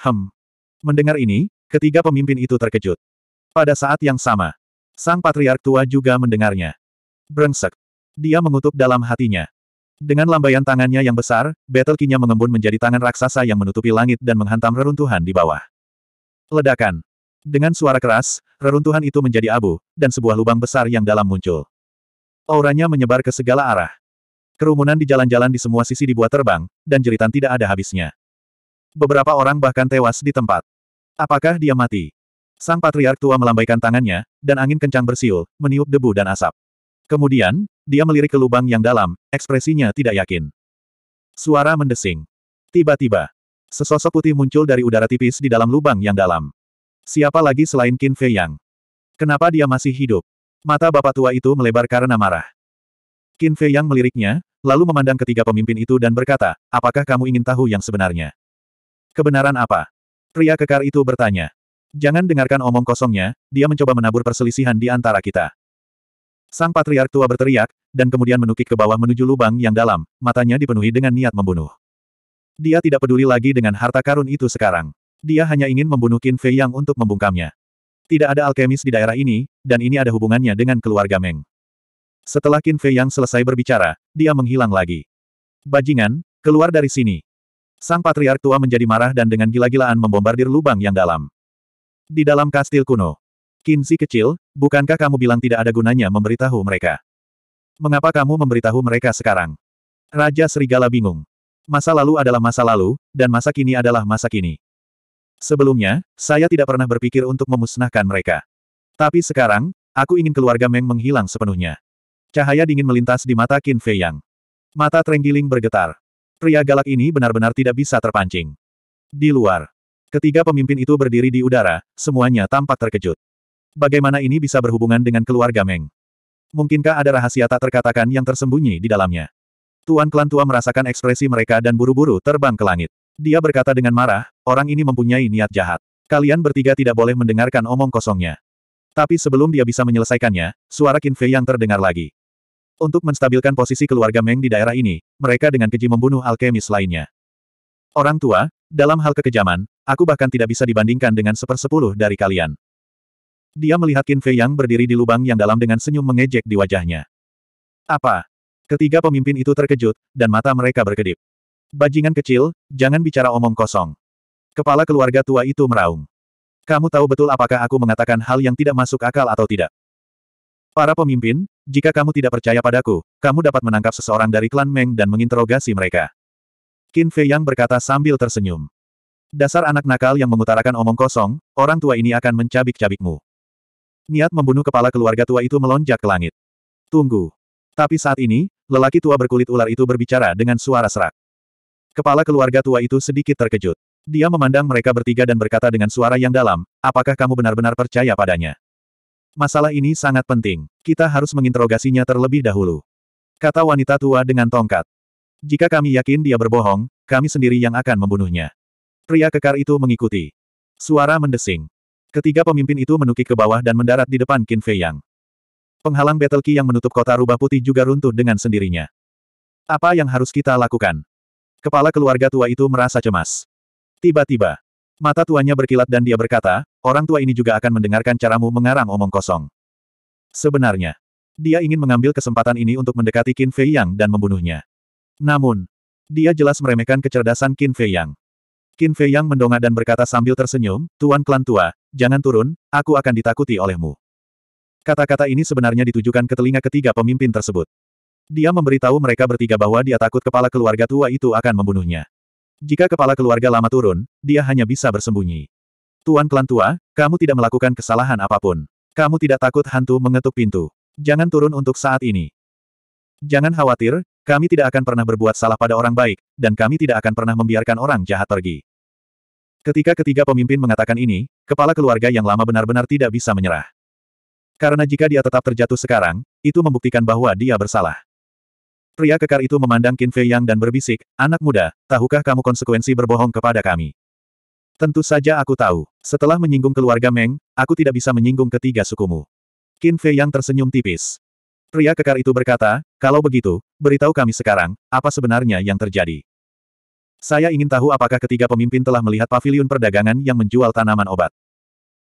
Hem. Mendengar ini, ketiga pemimpin itu terkejut. Pada saat yang sama, sang patriark tua juga mendengarnya. Brengsek. Dia mengutuk dalam hatinya. Dengan lambaian tangannya yang besar, battle key-nya mengembun menjadi tangan raksasa yang menutupi langit dan menghantam reruntuhan di bawah. Ledakan. Dengan suara keras, reruntuhan itu menjadi abu, dan sebuah lubang besar yang dalam muncul. Auranya menyebar ke segala arah. Kerumunan di jalan-jalan di semua sisi dibuat terbang, dan jeritan tidak ada habisnya. Beberapa orang bahkan tewas di tempat. Apakah dia mati? Sang patriark tua melambaikan tangannya, dan angin kencang bersiul, meniup debu dan asap. Kemudian, dia melirik ke lubang yang dalam, ekspresinya tidak yakin. Suara mendesing. Tiba-tiba, sesosok putih muncul dari udara tipis di dalam lubang yang dalam. Siapa lagi selain Qin Fei Yang? Kenapa dia masih hidup? Mata bapak tua itu melebar karena marah. Qin Fei Yang meliriknya, lalu memandang ketiga pemimpin itu dan berkata, apakah kamu ingin tahu yang sebenarnya? Kebenaran apa? Pria kekar itu bertanya. Jangan dengarkan omong kosongnya, dia mencoba menabur perselisihan di antara kita. Sang patriark tua berteriak, dan kemudian menukik ke bawah menuju lubang yang dalam, matanya dipenuhi dengan niat membunuh. Dia tidak peduli lagi dengan harta karun itu sekarang. Dia hanya ingin membunuh Qin Fei Yang untuk membungkamnya. Tidak ada alkemis di daerah ini, dan ini ada hubungannya dengan keluarga Meng. Setelah Qin Fei Yang selesai berbicara, dia menghilang lagi. Bajingan, keluar dari sini. Sang patriark tua menjadi marah dan dengan gila-gilaan membombardir lubang yang dalam. Di dalam kastil kuno. Kinzi kecil, bukankah kamu bilang tidak ada gunanya memberitahu mereka? Mengapa kamu memberitahu mereka sekarang? Raja Serigala bingung. Masa lalu adalah masa lalu, dan masa kini adalah masa kini. Sebelumnya, saya tidak pernah berpikir untuk memusnahkan mereka. Tapi sekarang, aku ingin keluarga Meng menghilang sepenuhnya. Cahaya dingin melintas di mata Qin Fei Yang. Mata Trenggiling bergetar. Pria galak ini benar-benar tidak bisa terpancing. Di luar, ketiga pemimpin itu berdiri di udara, semuanya tampak terkejut. Bagaimana ini bisa berhubungan dengan keluarga Meng? Mungkinkah ada rahasia tak terkatakan yang tersembunyi di dalamnya? Tuan klan tua merasakan ekspresi mereka dan buru-buru terbang ke langit. Dia berkata dengan marah, orang ini mempunyai niat jahat. Kalian bertiga tidak boleh mendengarkan omong kosongnya. Tapi sebelum dia bisa menyelesaikannya, suara Qin Fei yang terdengar lagi. Untuk menstabilkan posisi keluarga Meng di daerah ini, mereka dengan keji membunuh alkemis lainnya. Orang tua, dalam hal kekejaman, aku bahkan tidak bisa dibandingkan dengan sepersepuluh dari kalian. Dia melihat Qin Fei Yang berdiri di lubang yang dalam dengan senyum mengejek di wajahnya. Apa? Ketiga pemimpin itu terkejut, dan mata mereka berkedip. Bajingan kecil, jangan bicara omong kosong. Kepala keluarga tua itu meraung. Kamu tahu betul apakah aku mengatakan hal yang tidak masuk akal atau tidak? Para pemimpin, jika kamu tidak percaya padaku, kamu dapat menangkap seseorang dari klan Meng dan menginterogasi mereka. Qin Fei Yang berkata sambil tersenyum. Dasar anak nakal yang mengutarakan omong kosong, orang tua ini akan mencabik-cabikmu. Niat membunuh kepala keluarga tua itu melonjak ke langit. Tunggu. Tapi saat ini, lelaki tua berkulit ular itu berbicara dengan suara serak. Kepala keluarga tua itu sedikit terkejut. Dia memandang mereka bertiga dan berkata dengan suara yang dalam, apakah kamu benar-benar percaya padanya? Masalah ini sangat penting. Kita harus menginterogasinya terlebih dahulu. Kata wanita tua dengan tongkat. Jika kami yakin dia berbohong, kami sendiri yang akan membunuhnya. Pria kekar itu mengikuti. Suara mendesing. Ketiga pemimpin itu menukik ke bawah dan mendarat di depan Qin Fei Yang. Penghalang Battle Key yang menutup kota rubah putih juga runtuh dengan sendirinya. Apa yang harus kita lakukan? Kepala keluarga tua itu merasa cemas. Tiba-tiba, Mata tuanya berkilat dan dia berkata, orang tua ini juga akan mendengarkan caramu mengarang omong kosong. Sebenarnya, dia ingin mengambil kesempatan ini untuk mendekati Qin Fei Yang dan membunuhnya. Namun, dia jelas meremehkan kecerdasan Qin Fei Yang. Qin Fei Yang mendongak dan berkata sambil tersenyum, Tuan klan tua, jangan turun, aku akan ditakuti olehmu. Kata-kata ini sebenarnya ditujukan ke telinga ketiga pemimpin tersebut. Dia memberitahu mereka bertiga bahwa dia takut kepala keluarga tua itu akan membunuhnya. Jika kepala keluarga lama turun, dia hanya bisa bersembunyi. Tuan klan tua, kamu tidak melakukan kesalahan apa pun. Kamu tidak takut hantu mengetuk pintu. Jangan turun untuk saat ini. Jangan khawatir, kami tidak akan pernah berbuat salah pada orang baik, dan kami tidak akan pernah membiarkan orang jahat pergi. Ketika ketiga pemimpin mengatakan ini, kepala keluarga yang lama benar-benar tidak bisa menyerah. Karena jika dia tetap terjatuh sekarang, itu membuktikan bahwa dia bersalah. Pria kekar itu memandang Qin Fei Yang dan berbisik, anak muda, tahukah kamu konsekuensi berbohong kepada kami? Tentu saja aku tahu. Setelah menyinggung keluarga Meng, aku tidak bisa menyinggung ketiga sukumu. Qin Fei Yang tersenyum tipis. Pria kekar itu berkata, kalau begitu, beritahu kami sekarang, apa sebenarnya yang terjadi. Saya ingin tahu apakah ketiga pemimpin telah melihat paviliun perdagangan yang menjual tanaman obat.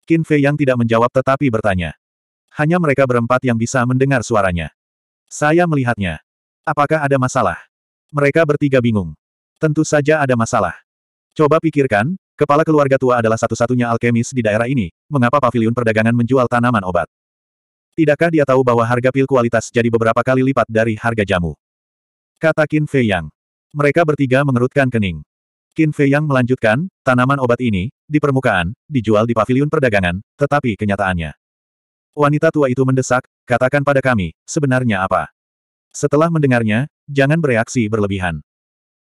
Qin Fei yang tidak menjawab tetapi bertanya. Hanya mereka berempat yang bisa mendengar suaranya. Saya melihatnya. Apakah ada masalah? Mereka bertiga bingung. Tentu saja ada masalah. Coba pikirkan, kepala keluarga tua adalah satu-satunya alkemis di daerah ini, mengapa paviliun perdagangan menjual tanaman obat? Tidakkah dia tahu bahwa harga pil kualitas jadi beberapa kali lipat dari harga jamu? Kata Qin Fei Yang. Mereka bertiga mengerutkan kening. Qin Fei Yang melanjutkan, tanaman obat ini, di permukaan, dijual di paviliun perdagangan, tetapi kenyataannya. Wanita tua itu mendesak, katakan pada kami, sebenarnya apa? Setelah mendengarnya, jangan bereaksi berlebihan.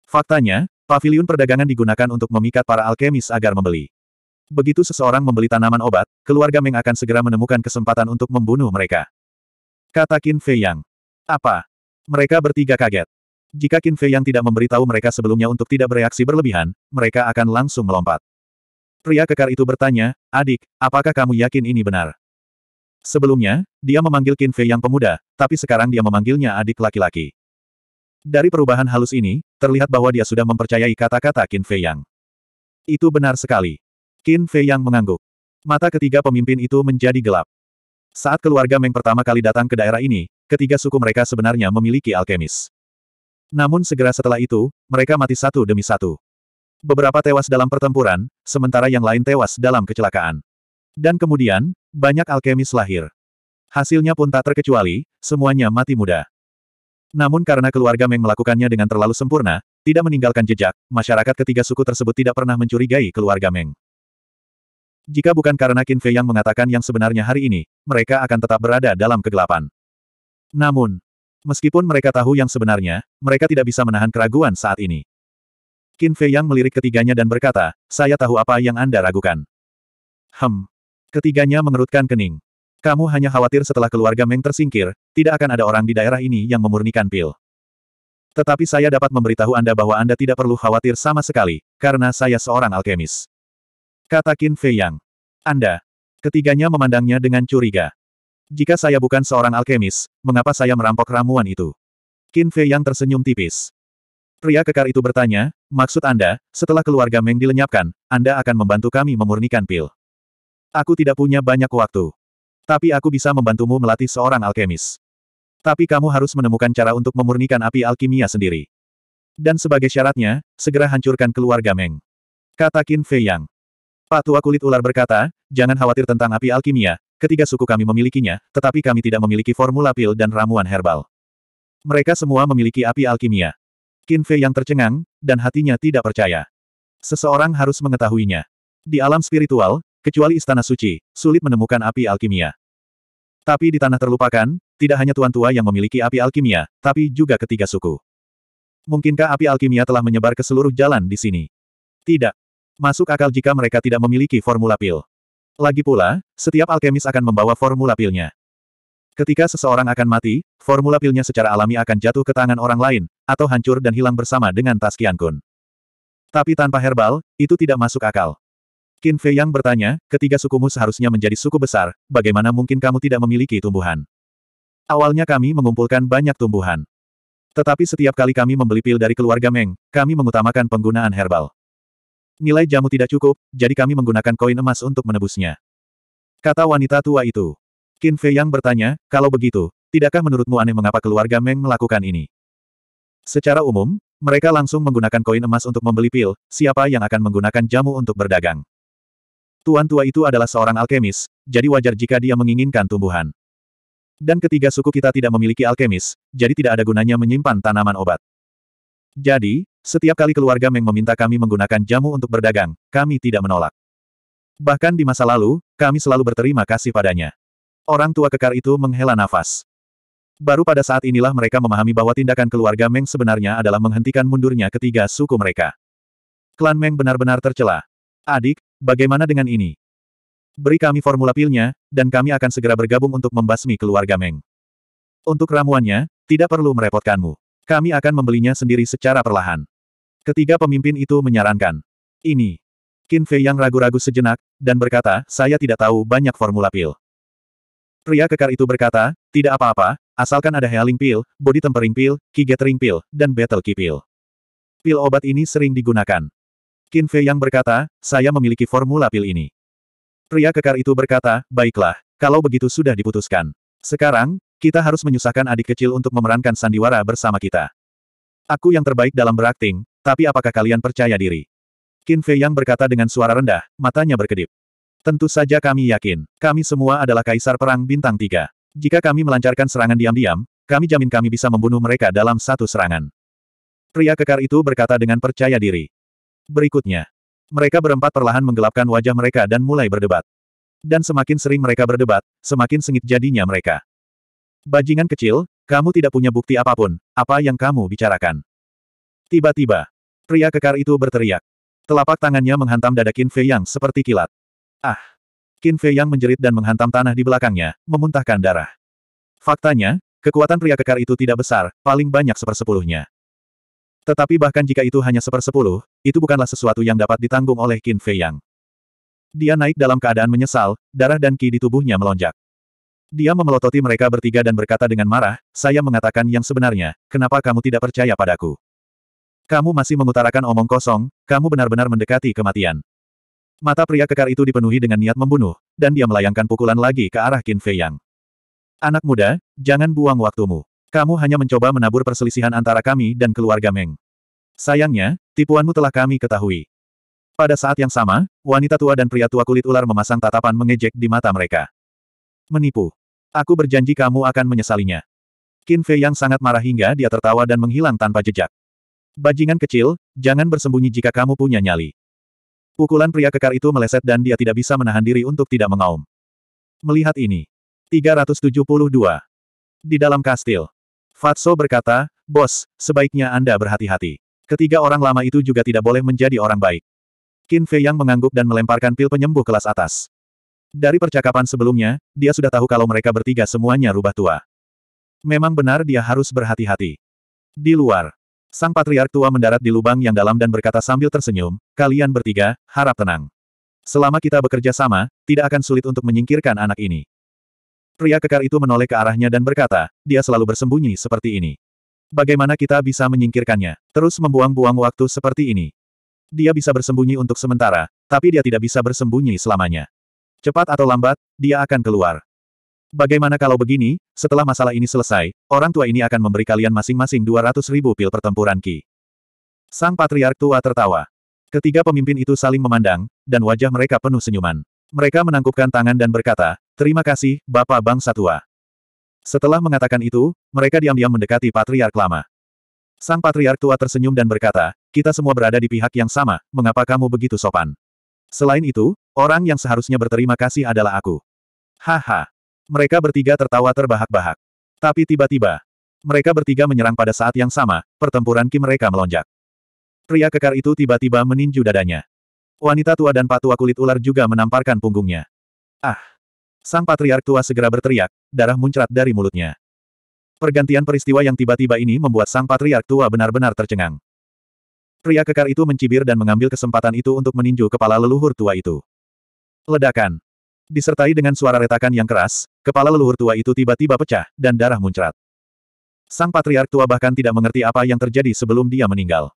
Faktanya, paviliun perdagangan digunakan untuk memikat para alkemis agar membeli. Begitu seseorang membeli tanaman obat, keluarga Meng akan segera menemukan kesempatan untuk membunuh mereka. Kata Qin Fei Yang. Apa? Mereka bertiga kaget. Jika Qin Fei yang tidak memberitahu mereka sebelumnya untuk tidak bereaksi berlebihan, mereka akan langsung melompat. Pria kekar itu bertanya, adik, apakah kamu yakin ini benar? Sebelumnya, dia memanggil Qin Fei yang pemuda, tapi sekarang dia memanggilnya adik laki-laki. Dari perubahan halus ini, terlihat bahwa dia sudah mempercayai kata-kata Qin Fei Yang. Itu benar sekali. Qin Fei Yang mengangguk. Mata ketiga pemimpin itu menjadi gelap. Saat keluarga Meng pertama kali datang ke daerah ini, ketiga suku mereka sebenarnya memiliki alkemis. Namun segera setelah itu, mereka mati satu demi satu. Beberapa tewas dalam pertempuran, sementara yang lain tewas dalam kecelakaan. Dan kemudian, banyak alkemis lahir. Hasilnya pun tak terkecuali, semuanya mati muda. Namun karena keluarga Meng melakukannya dengan terlalu sempurna, tidak meninggalkan jejak, masyarakat ketiga suku tersebut tidak pernah mencurigai keluarga Meng. Jika bukan karena Qin Fei yang mengatakan yang sebenarnya hari ini, mereka akan tetap berada dalam kegelapan. Namun, Meskipun mereka tahu yang sebenarnya, mereka tidak bisa menahan keraguan saat ini. Qin Fei Yang melirik ketiganya dan berkata, saya tahu apa yang Anda ragukan. Hem. Ketiganya mengerutkan kening. Kamu hanya khawatir setelah keluarga Meng tersingkir, tidak akan ada orang di daerah ini yang memurnikan pil. Tetapi saya dapat memberitahu Anda bahwa Anda tidak perlu khawatir sama sekali, karena saya seorang alkemis. Kata Qin Fei Yang. Anda. Ketiganya memandangnya dengan curiga. Jika saya bukan seorang alkemis, mengapa saya merampok ramuan itu? Qin Fei yang tersenyum tipis. Pria kekar itu bertanya, maksud Anda, setelah keluarga Meng dilenyapkan, Anda akan membantu kami memurnikan pil. Aku tidak punya banyak waktu. Tapi aku bisa membantumu melatih seorang alkemis. Tapi kamu harus menemukan cara untuk memurnikan api alkimia sendiri. Dan sebagai syaratnya, segera hancurkan keluarga Meng. Kata Qin Fei Yang. Pak tua kulit ular berkata, jangan khawatir tentang api alkimia, Ketiga suku kami memilikinya, tetapi kami tidak memiliki formula pil dan ramuan herbal. Mereka semua memiliki api alkimia. Qin Fei yang tercengang, dan hatinya tidak percaya. Seseorang harus mengetahuinya. Di alam spiritual, kecuali istana suci, sulit menemukan api alkimia. Tapi di tanah terlupakan, tidak hanya tuan tua yang memiliki api alkimia, tapi juga ketiga suku. Mungkinkah api alkimia telah menyebar ke seluruh jalan di sini? Tidak. Masuk akal jika mereka tidak memiliki formula pil. Lagi pula, setiap alkemis akan membawa formula pilnya. Ketika seseorang akan mati, formula pilnya secara alami akan jatuh ke tangan orang lain, atau hancur dan hilang bersama dengan tas Kun. Tapi tanpa herbal, itu tidak masuk akal. Qin Fei Yang bertanya, ketiga sukumu seharusnya menjadi suku besar, bagaimana mungkin kamu tidak memiliki tumbuhan? Awalnya kami mengumpulkan banyak tumbuhan. Tetapi setiap kali kami membeli pil dari keluarga Meng, kami mengutamakan penggunaan herbal. Nilai jamu tidak cukup, jadi kami menggunakan koin emas untuk menebusnya. Kata wanita tua itu. Qin Fei Yang bertanya, kalau begitu, tidakkah menurutmu aneh mengapa keluarga Meng melakukan ini? Secara umum, mereka langsung menggunakan koin emas untuk membeli pil, siapa yang akan menggunakan jamu untuk berdagang. Tuan tua itu adalah seorang alkemis, jadi wajar jika dia menginginkan tumbuhan. Dan ketiga suku kita tidak memiliki alkemis, jadi tidak ada gunanya menyimpan tanaman obat. Jadi, setiap kali keluarga Meng meminta kami menggunakan jamu untuk berdagang, kami tidak menolak. Bahkan di masa lalu, kami selalu berterima kasih padanya. Orang tua kekar itu menghela nafas. Baru pada saat inilah mereka memahami bahwa tindakan keluarga Meng sebenarnya adalah menghentikan mundurnya ketiga suku mereka. Klan Meng benar-benar tercela. Adik, bagaimana dengan ini? Beri kami formula pilnya, dan kami akan segera bergabung untuk membasmi keluarga Meng. Untuk ramuannya, tidak perlu merepotkanmu. Kami akan membelinya sendiri secara perlahan. Ketiga pemimpin itu menyarankan. Ini. Qin Fei yang ragu-ragu sejenak, dan berkata, saya tidak tahu banyak formula pil. Pria kekar itu berkata, tidak apa-apa, asalkan ada healing pil, body tempering pil, key pil, dan battle key pil. Pil obat ini sering digunakan. Qin Fei yang berkata, saya memiliki formula pil ini. Pria kekar itu berkata, baiklah, kalau begitu sudah diputuskan. Sekarang, kita harus menyusahkan adik kecil untuk memerankan sandiwara bersama kita. Aku yang terbaik dalam berakting, tapi apakah kalian percaya diri? Qin Fei yang berkata dengan suara rendah, matanya berkedip. Tentu saja kami yakin, kami semua adalah kaisar perang bintang tiga. Jika kami melancarkan serangan diam-diam, kami jamin kami bisa membunuh mereka dalam satu serangan. Pria kekar itu berkata dengan percaya diri. Berikutnya, mereka berempat perlahan menggelapkan wajah mereka dan mulai berdebat. Dan semakin sering mereka berdebat, semakin sengit jadinya mereka. Bajingan kecil, kamu tidak punya bukti apa pun, apa yang kamu bicarakan. Tiba-tiba, pria kekar itu berteriak. Telapak tangannya menghantam dada Qin Fei Yang seperti kilat. Ah! Qin Fei Yang menjerit dan menghantam tanah di belakangnya, memuntahkan darah. Faktanya, kekuatan pria kekar itu tidak besar, paling banyak sepersepuluhnya. Tetapi bahkan jika itu hanya sepersepuluh, itu bukanlah sesuatu yang dapat ditanggung oleh Qin Fei Yang. Dia naik dalam keadaan menyesal, darah dan ki di tubuhnya melonjak. Dia memelototi mereka bertiga dan berkata dengan marah, saya mengatakan yang sebenarnya, kenapa kamu tidak percaya padaku? Kamu masih mengutarakan omong kosong, kamu benar-benar mendekati kematian. Mata pria kekar itu dipenuhi dengan niat membunuh, dan dia melayangkan pukulan lagi ke arah Qin Fei Yang. Anak muda, jangan buang waktumu. Kamu hanya mencoba menabur perselisihan antara kami dan keluarga Meng. Sayangnya, tipuanmu telah kami ketahui. Pada saat yang sama, wanita tua dan pria tua kulit ular memasang tatapan mengejek di mata mereka. Menipu. Aku berjanji kamu akan menyesalinya. Qin Fei yang sangat marah hingga dia tertawa dan menghilang tanpa jejak. Bajingan kecil, jangan bersembunyi jika kamu punya nyali. Pukulan pria kekar itu meleset dan dia tidak bisa menahan diri untuk tidak mengaum. Melihat ini. 372. Di dalam kastil. Fatso berkata, Bos, sebaiknya Anda berhati-hati. Ketiga orang lama itu juga tidak boleh menjadi orang baik. Qin Fei yang mengangguk dan melemparkan pil penyembuh kelas atas. Dari percakapan sebelumnya, dia sudah tahu kalau mereka bertiga semuanya rubah tua. Memang benar dia harus berhati-hati. Di luar, sang patriark tua mendarat di lubang yang dalam dan berkata sambil tersenyum, kalian bertiga, harap tenang. Selama kita bekerja sama, tidak akan sulit untuk menyingkirkan anak ini. Pria kekar itu menoleh ke arahnya dan berkata, dia selalu bersembunyi seperti ini. Bagaimana kita bisa menyingkirkannya? Terus membuang-buang waktu seperti ini. Dia bisa bersembunyi untuk sementara, tapi dia tidak bisa bersembunyi selamanya. Cepat atau lambat, dia akan keluar. Bagaimana kalau begini, setelah masalah ini selesai, orang tua ini akan memberi kalian masing-masing 200 ribu pil pertempuran Ki. Sang patriark tua tertawa. Ketiga pemimpin itu saling memandang, dan wajah mereka penuh senyuman. Mereka menangkupkan tangan dan berkata, terima kasih, Bapak Bangsa Tua. Setelah mengatakan itu, mereka diam-diam mendekati Patriark Lama. Sang Patriark Tua tersenyum dan berkata, kita semua berada di pihak yang sama, mengapa kamu begitu sopan? Selain itu, orang yang seharusnya berterima kasih adalah aku. Haha. Mereka bertiga tertawa terbahak-bahak. Tapi tiba-tiba, mereka bertiga menyerang pada saat yang sama, pertempuran ki mereka melonjak. Pria kekar itu tiba-tiba meninju dadanya. Wanita tua dan patua kulit ular juga menamparkan punggungnya. Ah! Sang patriark tua segera berteriak, darah muncrat dari mulutnya. Pergantian peristiwa yang tiba-tiba ini membuat sang patriark tua benar-benar tercengang. Pria kekar itu mencibir dan mengambil kesempatan itu untuk meninju kepala leluhur tua itu. Ledakan. Disertai dengan suara retakan yang keras, kepala leluhur tua itu tiba-tiba pecah, dan darah muncrat. Sang patriark tua bahkan tidak mengerti apa yang terjadi sebelum dia meninggal.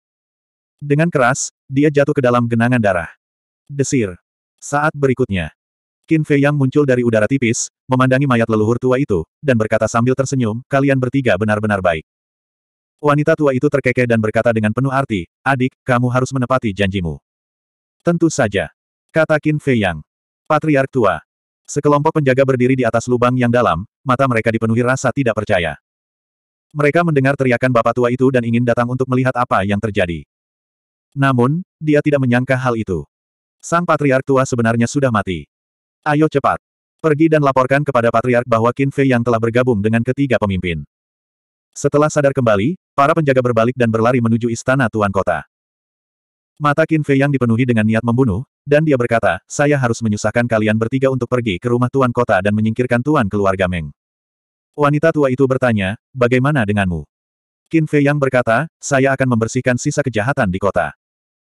Dengan keras, dia jatuh ke dalam genangan darah. Desir. Saat berikutnya, Qin Fei yang muncul dari udara tipis, memandangi mayat leluhur tua itu, dan berkata sambil tersenyum, kalian bertiga benar-benar baik. Wanita tua itu terkekeh dan berkata dengan penuh arti, adik, kamu harus menepati janjimu. Tentu saja. Kata Qin Fei Yang. Patriark tua. Sekelompok penjaga berdiri di atas lubang yang dalam, mata mereka dipenuhi rasa tidak percaya. Mereka mendengar teriakan bapak tua itu dan ingin datang untuk melihat apa yang terjadi. Namun, dia tidak menyangka hal itu. Sang patriark tua sebenarnya sudah mati. Ayo cepat. Pergi dan laporkan kepada patriark bahwa Qin Fei yang telah bergabung dengan ketiga pemimpin. Setelah sadar kembali, para penjaga berbalik dan berlari menuju istana tuan kota. Mata Qin Fei yang dipenuhi dengan niat membunuh, dan dia berkata, saya harus menyusahkan kalian bertiga untuk pergi ke rumah tuan kota dan menyingkirkan tuan keluarga Meng. Wanita tua itu bertanya, bagaimana denganmu? Qin Fei yang berkata, saya akan membersihkan sisa kejahatan di kota.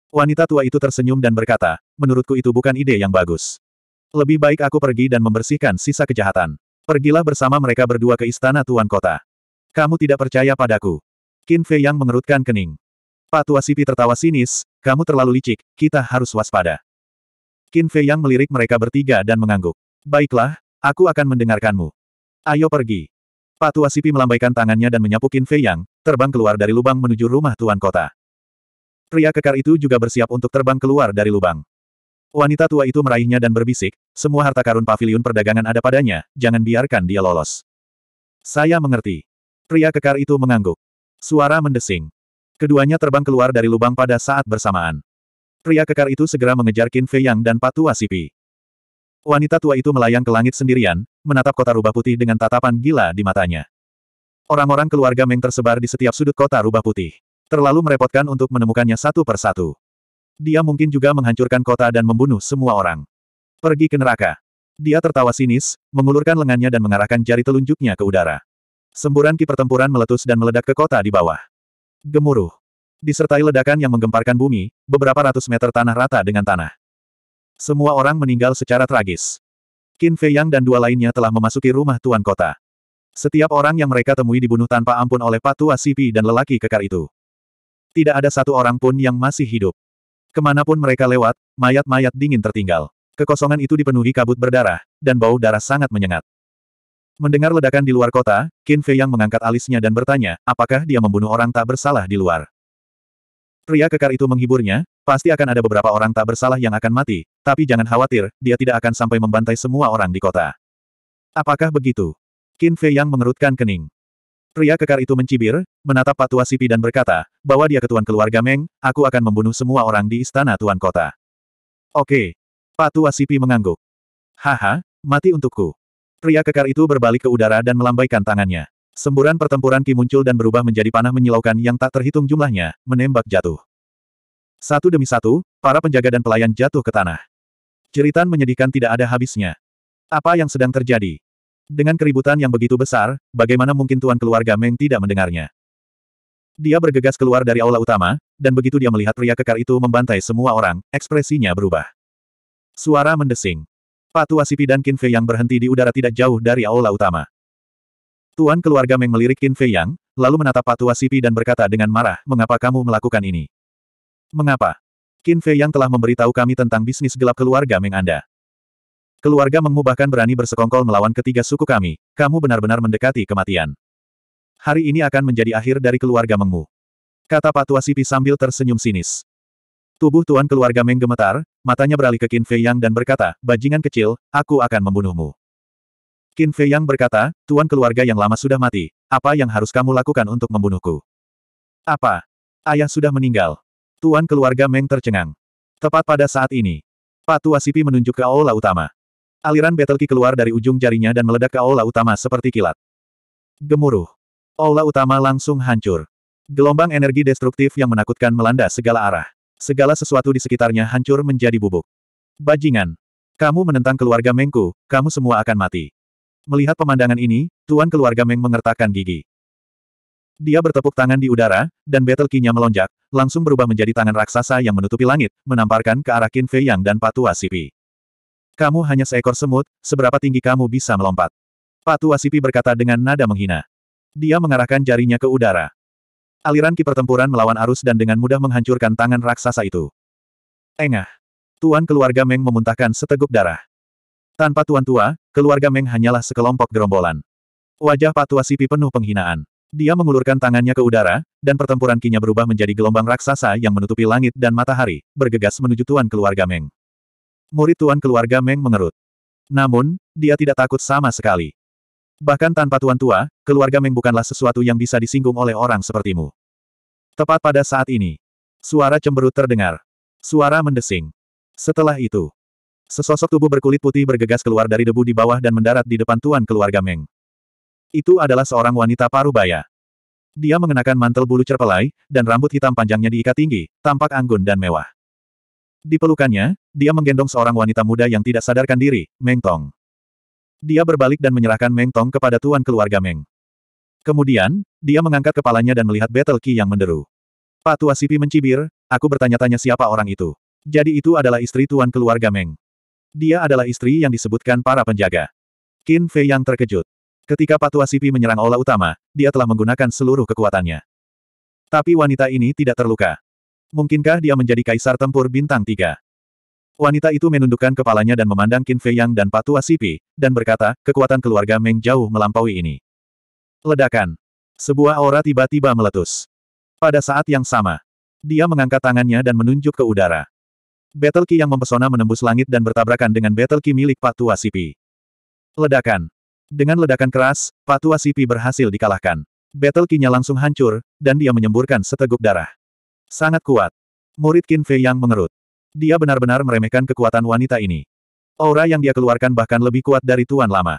Wanita tua itu tersenyum dan berkata, menurutku itu bukan ide yang bagus. Lebih baik aku pergi dan membersihkan sisa kejahatan. Pergilah bersama mereka berdua ke istana tuan kota. Kamu tidak percaya padaku. Qin Fei yang mengerutkan kening. Pak Tua Sipi tertawa sinis, kamu terlalu licik, kita harus waspada. Qin Fei yang melirik mereka bertiga dan mengangguk. Baiklah, aku akan mendengarkanmu. Ayo pergi. Pak Tua Sipi melambaikan tangannya dan menyapu Qin Fei Yang, terbang keluar dari lubang menuju rumah tuan kota. Pria kekar itu juga bersiap untuk terbang keluar dari lubang. Wanita tua itu meraihnya dan berbisik, semua harta karun pavilion perdagangan ada padanya, jangan biarkan dia lolos. Saya mengerti. Pria kekar itu mengangguk. Suara mendesing. Keduanya terbang keluar dari lubang pada saat bersamaan. Pria kekar itu segera mengejar Qin Fei Yang dan Patua Sipi. Wanita tua itu melayang ke langit sendirian, menatap kota rubah putih dengan tatapan gila di matanya. Orang-orang keluarga Meng tersebar di setiap sudut kota rubah putih. Terlalu merepotkan untuk menemukannya satu persatu. Dia mungkin juga menghancurkan kota dan membunuh semua orang. Pergi ke neraka. Dia tertawa sinis, mengulurkan lengannya dan mengarahkan jari telunjuknya ke udara. Semburan ki pertempuran meletus dan meledak ke kota di bawah. Gemuruh. Disertai ledakan yang menggemparkan bumi, beberapa ratus meter tanah rata dengan tanah. Semua orang meninggal secara tragis. Qin Fei Yang dan dua lainnya telah memasuki rumah tuan kota. Setiap orang yang mereka temui dibunuh tanpa ampun oleh patua Sipi dan lelaki kekar itu. Tidak ada satu orang pun yang masih hidup. Ke mana pun mereka lewat, mayat-mayat dingin tertinggal. Kekosongan itu dipenuhi kabut berdarah, dan bau darah sangat menyengat. Mendengar ledakan di luar kota, Qin Fei Yang mengangkat alisnya dan bertanya, apakah dia membunuh orang tak bersalah di luar. Pria kekar itu menghiburnya, pasti akan ada beberapa orang tak bersalah yang akan mati, tapi jangan khawatir, dia tidak akan sampai membantai semua orang di kota. Apakah begitu? Qin Fei yang mengerutkan kening. Pria kekar itu mencibir, menatap Patua Sipi dan berkata, bahwa dia ketuan keluarga Meng, aku akan membunuh semua orang di istana tuan kota. Oke. Patua Sipi mengangguk. Haha, mati untukku. Pria kekar itu berbalik ke udara dan melambaikan tangannya. Semburan pertempuran Ki muncul dan berubah menjadi panah menyilaukan yang tak terhitung jumlahnya, menembak jatuh. Satu demi satu, para penjaga dan pelayan jatuh ke tanah. Ceritan menyedihkan tidak ada habisnya. Apa yang sedang terjadi? Dengan keributan yang begitu besar, bagaimana mungkin tuan keluarga Meng tidak mendengarnya? Dia bergegas keluar dari aula utama, dan begitu dia melihat pria kekar itu membantai semua orang, ekspresinya berubah. Suara mendesing. Patu Asipi dan Qin Fei yang berhenti di udara tidak jauh dari aula utama. Tuan keluarga Meng melirik Qin Fei Yang, lalu menatap Pak Tua Sipi dan berkata dengan marah, mengapa kamu melakukan ini? Mengapa? Qin Fei Yang telah memberitahu kami tentang bisnis gelap keluarga Meng Anda. Keluarga Mengmu bahkan berani bersekongkol melawan ketiga suku kami, kamu benar-benar mendekati kematian. Hari ini akan menjadi akhir dari keluarga Mengmu. Kata Pak Tua Sipi sambil tersenyum sinis. Tubuh tuan keluarga Meng gemetar, matanya beralih ke Qin Fei Yang dan berkata, bajingan kecil, aku akan membunuhmu. Qin Fei Yang berkata, tuan keluarga yang lama sudah mati, apa yang harus kamu lakukan untuk membunuhku? Apa? Ayah sudah meninggal. Tuan keluarga Meng tercengang. Tepat pada saat ini, Pak Tua Sipi menunjuk ke aula utama. Aliran Battle Ki keluar dari ujung jarinya dan meledak ke aula utama seperti kilat. Gemuruh. Aula utama langsung hancur. Gelombang energi destruktif yang menakutkan melanda segala arah. Segala sesuatu di sekitarnya hancur menjadi bubuk. Bajingan. Kamu menentang keluarga Mengku, kamu semua akan mati. Melihat pemandangan ini, tuan keluarga Meng mengertakkan gigi. Dia bertepuk tangan di udara, dan battle key-nya melonjak, langsung berubah menjadi tangan raksasa yang menutupi langit, menamparkan ke arah Qin Fei Yang dan Patua Sipi. Kamu hanya seekor semut, seberapa tinggi kamu bisa melompat? Patua Sipi berkata dengan nada menghina. Dia mengarahkan jarinya ke udara. Aliran ki pertempuran melawan arus dan dengan mudah menghancurkan tangan raksasa itu. Engah. Tuan keluarga Meng memuntahkan seteguk darah. Tanpa tuan tua, keluarga Meng hanyalah sekelompok gerombolan. Wajah Pak Tua Sipi penuh penghinaan. Dia mengulurkan tangannya ke udara, dan pertempuran kinya berubah menjadi gelombang raksasa yang menutupi langit dan matahari, bergegas menuju tuan keluarga Meng. Murid tuan keluarga Meng mengerut. Namun, dia tidak takut sama sekali. Bahkan tanpa tuan tua, keluarga Meng bukanlah sesuatu yang bisa disinggung oleh orang sepertimu. Tepat pada saat ini, suara cemberut terdengar. Suara mendesing. Setelah itu, Sesosok tubuh berkulit putih bergegas keluar dari debu di bawah dan mendarat di depan tuan keluarga Meng. Itu adalah seorang wanita parubaya. Dia mengenakan mantel bulu cerpelai, dan rambut hitam panjangnya diikat tinggi, tampak anggun dan mewah. Di pelukannya, dia menggendong seorang wanita muda yang tidak sadarkan diri, Meng Tong. Dia berbalik dan menyerahkan Meng Tong kepada tuan keluarga Meng. Kemudian, dia mengangkat kepalanya dan melihat Battle Qi yang menderu. Pak Tua Sipi mencibir, aku bertanya-tanya siapa orang itu. Jadi itu adalah istri tuan keluarga Meng. Dia adalah istri yang disebutkan para penjaga. Qin Fei yang terkejut. Ketika Patua Sipi menyerang aula utama, dia telah menggunakan seluruh kekuatannya. Tapi wanita ini tidak terluka. Mungkinkah dia menjadi kaisar tempur bintang tiga? Wanita itu menundukkan kepalanya dan memandang Qin Fei Yang dan Patua Sipi, dan berkata, kekuatan keluarga Meng jauh melampaui ini. Ledakan. Sebuah aura tiba-tiba meletus. Pada saat yang sama, dia mengangkat tangannya dan menunjuk ke udara. Battle Ki yang mempesona menembus langit dan bertabrakan dengan Battle Ki milik Patua Sipi. Ledakan. Dengan ledakan keras, Patua Sipi berhasil dikalahkan. Battle Ki-nya langsung hancur, dan dia menyemburkan seteguk darah. Sangat kuat. Murid Qin Fei yang mengerut. Dia benar-benar meremehkan kekuatan wanita ini. Aura yang dia keluarkan bahkan lebih kuat dari Tuan Lama.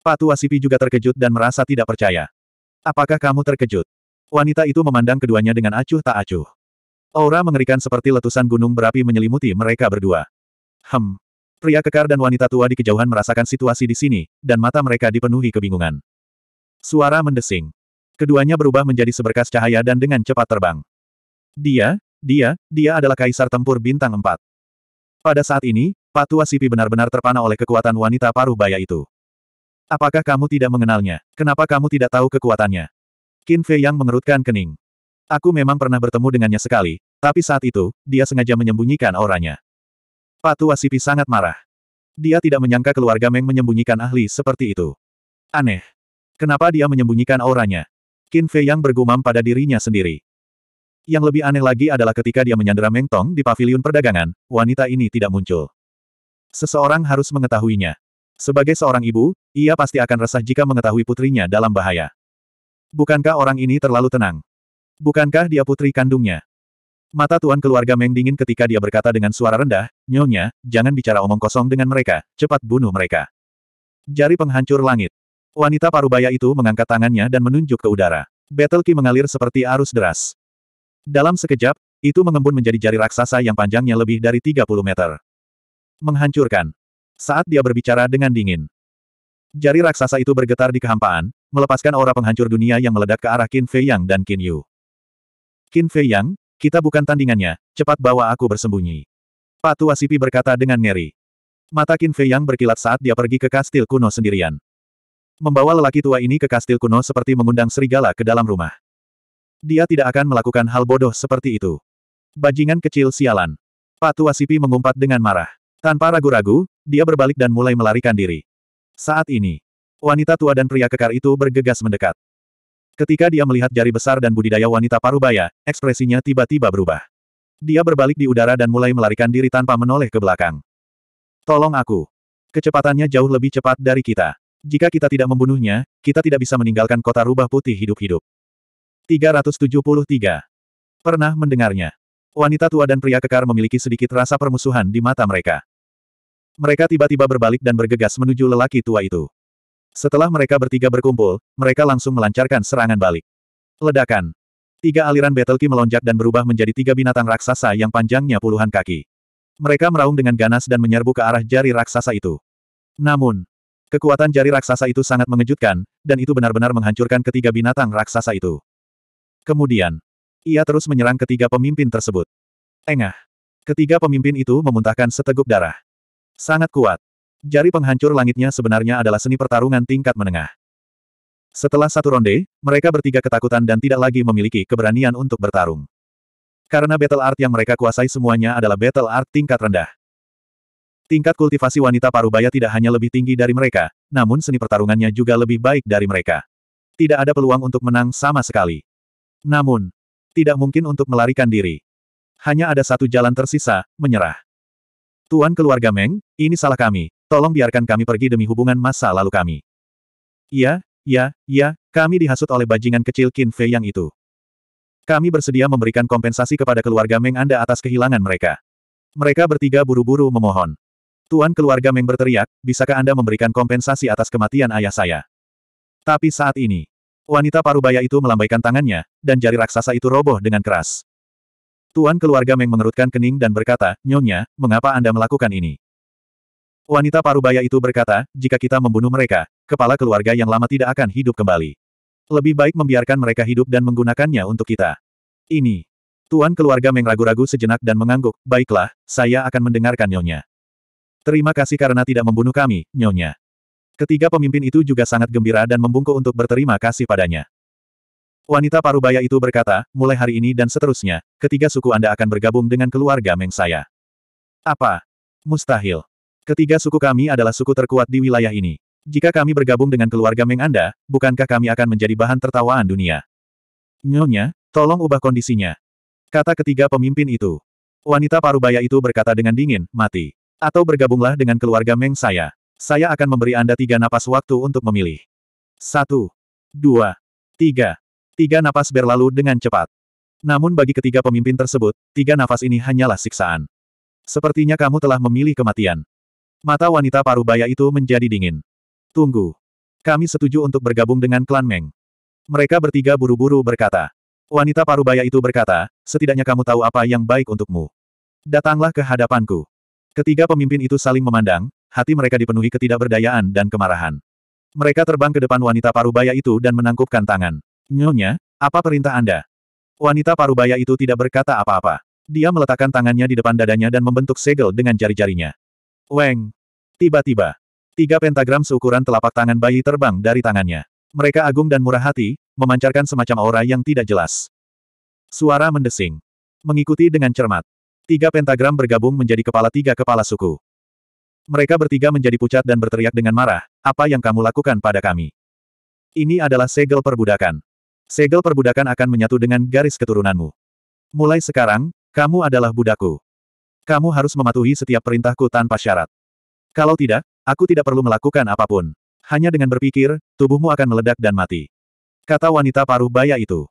Pak Tua Sipi juga terkejut dan merasa tidak percaya. Apakah kamu terkejut? Wanita itu memandang keduanya dengan acuh tak acuh. Aura mengerikan seperti letusan gunung berapi menyelimuti mereka berdua. Hem. Pria kekar dan wanita tua di kejauhan merasakan situasi di sini, dan mata mereka dipenuhi kebingungan. Suara mendesing. Keduanya berubah menjadi seberkas cahaya dan dengan cepat terbang. Dia, dia, dia adalah kaisar tempur bintang empat. Pada saat ini, Pak Tua Sipi benar-benar terpana oleh kekuatan wanita paruh baya itu. Apakah kamu tidak mengenalnya? Kenapa kamu tidak tahu kekuatannya? Qin Fei yang mengerutkan kening. Aku memang pernah bertemu dengannya sekali, tapi saat itu, dia sengaja menyembunyikan auranya. Pak Tua Sipi sangat marah. Dia tidak menyangka keluarga Meng menyembunyikan ahli seperti itu. Aneh. Kenapa dia menyembunyikan auranya? Qin Fei yang bergumam pada dirinya sendiri. Yang lebih aneh lagi adalah ketika dia menyandera Meng Tong di pavilion perdagangan, wanita ini tidak muncul. Seseorang harus mengetahuinya. Sebagai seorang ibu, ia pasti akan resah jika mengetahui putrinya dalam bahaya. Bukankah orang ini terlalu tenang? Bukankah dia putri kandungnya? Mata tuan keluarga Meng dingin ketika dia berkata dengan suara rendah, Nyonya, jangan bicara omong kosong dengan mereka, cepat bunuh mereka. Jari penghancur langit. Wanita parubaya itu mengangkat tangannya dan menunjuk ke udara. Battle mengalir seperti arus deras. Dalam sekejap, itu mengembun menjadi jari raksasa yang panjangnya lebih dari 30 meter. Menghancurkan. Saat dia berbicara dengan dingin. Jari raksasa itu bergetar di kehampaan, melepaskan aura penghancur dunia yang meledak ke arah Qin Fei Yang dan Qin Yu. Qin Fei Yang, kita bukan tandingannya, cepat bawa aku bersembunyi. Pak Tua Sipi berkata dengan ngeri. Mata Qin Fei Yang berkilat saat dia pergi ke kastil kuno sendirian. Membawa lelaki tua ini ke kastil kuno seperti mengundang serigala ke dalam rumah. Dia tidak akan melakukan hal bodoh seperti itu. Bajingan kecil sialan. Patu Asipi mengumpat dengan marah. Tanpa ragu-ragu, dia berbalik dan mulai melarikan diri. Saat ini, wanita tua dan pria kekar itu bergegas mendekat. Ketika dia melihat jari besar dan budidaya wanita parubaya, ekspresinya tiba-tiba berubah. Dia berbalik di udara dan mulai melarikan diri tanpa menoleh ke belakang. Tolong aku. Kecepatannya jauh lebih cepat dari kita. Jika kita tidak membunuhnya, kita tidak bisa meninggalkan kota rubah putih hidup-hidup. 373. Pernah mendengarnya. Wanita tua dan pria kekar memiliki sedikit rasa permusuhan di mata mereka. Mereka tiba-tiba berbalik dan bergegas menuju lelaki tua itu. Setelah mereka bertiga berkumpul, mereka langsung melancarkan serangan balik. Ledakan. Tiga aliran Battle Ki melonjak dan berubah menjadi tiga binatang raksasa yang panjangnya puluhan kaki. Mereka meraung dengan ganas dan menyerbu ke arah jari raksasa itu. Namun, kekuatan jari raksasa itu sangat mengejutkan, dan itu benar-benar menghancurkan ketiga binatang raksasa itu. Kemudian, ia terus menyerang ketiga pemimpin tersebut. Engah. Ketiga pemimpin itu memuntahkan seteguk darah. Sangat kuat. Jari penghancur langitnya sebenarnya adalah seni pertarungan tingkat menengah. Setelah satu ronde, mereka bertiga ketakutan dan tidak lagi memiliki keberanian untuk bertarung. Karena battle art yang mereka kuasai semuanya adalah battle art tingkat rendah. Tingkat kultivasi wanita parubaya tidak hanya lebih tinggi dari mereka, namun seni pertarungannya juga lebih baik dari mereka. Tidak ada peluang untuk menang sama sekali. Namun, tidak mungkin untuk melarikan diri. Hanya ada satu jalan tersisa, menyerah. Tuan keluarga Meng, ini salah kami, tolong biarkan kami pergi demi hubungan masa lalu kami. Iya, iya, iya, kami dihasut oleh bajingan kecil Qin Fei yang itu. Kami bersedia memberikan kompensasi kepada keluarga Meng Anda atas kehilangan mereka. Mereka bertiga buru-buru memohon. Tuan keluarga Meng berteriak, bisakah Anda memberikan kompensasi atas kematian ayah saya? Tapi saat ini, Wanita parubaya itu melambaikan tangannya, dan jari raksasa itu roboh dengan keras. Tuan keluarga Meng mengerutkan kening dan berkata, Nyonya, mengapa Anda melakukan ini? Wanita parubaya itu berkata, jika kita membunuh mereka, kepala keluarga yang lama tidak akan hidup kembali. Lebih baik membiarkan mereka hidup dan menggunakannya untuk kita. Ini. Tuan keluarga Meng ragu-ragu sejenak dan mengangguk, baiklah, saya akan mendengarkan Nyonya. Terima kasih karena tidak membunuh kami, Nyonya. Ketiga pemimpin itu juga sangat gembira dan membungkuk untuk berterima kasih padanya. Wanita parubaya itu berkata, mulai hari ini dan seterusnya, ketiga suku Anda akan bergabung dengan keluarga Meng saya. Apa? Mustahil. Ketiga suku kami adalah suku terkuat di wilayah ini. Jika kami bergabung dengan keluarga Meng Anda, bukankah kami akan menjadi bahan tertawaan dunia? Nyonya, tolong ubah kondisinya. Kata ketiga pemimpin itu. Wanita parubaya itu berkata dengan dingin, mati. Atau bergabunglah dengan keluarga Meng saya. Saya akan memberi Anda tiga napas waktu untuk memilih. Satu. Dua. Tiga. Tiga napas berlalu dengan cepat. Namun bagi ketiga pemimpin tersebut, tiga nafas ini hanyalah siksaan. Sepertinya kamu telah memilih kematian. Mata wanita parubaya itu menjadi dingin. Tunggu. Kami setuju untuk bergabung dengan klan Meng. Mereka bertiga buru-buru berkata. Wanita parubaya itu berkata, setidaknya kamu tahu apa yang baik untukmu. Datanglah ke hadapanku. Ketiga pemimpin itu saling memandang, hati mereka dipenuhi ketidakberdayaan dan kemarahan. Mereka terbang ke depan wanita parubaya itu dan menangkupkan tangan. Nyonya, apa perintah Anda? Wanita parubaya itu tidak berkata apa-apa. Dia meletakkan tangannya di depan dadanya dan membentuk segel dengan jari-jarinya. Weng! Tiba-tiba, tiga pentagram seukuran telapak tangan bayi terbang dari tangannya. Mereka agung dan murah hati, memancarkan semacam aura yang tidak jelas. Suara mendesing. Mengikuti dengan cermat. Tiga pentagram bergabung menjadi kepala tiga kepala suku. Mereka bertiga menjadi pucat dan berteriak dengan marah, apa yang kamu lakukan pada kami? Ini adalah segel perbudakan. Segel perbudakan akan menyatu dengan garis keturunanmu. Mulai sekarang, kamu adalah budakku. Kamu harus mematuhi setiap perintahku tanpa syarat. Kalau tidak, aku tidak perlu melakukan apa pun. Hanya dengan berpikir, tubuhmu akan meledak dan mati. Kata wanita paruh baya itu.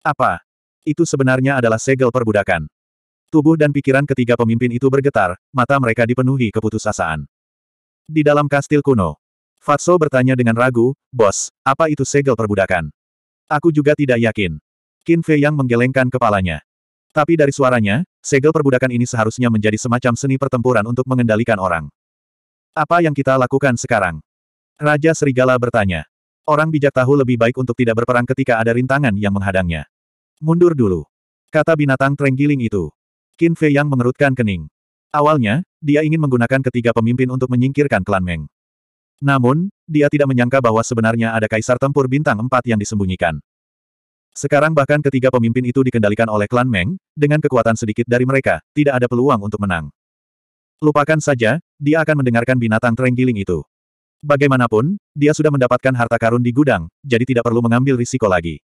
Apa? Itu sebenarnya adalah segel perbudakan. Tubuh dan pikiran ketiga pemimpin itu bergetar, mata mereka dipenuhi keputusasaan. Di dalam kastil kuno, Fatso bertanya dengan ragu, Bos, apa itu segel perbudakan? Aku juga tidak yakin. Qin Fei yang menggelengkan kepalanya. Tapi dari suaranya, segel perbudakan ini seharusnya menjadi semacam seni pertempuran untuk mengendalikan orang. Apa yang kita lakukan sekarang? Raja Serigala bertanya. Orang bijak tahu lebih baik untuk tidak berperang ketika ada rintangan yang menghadangnya. Mundur dulu. Kata binatang trenggiling itu. Qin Fei yang mengerutkan kening. Awalnya, dia ingin menggunakan ketiga pemimpin untuk menyingkirkan klan Meng. Namun, dia tidak menyangka bahwa sebenarnya ada kaisar tempur bintang empat yang disembunyikan. Sekarang bahkan ketiga pemimpin itu dikendalikan oleh klan Meng, dengan kekuatan sedikit dari mereka, tidak ada peluang untuk menang. Lupakan saja, dia akan mendengarkan binatang terenggiling itu. Bagaimanapun, dia sudah mendapatkan harta karun di gudang, jadi tidak perlu mengambil risiko lagi.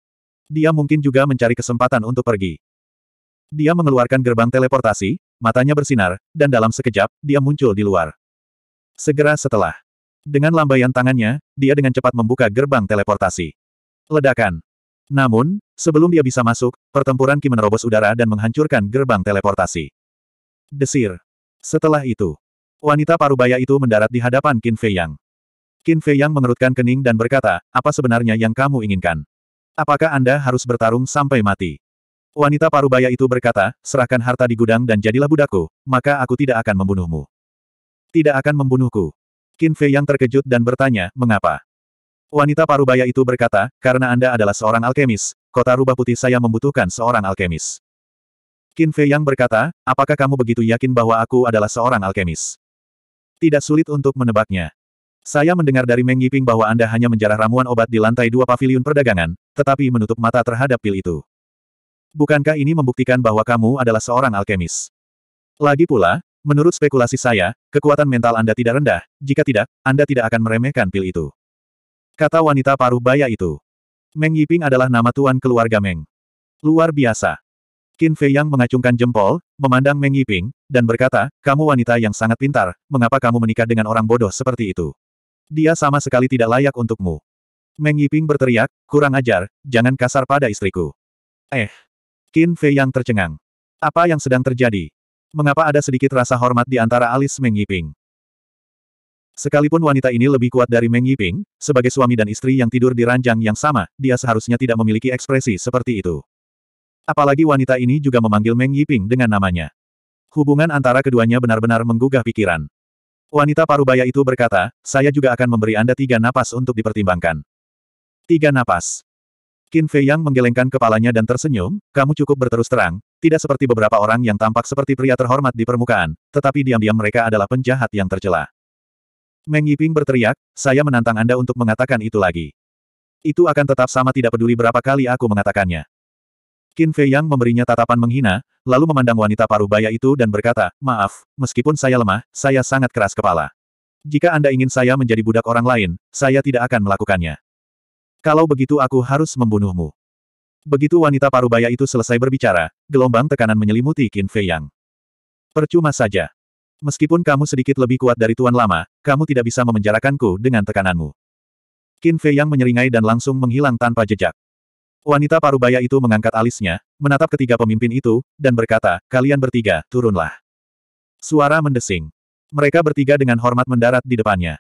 Dia mungkin juga mencari kesempatan untuk pergi. Dia mengeluarkan gerbang teleportasi, matanya bersinar, dan dalam sekejap, dia muncul di luar. Segera setelah. Dengan lambaian tangannya, dia dengan cepat membuka gerbang teleportasi. Ledakan. Namun, sebelum dia bisa masuk, pertempuran Ki menerobos udara dan menghancurkan gerbang teleportasi. Desir. Setelah itu, wanita parubaya itu mendarat di hadapan Qin Fei Yang. Qin Fei Yang mengerutkan kening dan berkata, apa sebenarnya yang kamu inginkan? Apakah Anda harus bertarung sampai mati? Wanita parubaya itu berkata, serahkan harta di gudang dan jadilah budakku, maka aku tidak akan membunuhmu. Tidak akan membunuhku. Qin Fei Yang terkejut dan bertanya, mengapa? Wanita parubaya itu berkata, karena Anda adalah seorang alkemis, kota rubah putih saya membutuhkan seorang alkemis. Qin Fei Yang berkata, apakah kamu begitu yakin bahwa aku adalah seorang alkemis? Tidak sulit untuk menebaknya. Saya mendengar dari Meng Yiping bahwa Anda hanya menjarah ramuan obat di lantai dua paviliun perdagangan, tetapi menutup mata terhadap pil itu. Bukankah ini membuktikan bahwa kamu adalah seorang alkemis? Lagi pula, menurut spekulasi saya, kekuatan mental Anda tidak rendah, jika tidak, Anda tidak akan meremehkan pil itu. Kata wanita paruh baya itu. Meng Yiping adalah nama tuan keluarga Meng. Luar biasa. Qin Fei Yang mengacungkan jempol, memandang Meng Yiping, dan berkata, kamu wanita yang sangat pintar, mengapa kamu menikah dengan orang bodoh seperti itu? Dia sama sekali tidak layak untukmu. Meng Yiping berteriak, kurang ajar, jangan kasar pada istriku. Eh. Qin Fei Yang tercengang. Apa yang sedang terjadi? Mengapa ada sedikit rasa hormat di antara alis Meng Yiping? Sekalipun wanita ini lebih kuat dari Meng Yiping, sebagai suami dan istri yang tidur di ranjang yang sama, dia seharusnya tidak memiliki ekspresi seperti itu. Apalagi wanita ini juga memanggil Meng Yiping dengan namanya. Hubungan antara keduanya benar-benar menggugah pikiran. Wanita parubaya itu berkata, saya juga akan memberi Anda tiga napas untuk dipertimbangkan. Tiga napas. Qin Fei Yang menggelengkan kepalanya dan tersenyum, kamu cukup berterus terang, tidak seperti beberapa orang yang tampak seperti pria terhormat di permukaan, tetapi diam-diam mereka adalah penjahat yang tercela. Meng Yiping berteriak, saya menantang Anda untuk mengatakan itu lagi. Itu akan tetap sama tidak peduli berapa kali aku mengatakannya. Qin Fei Yang memberinya tatapan menghina, lalu memandang wanita paruh baya itu dan berkata, maaf, meskipun saya lemah, saya sangat keras kepala. Jika Anda ingin saya menjadi budak orang lain, saya tidak akan melakukannya. Kalau begitu aku harus membunuhmu. Begitu wanita paruh baya itu selesai berbicara, gelombang tekanan menyelimuti Qin Fei Yang. Percuma saja. Meskipun kamu sedikit lebih kuat dari Tuan Lama, kamu tidak bisa memenjarakanku dengan tekananmu. Qin Fei Yang menyeringai dan langsung menghilang tanpa jejak. Wanita parubaya itu mengangkat alisnya, menatap ketiga pemimpin itu, dan berkata, kalian bertiga, turunlah. Suara mendesing. Mereka bertiga dengan hormat mendarat di depannya.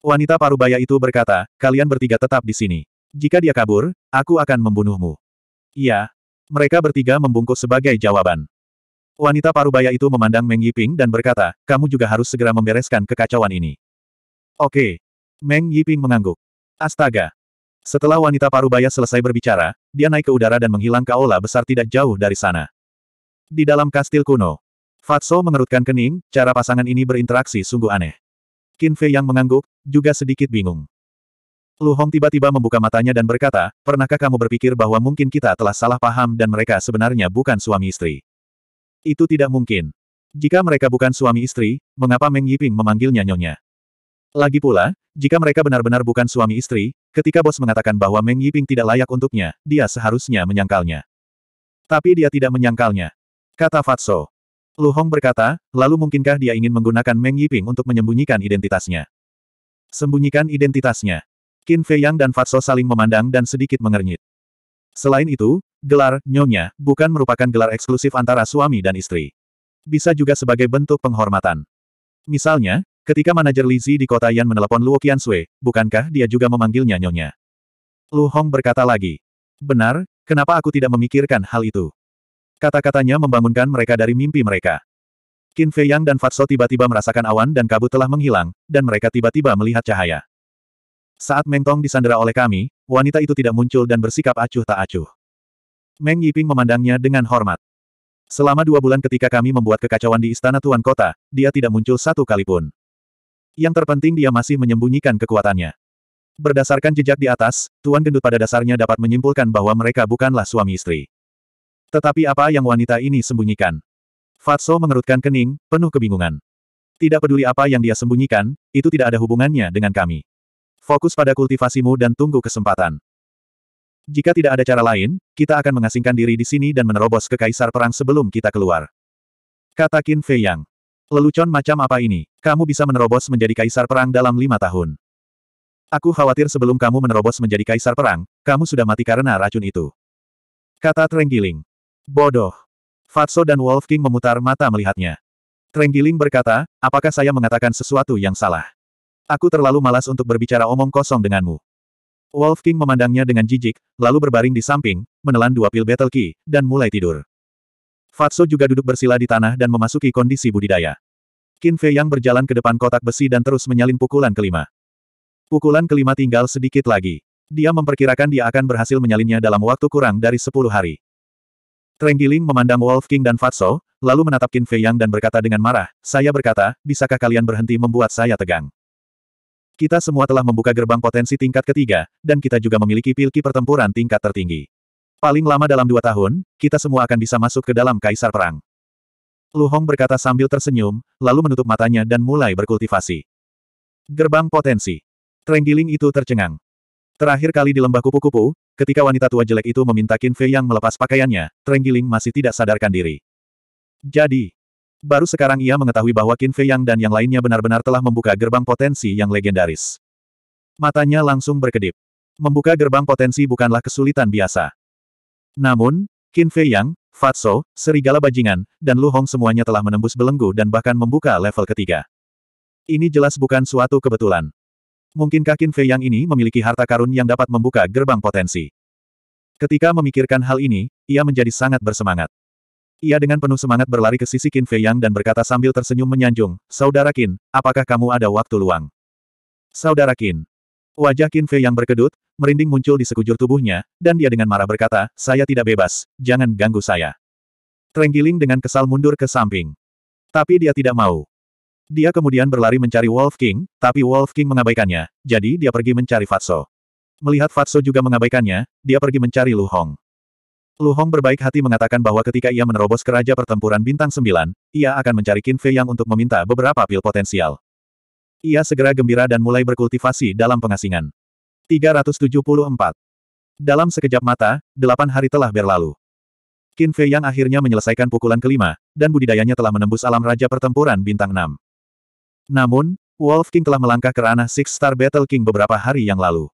Wanita parubaya itu berkata, kalian bertiga tetap di sini. Jika dia kabur, aku akan membunuhmu. Iya. Mereka bertiga membungkuk sebagai jawaban. Wanita parubaya itu memandang Meng Yiping dan berkata, kamu juga harus segera membereskan kekacauan ini. Oke. Meng Yiping mengangguk. Astaga, setelah wanita parubaya selesai berbicara, dia naik ke udara dan menghilang ke aula besar tidak jauh dari sana. Di dalam kastil kuno, Fatso mengerutkan kening, cara pasangan ini berinteraksi sungguh aneh. Qin Fei yang mengangguk, juga sedikit bingung. Lu Hong tiba-tiba membuka matanya dan berkata, pernahkah kamu berpikir bahwa mungkin kita telah salah paham dan mereka sebenarnya bukan suami istri? Itu tidak mungkin. Jika mereka bukan suami istri, mengapa Meng Yiping memanggilnya nyonya? Lagi pula, jika mereka benar-benar bukan suami istri, ketika bos mengatakan bahwa Meng Yiping tidak layak untuknya, dia seharusnya menyangkalnya. Tapi dia tidak menyangkalnya. Kata Fatso. Lu Hong berkata, lalu mungkinkah dia ingin menggunakan Meng Yiping untuk menyembunyikan identitasnya? Sembunyikan identitasnya. Qin Fei Yang dan Fatso saling memandang dan sedikit mengernyit. Selain itu, gelar, nyonya, bukan merupakan gelar eksklusif antara suami dan istri. Bisa juga sebagai bentuk penghormatan. Misalnya, Ketika manajer Li Zi di kota Yan menelepon Luo Qiansui, bukankah dia juga memanggilnya nyonya? Lu Hong berkata lagi. Benar, kenapa aku tidak memikirkan hal itu? Kata-katanya membangunkan mereka dari mimpi mereka. Qin Fei Yang dan Fatso tiba-tiba merasakan awan dan kabut telah menghilang, dan mereka tiba-tiba melihat cahaya. Saat Meng Tong disandera oleh kami, wanita itu tidak muncul dan bersikap acuh tak acuh. Meng Yiping memandangnya dengan hormat. Selama dua bulan ketika kami membuat kekacauan di istana Tuan Kota, dia tidak muncul satu kali pun. Yang terpenting dia masih menyembunyikan kekuatannya. Berdasarkan jejak di atas, Tuan Gendut pada dasarnya dapat menyimpulkan bahwa mereka bukanlah suami istri. Tetapi apa yang wanita ini sembunyikan? Fatso mengerutkan kening, penuh kebingungan. Tidak peduli apa yang dia sembunyikan, itu tidak ada hubungannya dengan kami. Fokus pada kultivasimu dan tunggu kesempatan. Jika tidak ada cara lain, kita akan mengasingkan diri di sini dan menerobos ke kaisar perang sebelum kita keluar. Kata Qin Fei Yang. Lelucon macam apa ini? Kamu bisa menerobos menjadi kaisar perang dalam lima tahun. Aku khawatir sebelum kamu menerobos menjadi kaisar perang, kamu sudah mati karena racun itu. Kata Trenggiling. Bodoh. Fatso dan Wolf King memutar mata melihatnya. Trenggiling berkata, apakah saya mengatakan sesuatu yang salah? Aku terlalu malas untuk berbicara omong kosong denganmu. Wolf King memandangnya dengan jijik, lalu berbaring di samping, menelan dua pil battle key, dan mulai tidur. Fatso juga duduk bersila di tanah dan memasuki kondisi budidaya. Qin Fei yang berjalan ke depan kotak besi dan terus menyalin pukulan kelima. Pukulan kelima tinggal sedikit lagi. Dia memperkirakan dia akan berhasil menyalinnya dalam waktu kurang dari 10 hari. Trenggiling memandang Wolf King dan Fatso, lalu menatap Qin Fei Yang dan berkata dengan marah, saya berkata, bisakah kalian berhenti membuat saya tegang? Kita semua telah membuka gerbang potensi tingkat ketiga, dan kita juga memiliki pilki pertempuran tingkat tertinggi. Paling lama dalam dua tahun, kita semua akan bisa masuk ke dalam kaisar perang. Lu Hong berkata sambil tersenyum, lalu menutup matanya dan mulai berkultivasi. Gerbang potensi. Trenggiling itu tercengang. Terakhir kali di lembah kupu-kupu, ketika wanita tua jelek itu meminta Qin Fei yang melepas pakaiannya, Trenggiling masih tidak sadarkan diri. Jadi, baru sekarang ia mengetahui bahwa Qin Fei Yang dan yang lainnya benar-benar telah membuka gerbang potensi yang legendaris. Matanya langsung berkedip. Membuka gerbang potensi bukanlah kesulitan biasa. Namun, Qin Fei Yang, Fatso, Serigala Bajingan, dan Lu Hong semuanya telah menembus belenggu dan bahkan membuka level ketiga. Ini jelas bukan suatu kebetulan. Mungkinkah Qin Fei Yang ini memiliki harta karun yang dapat membuka gerbang potensi? Ketika memikirkan hal ini, ia menjadi sangat bersemangat. Ia dengan penuh semangat berlari ke sisi Qin Fei Yang dan berkata sambil tersenyum menyanjung, Saudara Qin, apakah kamu ada waktu luang? Saudara Qin. Wajah Qin Fei Yang berkedut, merinding muncul di sekujur tubuhnya, dan dia dengan marah berkata, saya tidak bebas, jangan ganggu saya. Trenggiling dengan kesal mundur ke samping. Tapi dia tidak mau. Dia kemudian berlari mencari Wolf King, tapi Wolf King mengabaikannya, jadi dia pergi mencari Fatso. Melihat Fatso juga mengabaikannya, dia pergi mencari Lu Hong. Lu Hong berbaik hati mengatakan bahwa ketika ia menerobos ke Raja Pertempuran Bintang Sembilan, ia akan mencari Qin Fei Yang untuk meminta beberapa pil potensial. Ia segera gembira dan mulai berkultivasi dalam pengasingan. 374. Dalam sekejap mata, delapan hari telah berlalu. Qin Fei Yang akhirnya menyelesaikan pukulan kelima, dan budidayanya telah menembus alam Raja Pertempuran Bintang 6. Namun, Wolf King telah melangkah ke ranah Six Star Battle King beberapa hari yang lalu.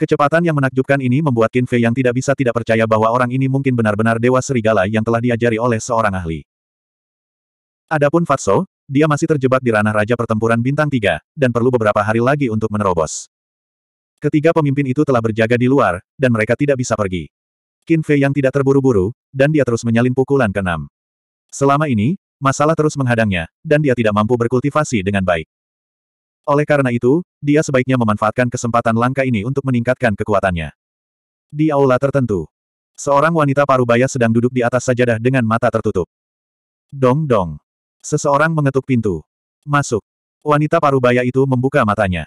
Kecepatan yang menakjubkan ini membuat Qin Fei yang tidak bisa tidak percaya bahwa orang ini mungkin benar-benar dewa serigala yang telah diajari oleh seorang ahli. Adapun Fatso, dia masih terjebak di ranah Raja Pertempuran Bintang 3, dan perlu beberapa hari lagi untuk menerobos. Ketiga pemimpin itu telah berjaga di luar, dan mereka tidak bisa pergi. Qin Fei yang tidak terburu-buru, dan dia terus menyalin pukulan ke-6. Selama ini, masalah terus menghadangnya, dan dia tidak mampu berkultivasi dengan baik. Oleh karena itu, dia sebaiknya memanfaatkan kesempatan langka ini untuk meningkatkan kekuatannya. Di aula tertentu, seorang wanita parubaya sedang duduk di atas sajadah dengan mata tertutup. Dong dong. Seseorang mengetuk pintu. Masuk. Wanita parubaya itu membuka matanya.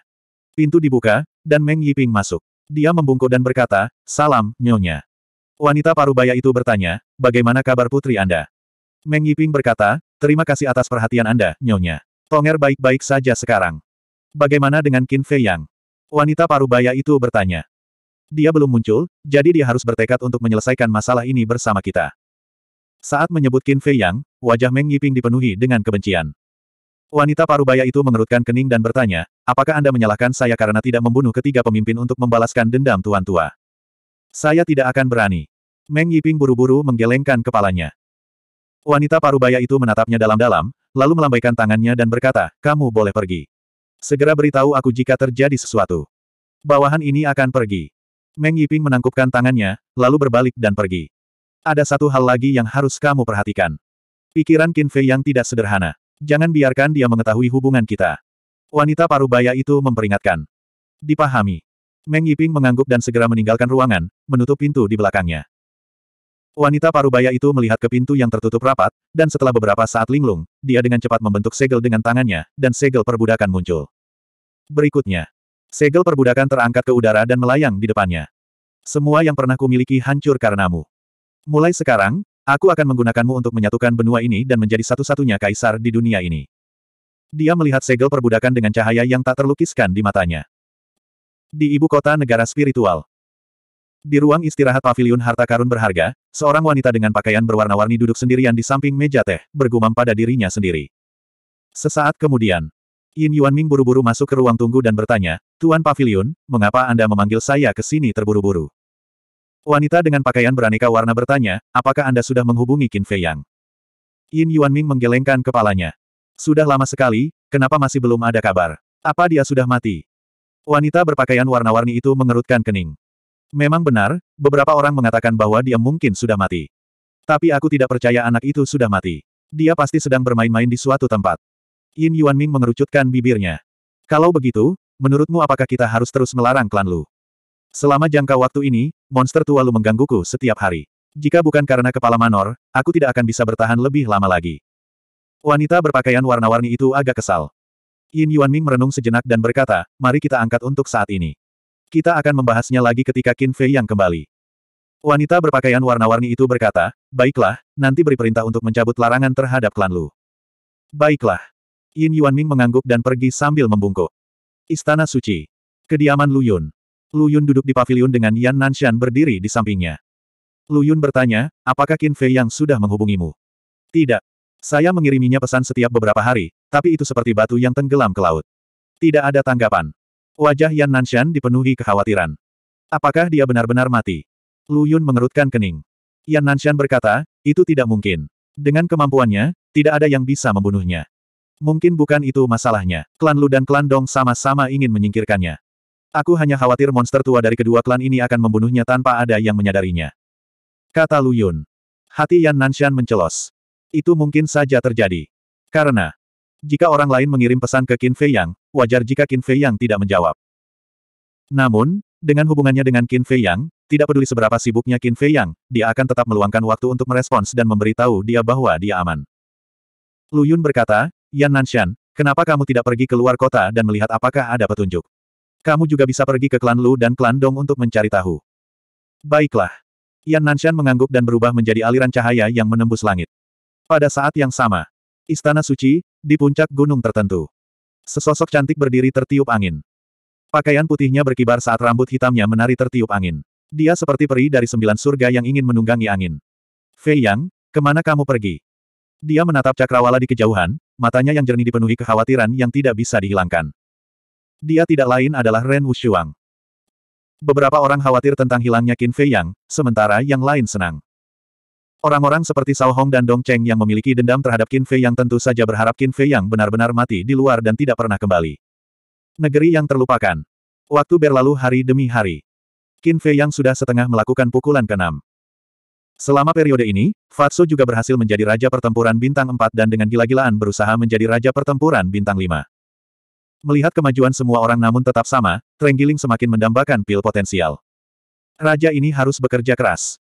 Pintu dibuka, dan Meng Yiping masuk. Dia membungkuk dan berkata, Salam, Nyonya. Wanita parubaya itu bertanya, bagaimana kabar putri Anda? Meng Yiping berkata, terima kasih atas perhatian Anda, Nyonya. Tonger baik-baik saja sekarang. Bagaimana dengan Qin Fei Yang? Wanita parubaya itu bertanya. Dia belum muncul, jadi dia harus bertekad untuk menyelesaikan masalah ini bersama kita. Saat menyebut Qin Fei Yang, wajah Meng Yiping dipenuhi dengan kebencian. Wanita parubaya itu mengerutkan kening dan bertanya, apakah Anda menyalahkan saya karena tidak membunuh ketiga pemimpin untuk membalaskan dendam Tuan Tua? Saya tidak akan berani. Meng Yiping buru-buru menggelengkan kepalanya. Wanita parubaya itu menatapnya dalam-dalam, lalu melambaikan tangannya dan berkata, kamu boleh pergi. Segera beritahu aku jika terjadi sesuatu. Bawahan ini akan pergi. Meng Yiping menangkupkan tangannya, lalu berbalik dan pergi. Ada satu hal lagi yang harus kamu perhatikan. Pikiran Qin Fei yang tidak sederhana. Jangan biarkan dia mengetahui hubungan kita. Wanita parubaya itu memperingatkan. Dipahami. Meng Yiping mengangguk dan segera meninggalkan ruangan, menutup pintu di belakangnya. Wanita parubaya itu melihat ke pintu yang tertutup rapat, dan setelah beberapa saat linglung, dia dengan cepat membentuk segel dengan tangannya, dan segel perbudakan muncul. Berikutnya, segel perbudakan terangkat ke udara dan melayang di depannya. Semua yang pernah kumiliki hancur karenamu. Mulai sekarang, aku akan menggunakanmu untuk menyatukan benua ini dan menjadi satu-satunya kaisar di dunia ini. Dia melihat segel perbudakan dengan cahaya yang tak terlukiskan di matanya. Di ibu kota negara spiritual. Di ruang istirahat pavilion harta karun berharga, seorang wanita dengan pakaian berwarna-warni duduk sendirian di samping meja teh, bergumam pada dirinya sendiri. Sesaat kemudian, Yin Yuanming buru-buru masuk ke ruang tunggu dan bertanya, Tuan Pavilion, mengapa Anda memanggil saya ke sini terburu-buru? Wanita dengan pakaian beraneka warna bertanya, apakah Anda sudah menghubungi Qin Fei Yang? Yin Yuanming menggelengkan kepalanya. Sudah lama sekali, kenapa masih belum ada kabar? Apa dia sudah mati? Wanita berpakaian warna-warni itu mengerutkan kening. Memang benar, beberapa orang mengatakan bahwa dia mungkin sudah mati. Tapi aku tidak percaya anak itu sudah mati. Dia pasti sedang bermain-main di suatu tempat. Yin Yuanming mengerucutkan bibirnya. Kalau begitu, menurutmu apakah kita harus terus melarang klan Lu? Selama jangka waktu ini, monster tua Lu menggangguku setiap hari. Jika bukan karena kepala manor, aku tidak akan bisa bertahan lebih lama lagi. Wanita berpakaian warna-warni itu agak kesal. Yin Yuanming merenung sejenak dan berkata, mari kita angkat untuk saat ini. Kita akan membahasnya lagi ketika Qin Fei yang kembali. Wanita berpakaian warna-warni itu berkata, baiklah, nanti beri perintah untuk mencabut larangan terhadap klan Lu. Baiklah. Yin Yuanming mengangguk dan pergi sambil membungkuk. Istana Suci. Kediaman Lu Yun. Lu Yun duduk di pavilion dengan Yan Nanshan berdiri di sampingnya. Lu Yun bertanya, apakah Qin Fei yang sudah menghubungimu? Tidak. Saya mengiriminya pesan setiap beberapa hari, tapi itu seperti batu yang tenggelam ke laut. Tidak ada tanggapan. Wajah Yan Nanshan dipenuhi kekhawatiran. Apakah dia benar-benar mati? Lu Yun mengerutkan kening. Yan Nanshan berkata, itu tidak mungkin. Dengan kemampuannya, tidak ada yang bisa membunuhnya. Mungkin bukan itu masalahnya. Klan Lu dan klan Dong sama-sama ingin menyingkirkannya. Aku hanya khawatir monster tua dari kedua klan ini akan membunuhnya tanpa ada yang menyadarinya. Kata Lu Yun. Hati Yan Nanshan mencelos. Itu mungkin saja terjadi. Karena, jika orang lain mengirim pesan ke Qin Fei Yang, wajar jika Qin Fei Yang tidak menjawab. Namun, dengan hubungannya dengan Qin Fei Yang, tidak peduli seberapa sibuknya Qin Fei Yang, dia akan tetap meluangkan waktu untuk merespons dan memberitahu dia bahwa dia aman. Lu Yun berkata, Yan Nanshan, kenapa kamu tidak pergi ke luar kota dan melihat apakah ada petunjuk? Kamu juga bisa pergi ke klan Lu dan klan Dong untuk mencari tahu. Baiklah. Yan Nanshan mengangguk dan berubah menjadi aliran cahaya yang menembus langit. Pada saat yang sama, Istana Suci, di puncak gunung tertentu. Sesosok cantik berdiri tertiup angin. Pakaian putihnya berkibar saat rambut hitamnya menari tertiup angin. Dia seperti peri dari sembilan surga yang ingin menunggangi angin. Fei Yang, ke mana kamu pergi? Dia menatap cakrawala di kejauhan, matanya yang jernih dipenuhi kekhawatiran yang tidak bisa dihilangkan. Dia tidak lain adalah Ren Wushuang. Beberapa orang khawatir tentang hilangnya Qin Fei Yang, sementara yang lain senang. Orang-orang seperti Sao Hong dan Dong Cheng yang memiliki dendam terhadap Qin Fei yang tentu saja berharap Qin Fei yang benar-benar mati di luar dan tidak pernah kembali. Negeri yang terlupakan. Waktu berlalu hari demi hari. Qin Fei yang sudah setengah melakukan pukulan keenam. Selama periode ini, Fatso juga berhasil menjadi Raja Pertempuran Bintang 4 dan dengan gila-gilaan berusaha menjadi Raja Pertempuran Bintang 5. Melihat kemajuan semua orang namun tetap sama, Trenggiling semakin mendambakan pil potensial. Raja ini harus bekerja keras.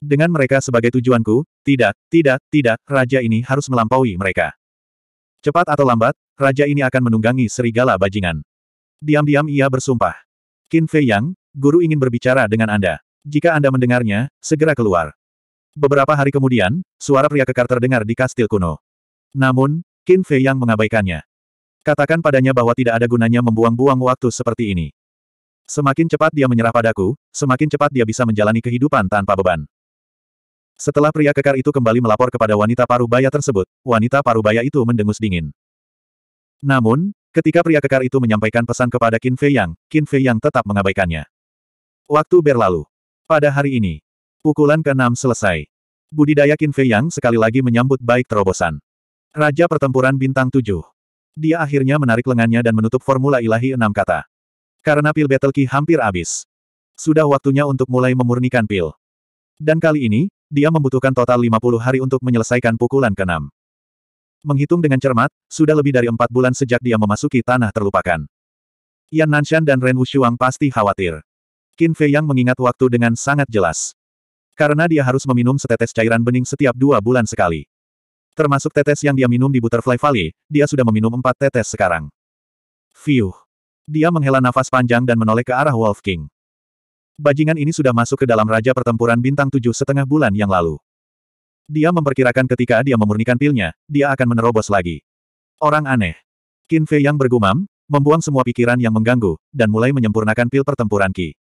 Dengan mereka sebagai tujuanku, tidak, tidak, tidak, raja ini harus melampaui mereka. Cepat atau lambat, raja ini akan menunggangi serigala bajingan. Diam-diam ia bersumpah. Qin Fei Yang, guru ingin berbicara dengan Anda. Jika Anda mendengarnya, segera keluar. Beberapa hari kemudian, suara pria kekar terdengar di kastil kuno. Namun, Qin Fei Yang mengabaikannya. Katakan padanya bahwa tidak ada gunanya membuang-buang waktu seperti ini. Semakin cepat dia menyerah padaku, semakin cepat dia bisa menjalani kehidupan tanpa beban. Setelah pria kekar itu kembali melapor kepada wanita parubaya tersebut, wanita parubaya itu mendengus dingin. Namun, ketika pria kekar itu menyampaikan pesan kepada Qin Fei Yang, Qin Fei Yang tetap mengabaikannya. Waktu berlalu. Pada hari ini, pukulan ke-6 selesai. Budidaya Qin Fei Yang sekali lagi menyambut baik terobosan. Raja Pertempuran Bintang 7. Dia akhirnya menarik lengannya dan menutup formula ilahi enam kata. Karena pil Battle Key hampir habis. Sudah waktunya untuk mulai memurnikan pil. Dan kali ini, dia membutuhkan total 50 hari untuk menyelesaikan pukulan ke-6. Menghitung dengan cermat, sudah lebih dari empat bulan sejak dia memasuki tanah terlupakan. Yan Nanshan dan Ren Wushuang pasti khawatir. Qin Fei Yang mengingat waktu dengan sangat jelas. Karena dia harus meminum setetes cairan bening setiap dua bulan sekali. Termasuk tetes yang dia minum di Butterfly Valley, dia sudah meminum empat tetes sekarang. Fiuh. Dia menghela nafas panjang dan menoleh ke arah Wolf King. Bajingan ini sudah masuk ke dalam Raja Pertempuran Bintang Tujuh setengah bulan yang lalu. Dia memperkirakan ketika dia memurnikan pilnya, dia akan menerobos lagi. Orang aneh. Qin Fei yang bergumam, membuang semua pikiran yang mengganggu, dan mulai menyempurnakan pil pertempuran Qi.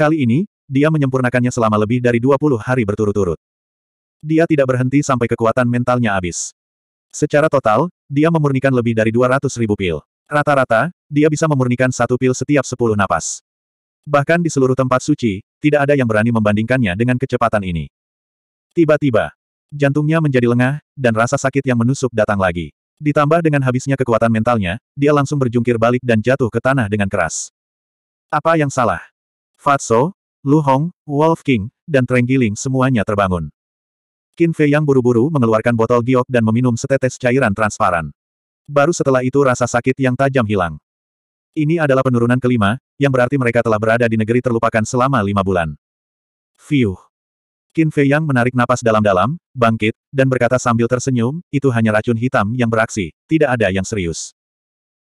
Kali ini, dia menyempurnakannya selama lebih dari 20 hari berturut-turut. Dia tidak berhenti sampai kekuatan mentalnya habis. Secara total, dia memurnikan lebih dari 200 ribu pil. Rata-rata, dia bisa memurnikan satu pil setiap 10 napas. Bahkan di seluruh tempat suci, tidak ada yang berani membandingkannya dengan kecepatan ini. Tiba-tiba, jantungnya menjadi lengah, dan rasa sakit yang menusuk datang lagi. Ditambah dengan habisnya kekuatan mentalnya, dia langsung berjungkir balik dan jatuh ke tanah dengan keras. Apa yang salah? Fatso, Lu Hong, Wolf King, dan Trenggiling semuanya terbangun. Qin Fei yang buru-buru mengeluarkan botol giok dan meminum setetes cairan transparan. Baru setelah itu rasa sakit yang tajam hilang. Ini adalah penurunan kelima, yang berarti mereka telah berada di negeri terlupakan selama lima bulan. Fiuh. Qin Fei Yang menarik napas dalam-dalam, bangkit, dan berkata sambil tersenyum, itu hanya racun hitam yang beraksi, tidak ada yang serius.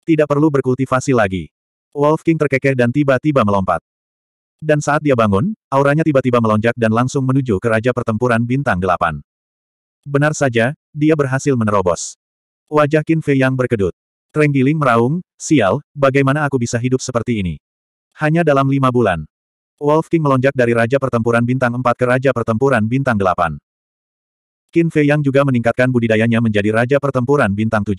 Tidak perlu berkultivasi lagi. Wolf King terkekeh dan tiba-tiba melompat. Dan saat dia bangun, auranya tiba-tiba melonjak dan langsung menuju ke Raja Pertempuran Bintang Delapan. Benar saja, dia berhasil menerobos. Wajah Qin Fei Yang berkedut. Trenggiling meraung, sial, bagaimana aku bisa hidup seperti ini? Hanya dalam lima bulan. Wolf King melonjak dari Raja Pertempuran Bintang 4 ke Raja Pertempuran Bintang 8. Qin Fei Yang juga meningkatkan budidayanya menjadi Raja Pertempuran Bintang 7.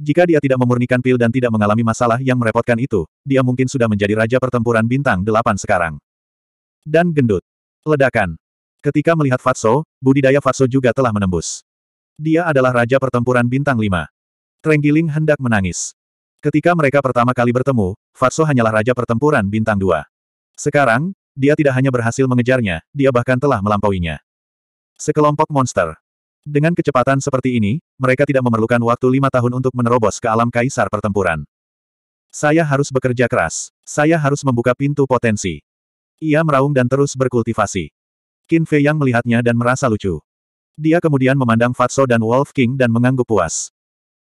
Jika dia tidak memurnikan pil dan tidak mengalami masalah yang merepotkan itu, dia mungkin sudah menjadi Raja Pertempuran Bintang 8 sekarang. Dan gendut. Ledakan. Ketika melihat Fatso, budidaya Fatso juga telah menembus. Dia adalah Raja Pertempuran Bintang 5. Trenggiling hendak menangis. Ketika mereka pertama kali bertemu, Fatso hanyalah raja pertempuran bintang dua. Sekarang, dia tidak hanya berhasil mengejarnya, dia bahkan telah melampauinya. Sekelompok monster. Dengan kecepatan seperti ini, mereka tidak memerlukan waktu lima tahun untuk menerobos ke alam kaisar pertempuran. Saya harus bekerja keras. Saya harus membuka pintu potensi. Ia meraung dan terus berkultivasi. Qin Fei yang melihatnya dan merasa lucu. Dia kemudian memandang Fatso dan Wolf King dan mengangguk puas.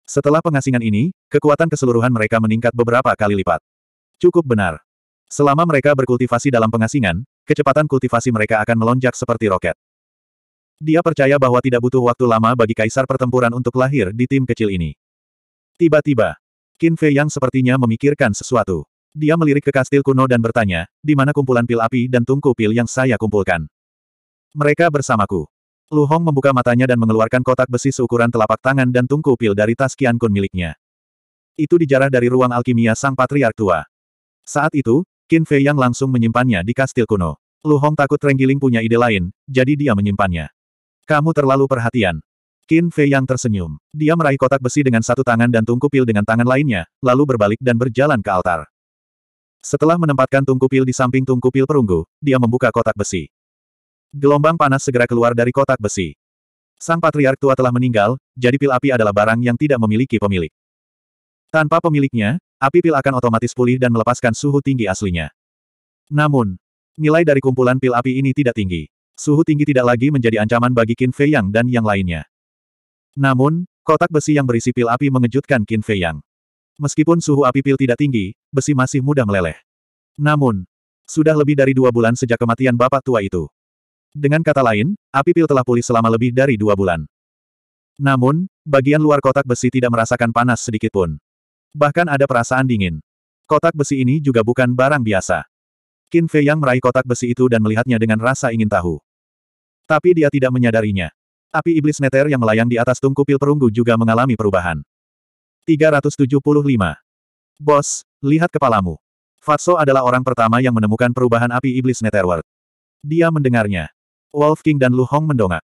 Setelah pengasingan ini, kekuatan keseluruhan mereka meningkat beberapa kali lipat. Cukup benar. Selama mereka berkultivasi dalam pengasingan, kecepatan kultivasi mereka akan melonjak seperti roket. Dia percaya bahwa tidak butuh waktu lama bagi kaisar pertempuran untuk lahir di tim kecil ini. Tiba-tiba, Qin Fei yang sepertinya memikirkan sesuatu. Dia melirik ke kastil kuno dan bertanya, di mana kumpulan pil api dan tungku pil yang saya kumpulkan? Mereka bersamaku. Lu Hong membuka matanya dan mengeluarkan kotak besi seukuran telapak tangan dan tungku pil dari tas Qian Kun miliknya. Itu dijarah dari ruang alkimia sang patriark tua. Saat itu, Qin Fei yang langsung menyimpannya di kastil kuno. Lu Hong takut Renggiling punya ide lain, jadi dia menyimpannya. Kamu terlalu perhatian. Qin Fei yang tersenyum. Dia meraih kotak besi dengan satu tangan dan tungku pil dengan tangan lainnya, lalu berbalik dan berjalan ke altar. Setelah menempatkan tungku pil di samping tungku pil perunggu, dia membuka kotak besi. Gelombang panas segera keluar dari kotak besi. Sang patriark tua telah meninggal, jadi pil api adalah barang yang tidak memiliki pemilik. Tanpa pemiliknya, api pil akan otomatis pulih dan melepaskan suhu tinggi aslinya. Namun, nilai dari kumpulan pil api ini tidak tinggi. Suhu tinggi tidak lagi menjadi ancaman bagi Qin Fei Yang dan yang lainnya. Namun, kotak besi yang berisi pil api mengejutkan Qin Fei Yang. Meskipun suhu api pil tidak tinggi, besi masih mudah meleleh. Namun, sudah lebih dari dua bulan sejak kematian bapak tua itu. Dengan kata lain, api pil telah pulih selama lebih dari dua bulan. Namun, bagian luar kotak besi tidak merasakan panas sedikit pun. Bahkan ada perasaan dingin. Kotak besi ini juga bukan barang biasa. Qin Fei Yang meraih kotak besi itu dan melihatnya dengan rasa ingin tahu. Tapi dia tidak menyadarinya. Api iblis neter yang melayang di atas tungku pil perunggu juga mengalami perubahan. 375. Bos, lihat kepalamu. Fatso adalah orang pertama yang menemukan perubahan api iblis netherworld. Dia mendengarnya. Wolf King dan Lu Hong mendongak.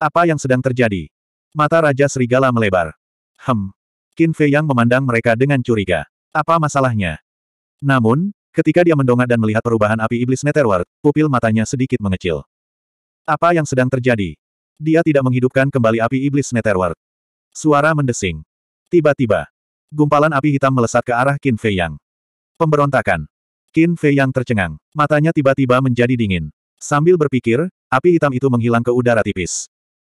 Apa yang sedang terjadi? Mata Raja Serigala melebar. Hem. Qin Fei Yang memandang mereka dengan curiga. Apa masalahnya? Namun, ketika dia mendongak dan melihat perubahan api iblis netherworld, pupil matanya sedikit mengecil. Apa yang sedang terjadi? Dia tidak menghidupkan kembali api iblis Netherworld. Suara mendesing. Tiba-tiba, gumpalan api hitam melesat ke arah Qin Fei Yang. Pemberontakan. Qin Fei Yang tercengang. Matanya tiba-tiba menjadi dingin. Sambil berpikir, api hitam itu menghilang ke udara tipis.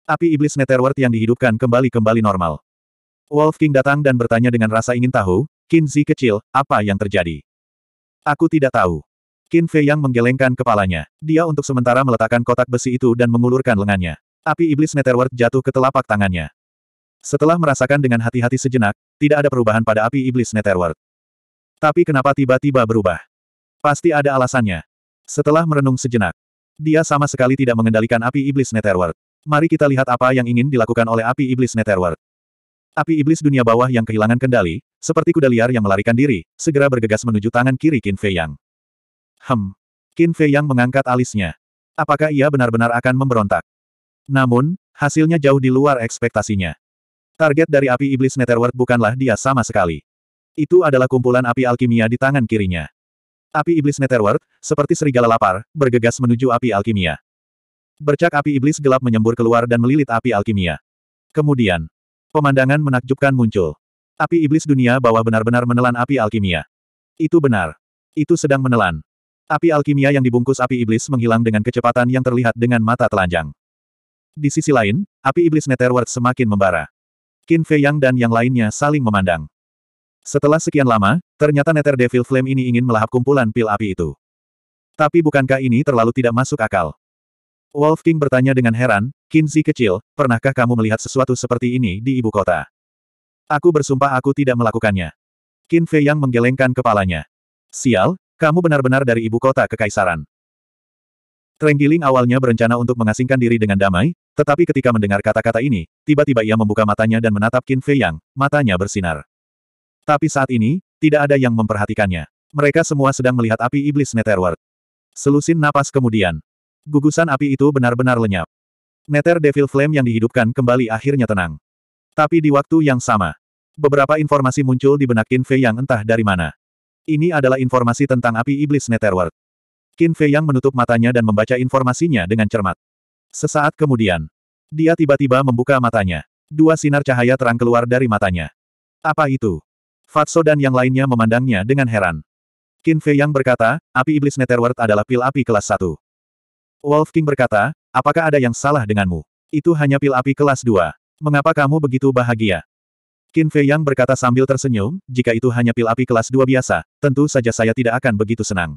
Api iblis Netherworld yang dihidupkan kembali-kembali normal. Wolf King datang dan bertanya dengan rasa ingin tahu, Qin Zi kecil, apa yang terjadi? Aku tidak tahu. Qin Fei yang menggelengkan kepalanya. Dia untuk sementara meletakkan kotak besi itu dan mengulurkan lengannya. Api iblis Netherworld jatuh ke telapak tangannya. Setelah merasakan dengan hati-hati sejenak, tidak ada perubahan pada api iblis Netherworld. Tapi kenapa tiba-tiba berubah? Pasti ada alasannya. Setelah merenung sejenak, dia sama sekali tidak mengendalikan api iblis Netherworld. Mari kita lihat apa yang ingin dilakukan oleh api iblis Netherworld. Api iblis dunia bawah yang kehilangan kendali, seperti kuda liar yang melarikan diri, segera bergegas menuju tangan kiri Qin Fei Yang. Hem. Qin Fei yang mengangkat alisnya. Apakah ia benar-benar akan memberontak? Namun, hasilnya jauh di luar ekspektasinya. Target dari api iblis Netherworld bukanlah dia sama sekali. Itu adalah kumpulan api alkimia di tangan kirinya. Api iblis Netherworld, seperti serigala lapar, bergegas menuju api alkimia. Bercak api iblis gelap menyembur keluar dan melilit api alkimia. Kemudian, pemandangan menakjubkan muncul. Api iblis dunia bawah benar-benar menelan api alkimia. Itu benar. Itu sedang menelan. Api alkimia yang dibungkus api iblis menghilang dengan kecepatan yang terlihat dengan mata telanjang. Di sisi lain, api iblis Netherworld semakin membara. Qin Fei Yang dan yang lainnya saling memandang. Setelah sekian lama, ternyata Nether Devil Flame ini ingin melahap kumpulan pil api itu. Tapi bukankah ini terlalu tidak masuk akal? Wolf King bertanya dengan heran, Qin Zi kecil, pernahkah kamu melihat sesuatu seperti ini di ibu kota? Aku bersumpah aku tidak melakukannya. Qin Fei Yang menggelengkan kepalanya. Sial, kamu benar-benar dari ibu kota kekaisaran. Trenggiling awalnya berencana untuk mengasingkan diri dengan damai, tetapi ketika mendengar kata-kata ini, tiba-tiba ia membuka matanya dan menatap Qin Fei Yang, matanya bersinar. Tapi saat ini, tidak ada yang memperhatikannya. Mereka semua sedang melihat api iblis Netherworld. Selusin napas kemudian. Gugusan api itu benar-benar lenyap. Nether Devil Flame yang dihidupkan kembali akhirnya tenang. Tapi di waktu yang sama, beberapa informasi muncul di benak Qin Fei Yang entah dari mana. Ini adalah informasi tentang api iblis Netherworld. Qin Fei yang menutup matanya dan membaca informasinya dengan cermat. Sesaat kemudian, dia tiba-tiba membuka matanya. Dua sinar cahaya terang keluar dari matanya. Apa itu? Fatso dan yang lainnya memandangnya dengan heran. Qin Fei yang berkata, api iblis Netherworld adalah pil api kelas 1. Wolf King berkata, apakah ada yang salah denganmu? Itu hanya pil api kelas 2. Mengapa kamu begitu bahagia? Qin Fei Yang berkata sambil tersenyum, jika itu hanya pil api kelas 2 biasa, tentu saja saya tidak akan begitu senang.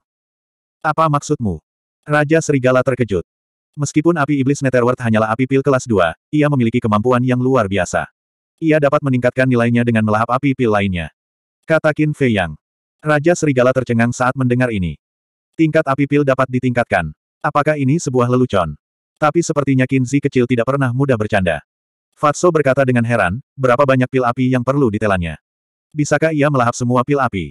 Apa maksudmu? Raja Serigala terkejut. Meskipun api iblis Netherworld hanyalah api pil kelas 2, ia memiliki kemampuan yang luar biasa. Ia dapat meningkatkan nilainya dengan melahap api pil lainnya. Kata Qin Fei Yang. Raja Serigala tercengang saat mendengar ini. Tingkat api pil dapat ditingkatkan. Apakah ini sebuah lelucon? Tapi sepertinya Qin Zi kecil tidak pernah mudah bercanda. Fatso berkata dengan heran, berapa banyak pil api yang perlu ditelannya. Bisakah ia melahap semua pil api?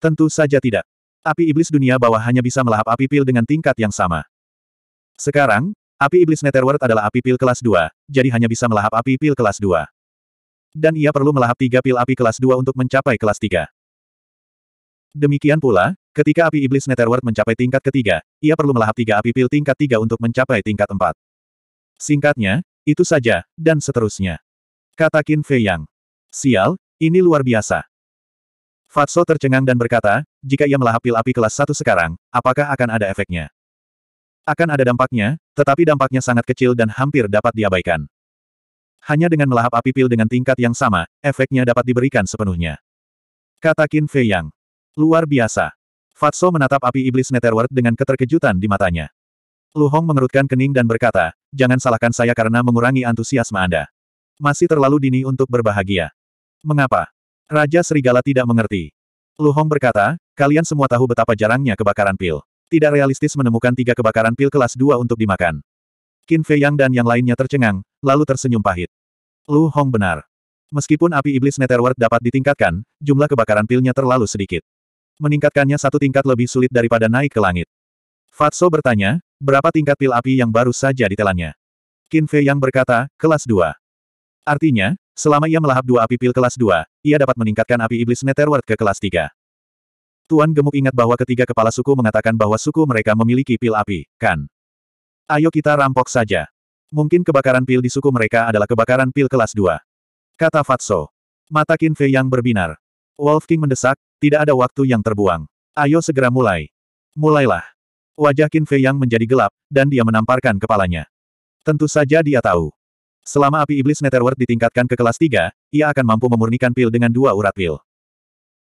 Tentu saja tidak. Api iblis dunia bawah hanya bisa melahap api pil dengan tingkat yang sama. Sekarang, api iblis Netherworld adalah api pil kelas 2, jadi hanya bisa melahap api pil kelas 2. Dan ia perlu melahap tiga pil api kelas 2 untuk mencapai kelas 3. Demikian pula, ketika api iblis Netherworld mencapai tingkat ketiga, ia perlu melahap tiga api pil tingkat tiga untuk mencapai tingkat empat. Singkatnya, itu saja, dan seterusnya. Kata Qin Fei Yang. Sial, ini luar biasa. Fatso tercengang dan berkata, jika ia melahap pil api kelas 1 sekarang, apakah akan ada efeknya? Akan ada dampaknya, tetapi dampaknya sangat kecil dan hampir dapat diabaikan. Hanya dengan melahap api pil dengan tingkat yang sama, efeknya dapat diberikan sepenuhnya. Kata Qin Fei Yang. Luar biasa. Fatso menatap api iblis Netherworld dengan keterkejutan di matanya. Lu Hong mengerutkan kening dan berkata, jangan salahkan saya karena mengurangi antusiasme Anda. Masih terlalu dini untuk berbahagia. Mengapa? Raja Serigala tidak mengerti. Lu Hong berkata, kalian semua tahu betapa jarangnya kebakaran pil. Tidak realistis menemukan tiga kebakaran pil kelas dua untuk dimakan. Qin Fei Yang dan yang lainnya tercengang, lalu tersenyum pahit. Lu Hong benar. Meskipun api iblis Netherworld dapat ditingkatkan, jumlah kebakaran pilnya terlalu sedikit. Meningkatkannya satu tingkat lebih sulit daripada naik ke langit. Fatso bertanya, berapa tingkat pil api yang baru saja ditelannya? Qin Fei yang berkata, kelas 2. Artinya, selama ia melahap dua api pil kelas 2, ia dapat meningkatkan api iblis Netherworld ke kelas 3. Tuan Gemuk ingat bahwa ketiga kepala suku mengatakan bahwa suku mereka memiliki pil api, kan? Ayo kita rampok saja. Mungkin kebakaran pil di suku mereka adalah kebakaran pil kelas 2. Kata Fatso. Mata Qin Fei yang berbinar. Wolf King mendesak, tidak ada waktu yang terbuang. Ayo segera mulai. Mulailah. Wajah Qin Fei Yang menjadi gelap, dan dia menamparkan kepalanya. Tentu saja dia tahu. Selama api iblis Netherworld ditingkatkan ke kelas 3, ia akan mampu memurnikan pil dengan dua urat pil.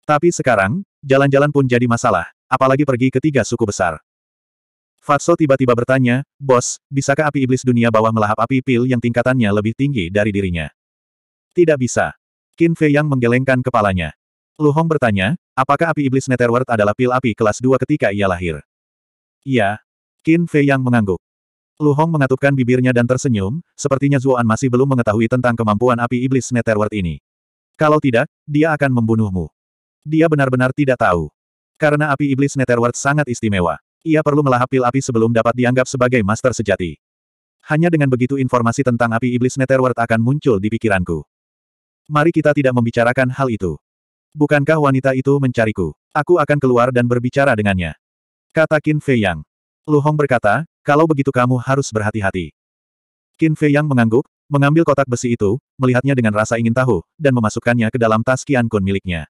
Tapi sekarang, jalan-jalan pun jadi masalah, apalagi pergi ke tiga suku besar. Fatso tiba-tiba bertanya, Bos, bisakah api iblis dunia bawah melahap api pil yang tingkatannya lebih tinggi dari dirinya? Tidak bisa. Qin Fei Yang menggelengkan kepalanya. Lu Hong bertanya, apakah api iblis Netherworld adalah pil api kelas 2 ketika ia lahir? Iya. Qin Fei yang mengangguk. Lu Hong mengatupkan bibirnya dan tersenyum, sepertinya Zuan masih belum mengetahui tentang kemampuan api iblis Netherworld ini. Kalau tidak, dia akan membunuhmu. Dia benar-benar tidak tahu. Karena api iblis Netherworld sangat istimewa. Ia perlu melahap pil api sebelum dapat dianggap sebagai master sejati. Hanya dengan begitu informasi tentang api iblis Netherworld akan muncul di pikiranku. Mari kita tidak membicarakan hal itu. Bukankah wanita itu mencariku? Aku akan keluar dan berbicara dengannya. Kata Qin Fei Yang. Lu Hong berkata, kalau begitu kamu harus berhati-hati. Qin Fei Yang mengangguk, mengambil kotak besi itu, melihatnya dengan rasa ingin tahu, dan memasukkannya ke dalam tas Qian Kun miliknya.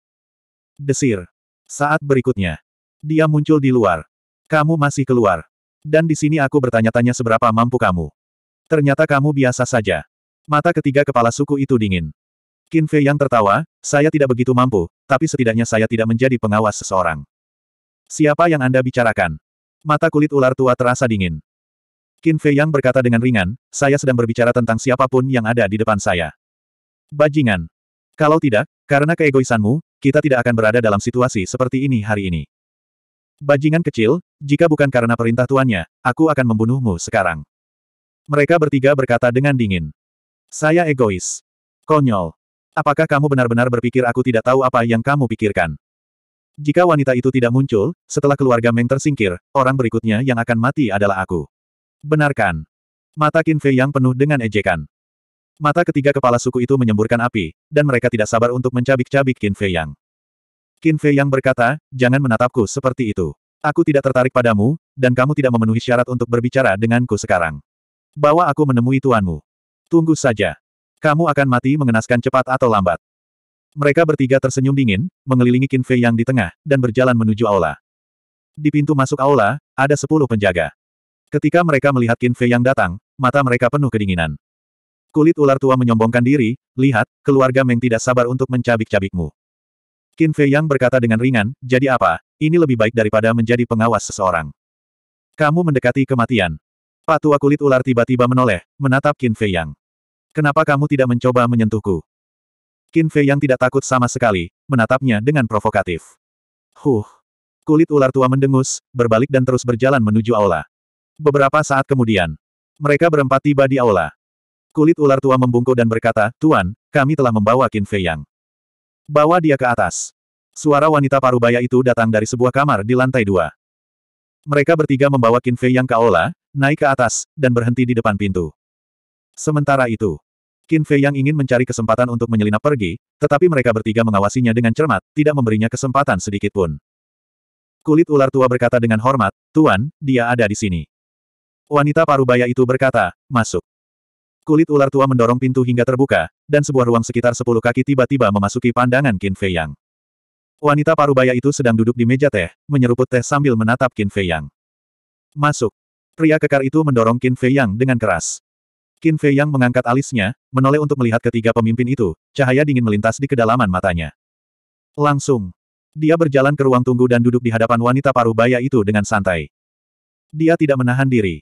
Desir. Saat berikutnya. Dia muncul di luar. Kamu masih keluar. Dan di sini aku bertanya-tanya seberapa mampu kamu. Ternyata kamu biasa saja. Mata ketiga kepala suku itu dingin. Qin Fei yang tertawa, saya tidak begitu mampu, tapi setidaknya saya tidak menjadi pengawas seseorang. Siapa yang Anda bicarakan? Mata kulit ular tua terasa dingin. Qin Fei Yang berkata dengan ringan, saya sedang berbicara tentang siapa pun yang ada di depan saya. Bajingan. Kalau tidak, karena keegoisanmu, kita tidak akan berada dalam situasi seperti ini hari ini. Bajingan kecil, jika bukan karena perintah tuannya, aku akan membunuhmu sekarang. Mereka bertiga berkata dengan dingin. Saya egois. Konyol. Apakah kamu benar-benar berpikir aku tidak tahu apa yang kamu pikirkan? Jika wanita itu tidak muncul, setelah keluarga Meng tersingkir, orang berikutnya yang akan mati adalah aku. Benarkan. Mata Qin Fei yang penuh dengan ejekan. Mata ketiga kepala suku itu menyemburkan api, dan mereka tidak sabar untuk mencabik-cabik Qin Fei Yang. Qin Fei Yang berkata, jangan menatapku seperti itu. Aku tidak tertarik padamu, dan kamu tidak memenuhi syarat untuk berbicara denganku sekarang. Bawa aku menemui tuanmu. Tunggu saja. Kamu akan mati mengenaskan cepat atau lambat. Mereka bertiga tersenyum dingin, mengelilingi Qin Fei yang di tengah, dan berjalan menuju aula. Di pintu masuk aula, ada sepuluh penjaga. Ketika mereka melihat Qin Fei yang datang, mata mereka penuh kedinginan. Kulit ular tua menyombongkan diri, lihat, keluarga Meng tidak sabar untuk mencabik-cabikmu. Qin Fei Yang berkata dengan ringan, jadi apa, ini lebih baik daripada menjadi pengawas seseorang. Kamu mendekati kematian. Pak tua kulit ular tiba-tiba menoleh, menatap Qin Fei Yang. Kenapa kamu tidak mencoba menyentuhku? Qin Fei Yang tidak takut sama sekali, menatapnya dengan provokatif. Huh. Kulit ular tua mendengus, berbalik dan terus berjalan menuju aula. Beberapa saat kemudian, mereka berempat tiba di aula. Kulit ular tua membungkuk dan berkata, Tuan, kami telah membawa Qin Fei Yang. Bawa dia ke atas. Suara wanita parubaya itu datang dari sebuah kamar di lantai dua. Mereka bertiga membawa Qin Fei Yang ke aula, naik ke atas, dan berhenti di depan pintu. Sementara itu, Qin Fei Yang ingin mencari kesempatan untuk menyelinap pergi, tetapi mereka bertiga mengawasinya dengan cermat, tidak memberinya kesempatan sedikit pun. Kulit ular tua berkata dengan hormat, Tuan, dia ada di sini. Wanita parubaya itu berkata, masuk. Kulit ular tua mendorong pintu hingga terbuka, dan sebuah ruang sekitar sepuluh kaki tiba-tiba memasuki pandangan Qin Fei Yang. Wanita parubaya itu sedang duduk di meja teh, menyeruput teh sambil menatap Qin Fei Yang. Masuk. Pria kekar itu mendorong Qin Fei Yang dengan keras. Qin Fei Yang mengangkat alisnya, menoleh untuk melihat ketiga pemimpin itu, cahaya dingin melintas di kedalaman matanya. Langsung. Dia berjalan ke ruang tunggu dan duduk di hadapan wanita parubaya itu dengan santai. Dia tidak menahan diri.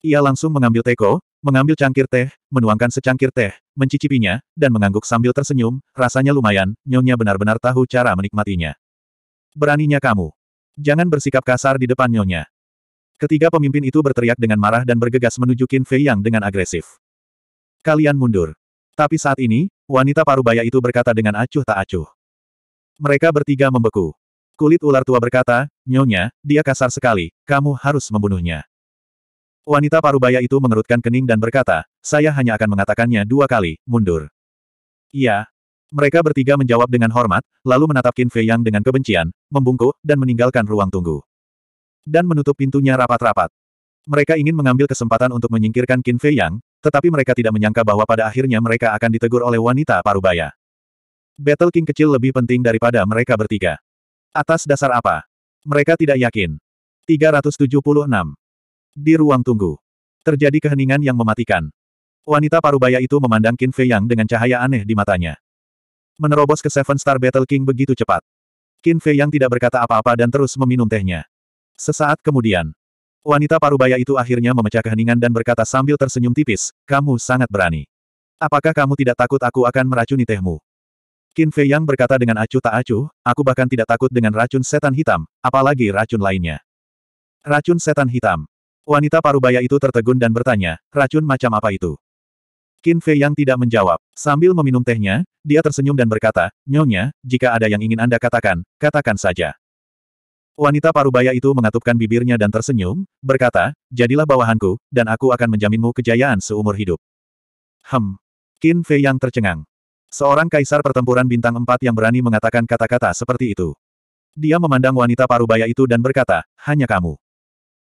Ia langsung mengambil teko, mengambil cangkir teh, menuangkan secangkir teh, mencicipinya, dan mengangguk sambil tersenyum, rasanya lumayan, nyonya benar-benar tahu cara menikmatinya. Beraninya kamu. Jangan bersikap kasar di depan nyonya. Ketiga pemimpin itu berteriak dengan marah dan bergegas menuju Qin Fei Yang dengan agresif. Kalian mundur. Tapi saat ini, wanita parubaya itu berkata dengan acuh tak acuh. Mereka bertiga membeku. Kulit ular tua berkata, Nyonya, dia kasar sekali, kamu harus membunuhnya. Wanita parubaya itu mengerutkan kening dan berkata, saya hanya akan mengatakannya dua kali, mundur. Iya. Mereka bertiga menjawab dengan hormat, lalu menatap Qin Fei Yang dengan kebencian, membungkuk, dan meninggalkan ruang tunggu. Dan menutup pintunya rapat-rapat. Mereka ingin mengambil kesempatan untuk menyingkirkan Qin Fei Yang, tetapi mereka tidak menyangka bahwa pada akhirnya mereka akan ditegur oleh wanita parubaya. Battle King kecil lebih penting daripada mereka bertiga. Atas dasar apa? Mereka tidak yakin. 376. Di ruang tunggu. Terjadi keheningan yang mematikan. Wanita parubaya itu memandang Qin Fei Yang dengan cahaya aneh di matanya. Menerobos ke Seven Star Battle King begitu cepat. Qin Fei Yang tidak berkata apa-apa dan terus meminum tehnya. Sesaat kemudian, wanita parubaya itu akhirnya memecah keheningan dan berkata sambil tersenyum tipis, kamu sangat berani. Apakah kamu tidak takut aku akan meracuni tehmu? Qin Fei Yang berkata dengan acuh tak acuh, aku bahkan tidak takut dengan racun setan hitam, apalagi racun lainnya. Racun setan hitam. Wanita parubaya itu tertegun dan bertanya, racun macam apa itu? Qin Fei yang tidak menjawab. Sambil meminum tehnya, dia tersenyum dan berkata, Nyonya, jika ada yang ingin Anda katakan, katakan saja. Wanita parubaya itu mengatupkan bibirnya dan tersenyum, berkata, jadilah bawahanku, dan aku akan menjaminmu kejayaan seumur hidup. Hem. Qin Fei yang tercengang. Seorang kaisar pertempuran bintang empat yang berani mengatakan kata-kata seperti itu. Dia memandang wanita parubaya itu dan berkata, hanya kamu.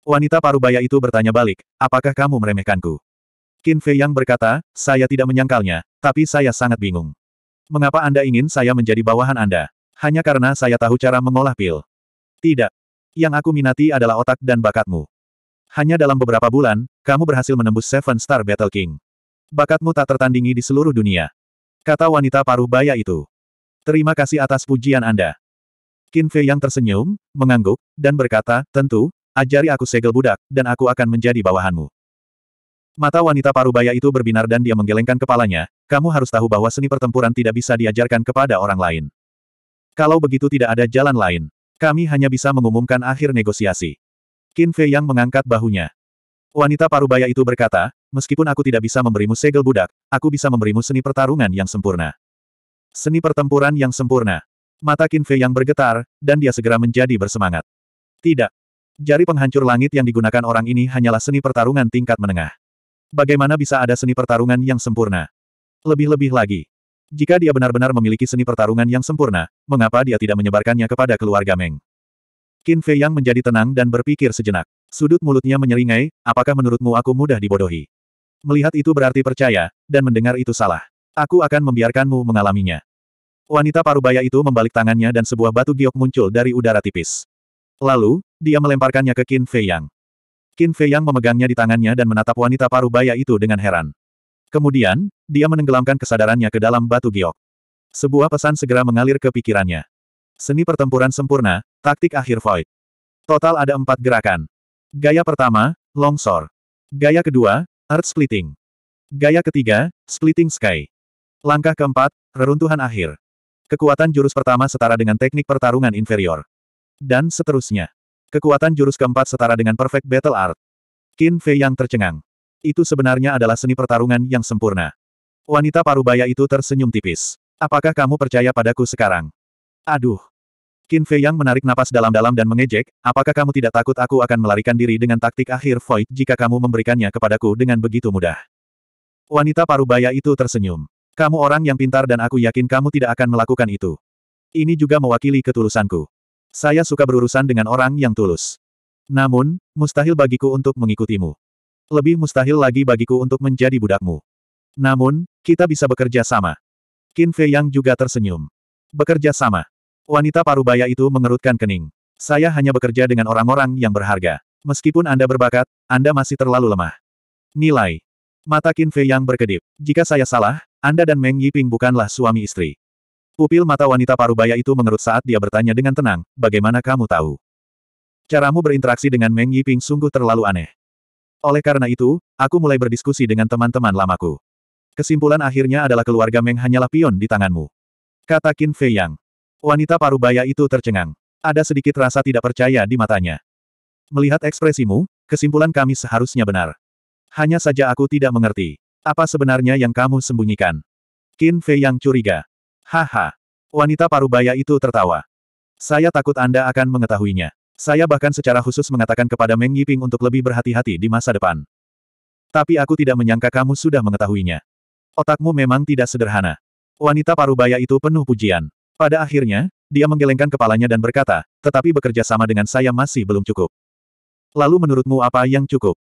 Wanita parubaya itu bertanya balik, apakah kamu meremehkanku? Qin Fei yang berkata, saya tidak menyangkalnya, tapi saya sangat bingung. Mengapa Anda ingin saya menjadi bawahan Anda? Hanya karena saya tahu cara mengolah pil. Tidak. Yang aku minati adalah otak dan bakatmu. Hanya dalam beberapa bulan, kamu berhasil menembus Seven Star Battle King. Bakatmu tak tertandingi di seluruh dunia. Kata wanita parubaya itu. Terima kasih atas pujian Anda. Qin Fei yang tersenyum, mengangguk, dan berkata, tentu, Ajari aku segel budak, dan aku akan menjadi bawahanmu. Mata wanita parubaya itu berbinar dan dia menggelengkan kepalanya, kamu harus tahu bahwa seni pertempuran tidak bisa diajarkan kepada orang lain. Kalau begitu tidak ada jalan lain. Kami hanya bisa mengumumkan akhir negosiasi. Qin Fei yang mengangkat bahunya. Wanita parubaya itu berkata, meskipun aku tidak bisa memberimu segel budak, aku bisa memberimu seni pertarungan yang sempurna. Seni pertempuran yang sempurna. Mata Qin Fei yang bergetar, dan dia segera menjadi bersemangat. Tidak, Jari penghancur langit yang digunakan orang ini hanyalah seni pertarungan tingkat menengah. Bagaimana bisa ada seni pertarungan yang sempurna? Lebih-lebih lagi. Jika dia benar-benar memiliki seni pertarungan yang sempurna, mengapa dia tidak menyebarkannya kepada keluarga Meng? Qin Fei Yang menjadi tenang dan berpikir sejenak. Sudut mulutnya menyeringai, apakah menurutmu aku mudah dibodohi? Melihat itu berarti percaya, dan mendengar itu salah. Aku akan membiarkanmu mengalaminya. Wanita parubaya itu membalik tangannya dan sebuah batu giok muncul dari udara tipis. Lalu, dia melemparkannya ke Qin Fei Yang. Qin Fei Yang memegangnya di tangannya dan menatap wanita parubaya itu dengan heran. Kemudian, dia menenggelamkan kesadarannya ke dalam batu giok. Sebuah pesan segera mengalir ke pikirannya. Seni pertempuran sempurna, taktik akhir Void. Total ada empat gerakan. Gaya pertama, Longsor. Gaya kedua, Earth Splitting. Gaya ketiga, Splitting Sky. Langkah keempat, Reruntuhan akhir. Kekuatan jurus pertama setara dengan teknik pertarungan inferior. Dan seterusnya. Kekuatan jurus keempat setara dengan Perfect Battle Art. Qin Fei yang tercengang. Itu sebenarnya adalah seni pertarungan yang sempurna. Wanita parubaya itu tersenyum tipis. Apakah kamu percaya padaku sekarang? Aduh. Qin Fei yang menarik napas dalam-dalam dan mengejek, apakah kamu tidak takut aku akan melarikan diri dengan taktik akhir Void jika kamu memberikannya kepadaku dengan begitu mudah? Wanita parubaya itu tersenyum. Kamu orang yang pintar dan aku yakin kamu tidak akan melakukan itu. Ini juga mewakili ketulusanku. Saya suka berurusan dengan orang yang tulus. Namun, mustahil bagiku untuk mengikutimu. Lebih mustahil lagi bagiku untuk menjadi budakmu. Namun, kita bisa bekerja sama. Qin Fei Yang juga tersenyum. Bekerja sama. Wanita parubaya itu mengerutkan kening. Saya hanya bekerja dengan orang-orang yang berharga. Meskipun Anda berbakat, Anda masih terlalu lemah. Nilai. Mata Qin Fei yang berkedip. Jika saya salah, Anda dan Meng Yiping bukanlah suami istri. Pupil mata wanita parubaya itu mengerut saat dia bertanya dengan tenang, bagaimana kamu tahu? Caramu berinteraksi dengan Meng Yiping sungguh terlalu aneh. Oleh karena itu, aku mulai berdiskusi dengan teman-teman lamaku. Kesimpulan akhirnya adalah keluarga Meng hanyalah pion di tanganmu. Kata Qin Fei Yang. Wanita parubaya itu tercengang. Ada sedikit rasa tidak percaya di matanya. Melihat ekspresimu, kesimpulan kami seharusnya benar. Hanya saja aku tidak mengerti. Apa sebenarnya yang kamu sembunyikan? Qin Fei yang curiga. Haha. Wanita parubaya itu tertawa. Saya takut Anda akan mengetahuinya. Saya bahkan secara khusus mengatakan kepada Meng Yiping untuk lebih berhati-hati di masa depan. Tapi aku tidak menyangka kamu sudah mengetahuinya. Otakmu memang tidak sederhana. Wanita parubaya itu penuh pujian. Pada akhirnya, dia menggelengkan kepalanya dan berkata, tetapi bekerja sama dengan saya masih belum cukup. Lalu menurutmu apa yang cukup?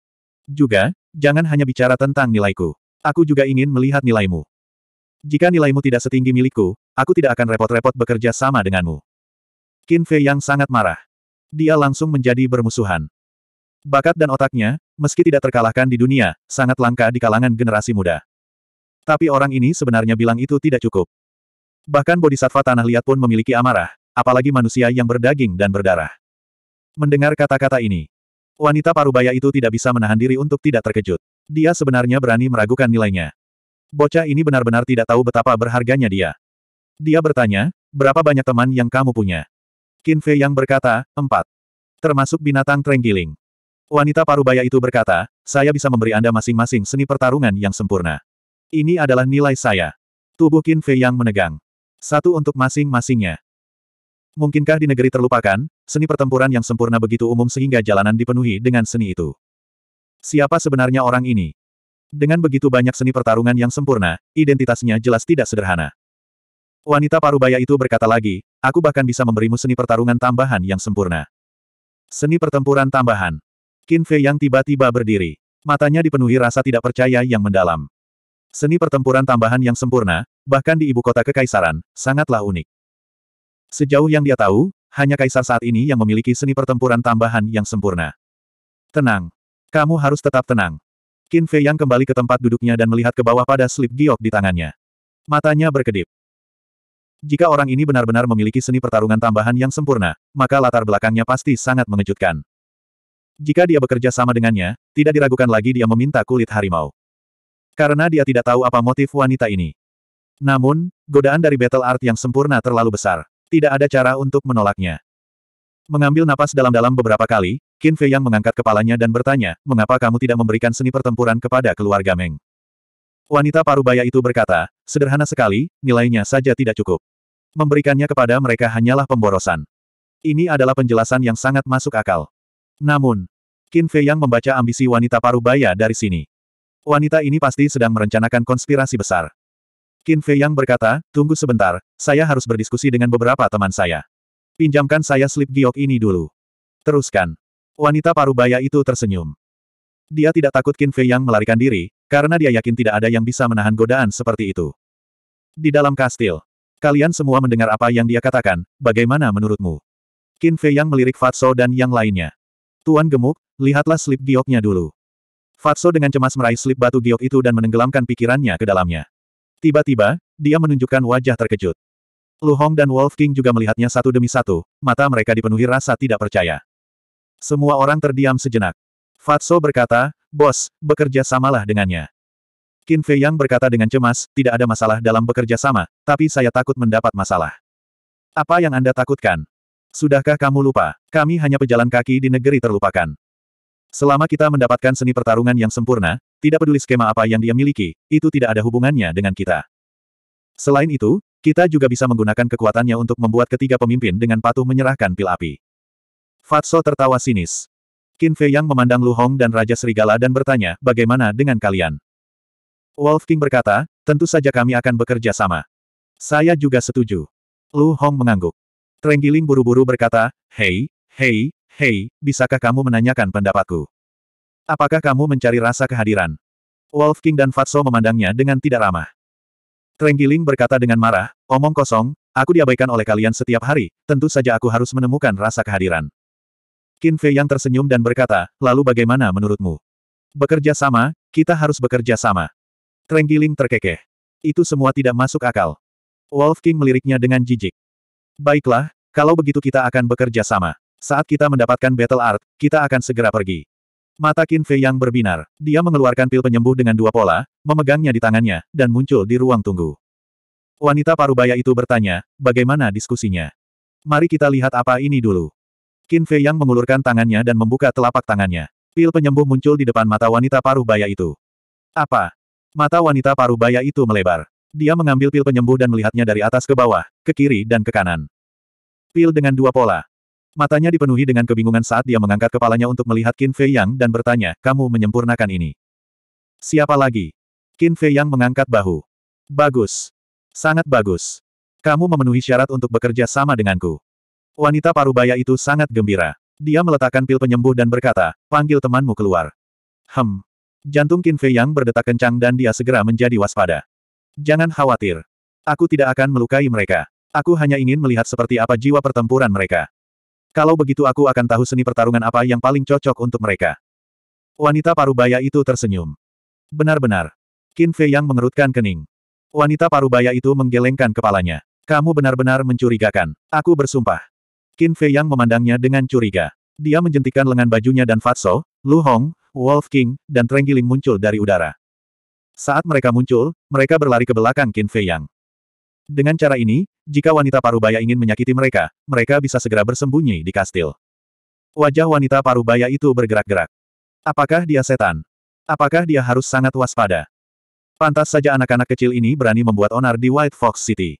Juga, jangan hanya bicara tentang nilaiku. Aku juga ingin melihat nilaimu. Jika nilaimu tidak setinggi milikku, aku tidak akan repot-repot bekerja sama denganmu. Qin Fei yang sangat marah. Dia langsung menjadi bermusuhan. Bakat dan otaknya, meski tidak terkalahkan di dunia, sangat langka di kalangan generasi muda. Tapi orang ini sebenarnya bilang itu tidak cukup. Bahkan bodhisattva tanah liat pun memiliki amarah, apalagi manusia yang berdaging dan berdarah. Mendengar kata-kata ini, wanita parubaya itu tidak bisa menahan diri untuk tidak terkejut. Dia sebenarnya berani meragukan nilainya. Bocah ini benar-benar tidak tahu betapa berharganya dia. Dia bertanya, berapa banyak teman yang kamu punya? Qin Fei yang berkata, empat. Termasuk binatang terenggiling. Wanita parubaya itu berkata, saya bisa memberi Anda masing-masing seni pertarungan yang sempurna. Ini adalah nilai saya. Tubuh Qin Fei yang menegang. Satu untuk masing-masingnya. Mungkinkah di negeri terlupakan, seni pertempuran yang sempurna begitu umum sehingga jalanan dipenuhi dengan seni itu? Siapa sebenarnya orang ini? Dengan begitu banyak seni pertarungan yang sempurna, identitasnya jelas tidak sederhana. Wanita parubaya itu berkata lagi, aku bahkan bisa memberimu seni pertarungan tambahan yang sempurna. Seni pertempuran tambahan. Qin Fei yang tiba-tiba berdiri. Matanya dipenuhi rasa tidak percaya yang mendalam. Seni pertempuran tambahan yang sempurna, bahkan di ibu kota kekaisaran, sangatlah unik. Sejauh yang dia tahu, hanya kaisar saat ini yang memiliki seni pertempuran tambahan yang sempurna. Tenang. Kamu harus tetap tenang. Qin Fei yang kembali ke tempat duduknya dan melihat ke bawah pada slip giok di tangannya. Matanya berkedip. Jika orang ini benar-benar memiliki seni pertarungan tambahan yang sempurna, maka latar belakangnya pasti sangat mengejutkan. Jika dia bekerja sama dengannya, tidak diragukan lagi dia meminta kulit harimau. Karena dia tidak tahu apa motif wanita ini. Namun, godaan dari battle art yang sempurna terlalu besar. Tidak ada cara untuk menolaknya. Mengambil napas dalam-dalam beberapa kali, Qin Fei yang mengangkat kepalanya dan bertanya, mengapa kamu tidak memberikan seni pertempuran kepada keluarga Meng? Wanita parubaya itu berkata, sederhana sekali, nilainya saja tidak cukup. Memberikannya kepada mereka hanyalah pemborosan. Ini adalah penjelasan yang sangat masuk akal. Namun, Qin Fei yang membaca ambisi wanita parubaya dari sini. Wanita ini pasti sedang merencanakan konspirasi besar. Qin Fei Yang berkata, tunggu sebentar, saya harus berdiskusi dengan beberapa teman saya. Pinjamkan saya slip giok ini dulu. Teruskan. Wanita parubaya itu tersenyum. Dia tidak takut Qin Fei Yang melarikan diri, karena dia yakin tidak ada yang bisa menahan godaan seperti itu. Di dalam kastil, kalian semua mendengar apa yang dia katakan, bagaimana menurutmu? Qin Fei Yang melirik Fatso dan yang lainnya. Tuan gemuk, lihatlah slip gioknya dulu. Fatso dengan cemas meraih slip batu giok itu dan menenggelamkan pikirannya ke dalamnya. Tiba-tiba, dia menunjukkan wajah terkejut. Lu Hong dan Wolf King juga melihatnya satu demi satu, mata mereka dipenuhi rasa tidak percaya. Semua orang terdiam sejenak. Fatso berkata, Bos, bekerja samalah dengannya. Qin Fei Yang berkata dengan cemas, tidak ada masalah dalam bekerja sama, tapi saya takut mendapat masalah. Apa yang Anda takutkan? Sudahkah kamu lupa? Kami hanya pejalan kaki di negeri terlupakan. Selama kita mendapatkan seni pertarungan yang sempurna, tidak peduli skema apa yang dia miliki, itu tidak ada hubungannya dengan kita. Selain itu, kita juga bisa menggunakan kekuatannya untuk membuat ketiga pemimpin dengan patuh menyerahkan pil api. Fatso tertawa sinis. Qin Fei Yang memandang Lu Hong dan Raja Serigala dan bertanya, bagaimana dengan kalian? Wolf King berkata, tentu saja kami akan bekerja sama. Saya juga setuju. Lu Hong mengangguk. Trenggiling buru-buru berkata, Hei, hei, hei, bisakah kamu menanyakan pendapatku? Apakah kamu mencari rasa kehadiran? Wolf King dan Fatso memandangnya dengan tidak ramah. Trenggiling berkata dengan marah, omong kosong, aku diabaikan oleh kalian setiap hari, tentu saja aku harus menemukan rasa kehadiran. Qin Fei yang tersenyum dan berkata, lalu bagaimana menurutmu? Bekerja sama, kita harus bekerja sama. Trenggiling terkekeh. Itu semua tidak masuk akal. Wolf King meliriknya dengan jijik. Baiklah, kalau begitu kita akan bekerja sama. Saat kita mendapatkan Battle Art, kita akan segera pergi. Mata Qin Fei yang berbinar. Dia mengeluarkan pil penyembuh dengan dua pola, memegangnya di tangannya, dan muncul di ruang tunggu. Wanita parubaya itu bertanya, bagaimana diskusinya? Mari kita lihat apa ini dulu. Qin Fei yang mengulurkan tangannya dan membuka telapak tangannya. Pil penyembuh muncul di depan mata wanita parubaya itu. Apa? Mata wanita parubaya itu melebar. Dia mengambil pil penyembuh dan melihatnya dari atas ke bawah, ke kiri dan ke kanan. Pil dengan dua pola. Matanya dipenuhi dengan kebingungan saat dia mengangkat kepalanya untuk melihat Qin Fei Yang dan bertanya, kamu menyempurnakan ini. Siapa lagi? Qin Fei Yang mengangkat bahu. Bagus. Sangat bagus. Kamu memenuhi syarat untuk bekerja sama denganku. Wanita parubaya itu sangat gembira. Dia meletakkan pil penyembuh dan berkata, panggil temanmu keluar. Hem. Jantung Qin Fei Yang berdetak kencang dan dia segera menjadi waspada. Jangan khawatir. Aku tidak akan melukai mereka. Aku hanya ingin melihat seperti apa jiwa pertempuran mereka. Kalau begitu aku akan tahu seni pertarungan apa yang paling cocok untuk mereka. Wanita parubaya itu tersenyum. Benar-benar. Qin Fei yang mengerutkan kening. Wanita parubaya itu menggelengkan kepalanya. Kamu benar-benar mencurigakan. Aku bersumpah. Qin Fei yang memandangnya dengan curiga. Dia menjentikan lengan bajunya dan Fatso, Lu Hong, Wolf King, dan Trenggiling muncul dari udara. Saat mereka muncul, mereka berlari ke belakang Qin Fei Yang. Dengan cara ini, jika wanita parubaya ingin menyakiti mereka, mereka bisa segera bersembunyi di kastil. Wajah wanita parubaya itu bergerak-gerak. Apakah dia setan? Apakah dia harus sangat waspada? Pantas saja anak-anak kecil ini berani membuat onar di White Fox City.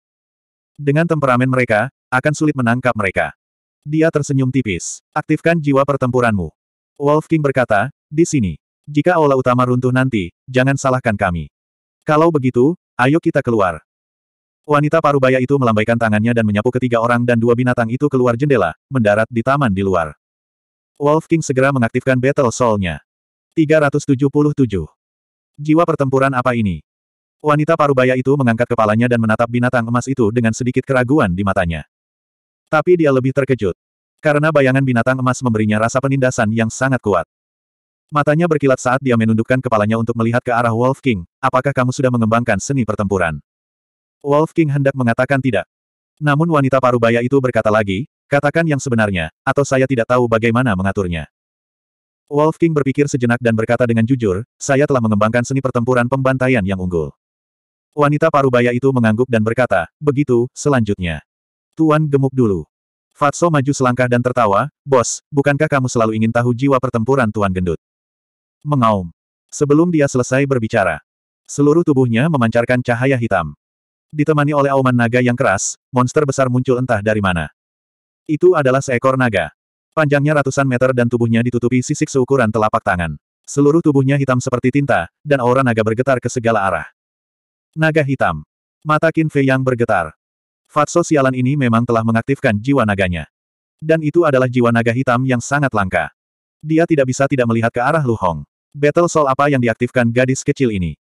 Dengan temperamen mereka, akan sulit menangkap mereka. Dia tersenyum tipis. Aktifkan jiwa pertempuranmu. Wolf King berkata, di sini. Jika aula utama runtuh nanti, jangan salahkan kami. Kalau begitu, ayo kita keluar. Wanita parubaya itu melambaikan tangannya dan menyapu ketiga orang dan dua binatang itu keluar jendela, mendarat di taman di luar. Wolf King segera mengaktifkan Battle Soul-nya. 377. Jiwa pertempuran apa ini? Wanita parubaya itu mengangkat kepalanya dan menatap binatang emas itu dengan sedikit keraguan di matanya. Tapi dia lebih terkejut. Karena bayangan binatang emas memberinya rasa penindasan yang sangat kuat. Matanya berkilat saat dia menundukkan kepalanya untuk melihat ke arah Wolf King. Apakah kamu sudah mengembangkan seni pertempuran? Wolf King hendak mengatakan tidak. Namun wanita parubaya itu berkata lagi, katakan yang sebenarnya, atau saya tidak tahu bagaimana mengaturnya. Wolf King berpikir sejenak dan berkata dengan jujur, saya telah mengembangkan seni pertempuran pembantaian yang unggul. Wanita parubaya itu mengangguk dan berkata, begitu, selanjutnya. Tuan gemuk dulu. Fatso maju selangkah dan tertawa, bos, bukankah kamu selalu ingin tahu jiwa pertempuran Tuan Gendut? Mengaum. Sebelum dia selesai berbicara, seluruh tubuhnya memancarkan cahaya hitam. Ditemani oleh auman naga yang keras, monster besar muncul entah dari mana. Itu adalah seekor naga. Panjangnya ratusan meter dan tubuhnya ditutupi sisik seukuran telapak tangan. Seluruh tubuhnya hitam seperti tinta, dan aura naga bergetar ke segala arah. Naga hitam. Mata Qin Fei yang bergetar. Fatso sialan ini memang telah mengaktifkan jiwa naganya. Dan itu adalah jiwa naga hitam yang sangat langka. Dia tidak bisa tidak melihat ke arah Lu Hong. Battle Soul apa yang diaktifkan gadis kecil ini?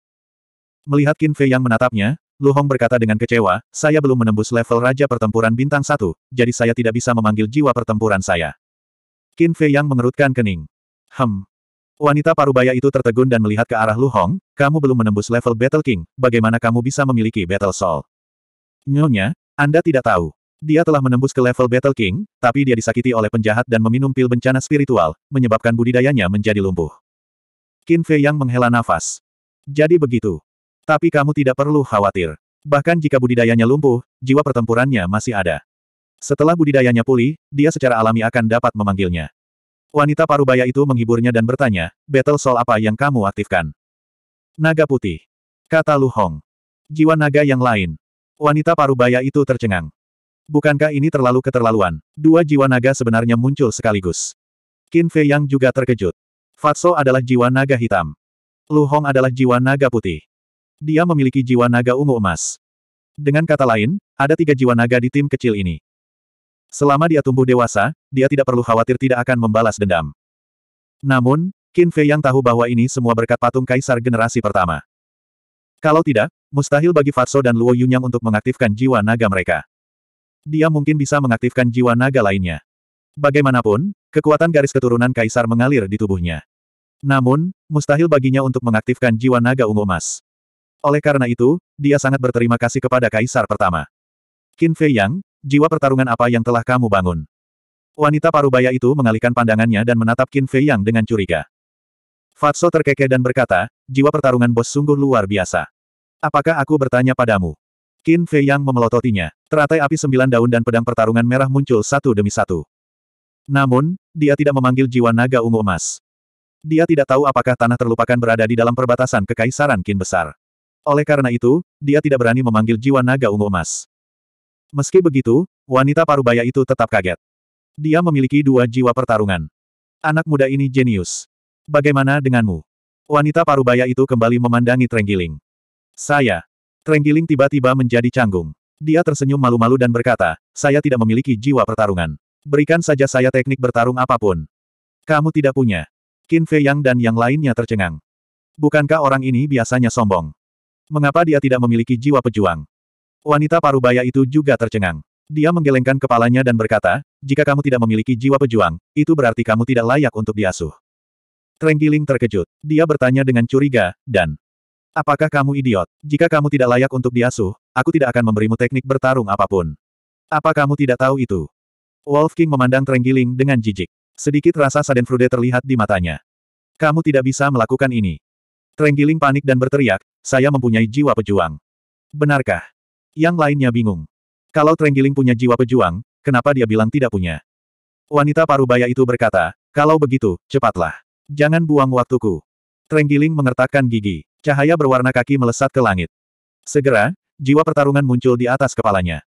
Melihat Qin Fei yang menatapnya, Lu Hong berkata dengan kecewa, saya belum menembus level Raja Pertempuran Bintang 1, jadi saya tidak bisa memanggil jiwa pertempuran saya. Qin Fei yang mengerutkan kening. Hem. Wanita parubaya itu tertegun dan melihat ke arah Lu Hong, kamu belum menembus level Battle King, bagaimana kamu bisa memiliki Battle Soul? Nyonya, Anda tidak tahu. Dia telah menembus ke level Battle King, tapi dia disakiti oleh penjahat dan meminum pil bencana spiritual, menyebabkan budidayanya menjadi lumpuh. Qin Fei yang menghela nafas. Jadi begitu. Tapi kamu tidak perlu khawatir. Bahkan jika budidayanya lumpuh, jiwa pertempurannya masih ada. Setelah budidayanya pulih, dia secara alami akan dapat memanggilnya. Wanita parubaya itu menghiburnya dan bertanya, Battle Soul apa yang kamu aktifkan? Naga putih. Kata Lu Hong. Jiwa naga yang lain. Wanita parubaya itu tercengang. Bukankah ini terlalu keterlaluan? Dua jiwa naga sebenarnya muncul sekaligus. Qin Fei yang juga terkejut. Fatso adalah jiwa naga hitam. Lu Hong adalah jiwa naga putih. Dia memiliki jiwa naga ungu emas. Dengan kata lain, ada tiga jiwa naga di tim kecil ini. Selama dia tumbuh dewasa, dia tidak perlu khawatir tidak akan membalas dendam. Namun, Qin Fei yang tahu bahwa ini semua berkat patung kaisar generasi pertama. Kalau tidak, mustahil bagi Fatso dan Luo Yunyang untuk mengaktifkan jiwa naga mereka. Dia mungkin bisa mengaktifkan jiwa naga lainnya. Bagaimanapun, kekuatan garis keturunan kaisar mengalir di tubuhnya. Namun, mustahil baginya untuk mengaktifkan jiwa naga ungu emas. Oleh karena itu, dia sangat berterima kasih kepada kaisar pertama. Qin Fei Yang, jiwa pertarungan apa yang telah kamu bangun? Wanita parubaya itu mengalihkan pandangannya dan menatap Qin Fei Yang dengan curiga. Fatso terkekeh dan berkata, jiwa pertarungan bos sungguh luar biasa. Apakah aku bertanya padamu? Qin Fei Yang memelototinya. Teratai api sembilan daun dan pedang pertarungan merah muncul satu demi satu. Namun, dia tidak memanggil jiwa naga ungu emas. Dia tidak tahu apakah tanah terlupakan berada di dalam perbatasan kekaisaran Qin besar. Oleh karena itu, dia tidak berani memanggil jiwa naga ungu emas. Meski begitu, wanita parubaya itu tetap kaget. Dia memiliki dua jiwa pertarungan. Anak muda ini jenius. Bagaimana denganmu? Wanita parubaya itu kembali memandangi Trenggiling. Saya. Trenggiling tiba-tiba menjadi canggung. Dia tersenyum malu-malu dan berkata, saya tidak memiliki jiwa pertarungan. Berikan saja saya teknik bertarung apa pun. Kamu tidak punya. Qin Fei Yang dan yang lainnya tercengang. Bukankah orang ini biasanya sombong? Mengapa dia tidak memiliki jiwa pejuang? Wanita parubaya itu juga tercengang. Dia menggelengkan kepalanya dan berkata, jika kamu tidak memiliki jiwa pejuang, itu berarti kamu tidak layak untuk diasuh. Trenggiling terkejut. Dia bertanya dengan curiga, dan, Apakah kamu idiot? Jika kamu tidak layak untuk diasuh, aku tidak akan memberimu teknik bertarung apa pun. Apa kamu tidak tahu itu? Wolf King memandang Trenggiling dengan jijik. Sedikit rasa Sadenfrude terlihat di matanya. Kamu tidak bisa melakukan ini. Trenggiling panik dan berteriak, saya mempunyai jiwa pejuang. Benarkah? Yang lainnya bingung. Kalau Trenggiling punya jiwa pejuang, kenapa dia bilang tidak punya? Wanita parubaya itu berkata, kalau begitu, cepatlah. Jangan buang waktuku. Trenggiling mengertakkan gigi. Cahaya berwarna kaki melesat ke langit. Segera, jiwa pertarungan muncul di atas kepalanya.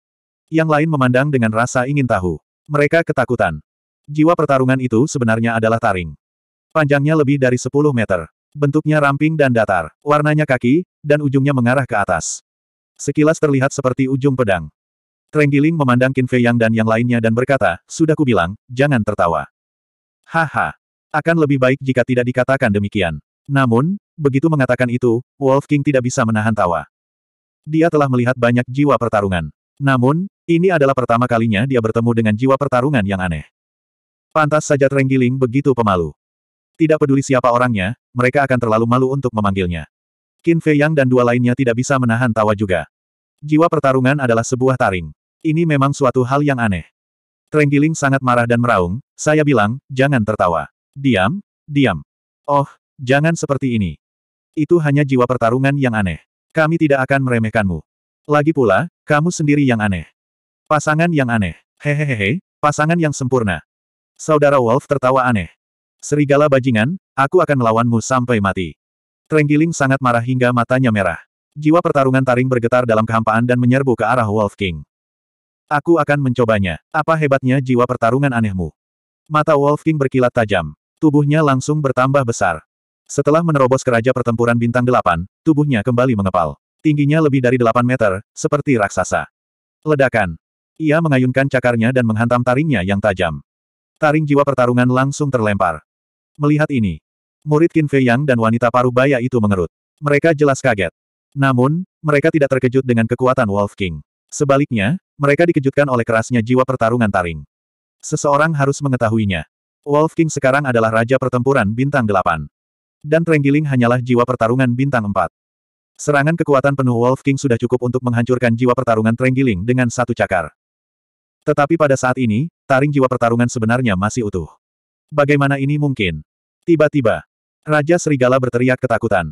Yang lain memandang dengan rasa ingin tahu. Mereka ketakutan. Jiwa pertarungan itu sebenarnya adalah taring. Panjangnya lebih dari 10 meter. Bentuknya ramping dan datar, warnanya kaki, dan ujungnya mengarah ke atas. Sekilas terlihat seperti ujung pedang. Trenggiling memandang Qin Fei Yang dan yang lainnya dan berkata, sudah kubilang, jangan tertawa. Haha. Akan lebih baik jika tidak dikatakan demikian. Namun, begitu mengatakan itu, Wolf King tidak bisa menahan tawa. Dia telah melihat banyak jiwa pertarungan. Namun, ini adalah pertama kalinya dia bertemu dengan jiwa pertarungan yang aneh. Pantas saja Trenggiling begitu pemalu. Tidak peduli siapa orangnya, mereka akan terlalu malu untuk memanggilnya. Qin Fei Yang dan dua lainnya tidak bisa menahan tawa juga. Jiwa pertarungan adalah sebuah taring. Ini memang suatu hal yang aneh. Trenggiling sangat marah dan meraung, saya bilang, jangan tertawa. Diam, diam. Oh, jangan seperti ini. Itu hanya jiwa pertarungan yang aneh. Kami tidak akan meremehkanmu. Lagi pula, kamu sendiri yang aneh. Pasangan yang aneh. Hehehe, pasangan yang sempurna. Saudara Wolf tertawa aneh. Serigala bajingan, aku akan melawanmu sampai mati. Trenggiling sangat marah hingga matanya merah. Jiwa pertarungan taring bergetar dalam kehampaan dan menyerbu ke arah Wolf King. Aku akan mencobanya. Apa hebatnya jiwa pertarungan anehmu? Mata Wolf King berkilat tajam. Tubuhnya langsung bertambah besar. Setelah menerobos ke Raja Pertempuran Bintang Delapan, tubuhnya kembali mengepal. Tingginya lebih dari 8 meter, seperti raksasa. Ledakan. Ia mengayunkan cakarnya dan menghantam taringnya yang tajam. Taring jiwa pertarungan langsung terlempar. Melihat ini, Murid Qin Fei Yang dan wanita parubaya itu mengerut. Mereka jelas kaget. Namun, mereka tidak terkejut dengan kekuatan Wolf King. Sebaliknya, mereka dikejutkan oleh kerasnya jiwa pertarungan taring. Seseorang harus mengetahuinya. Wolf King sekarang adalah Raja Pertempuran Bintang Delapan. Dan Trenggiling hanyalah jiwa pertarungan bintang 4. Serangan kekuatan penuh Wolf King sudah cukup untuk menghancurkan jiwa pertarungan Trenggiling dengan satu cakar. Tetapi pada saat ini, taring jiwa pertarungan sebenarnya masih utuh. Bagaimana ini mungkin? Tiba-tiba, Raja Serigala berteriak ketakutan.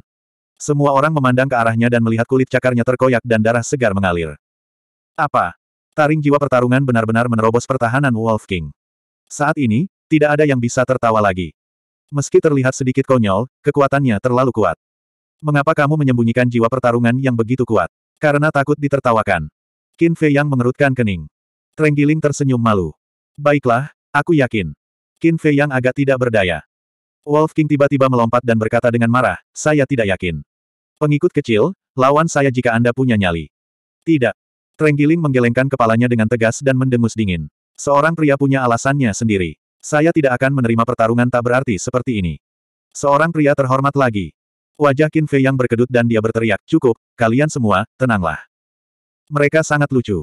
Semua orang memandang ke arahnya dan melihat kulit cakarnya terkoyak dan darah segar mengalir. Apa? Taring jiwa pertarungan benar-benar menerobos pertahanan Wolf King. Saat ini, tidak ada yang bisa tertawa lagi. Meski terlihat sedikit konyol, kekuatannya terlalu kuat. Mengapa kamu menyembunyikan jiwa pertarungan yang begitu kuat? Karena takut ditertawakan. Qin Fei yang mengerutkan kening. Trenggiling tersenyum malu. Baiklah, aku yakin. Qin Fei yang agak tidak berdaya. Wolf King tiba-tiba melompat dan berkata dengan marah, saya tidak yakin. Pengikut kecil, lawan saya jika Anda punya nyali. Tidak. Trenggiling menggelengkan kepalanya dengan tegas dan mendengus dingin. Seorang pria punya alasannya sendiri. Saya tidak akan menerima pertarungan tak berarti seperti ini. Seorang pria terhormat lagi. Wajah Qin Fei yang berkedut dan dia berteriak, cukup, kalian semua, tenanglah. Mereka sangat lucu.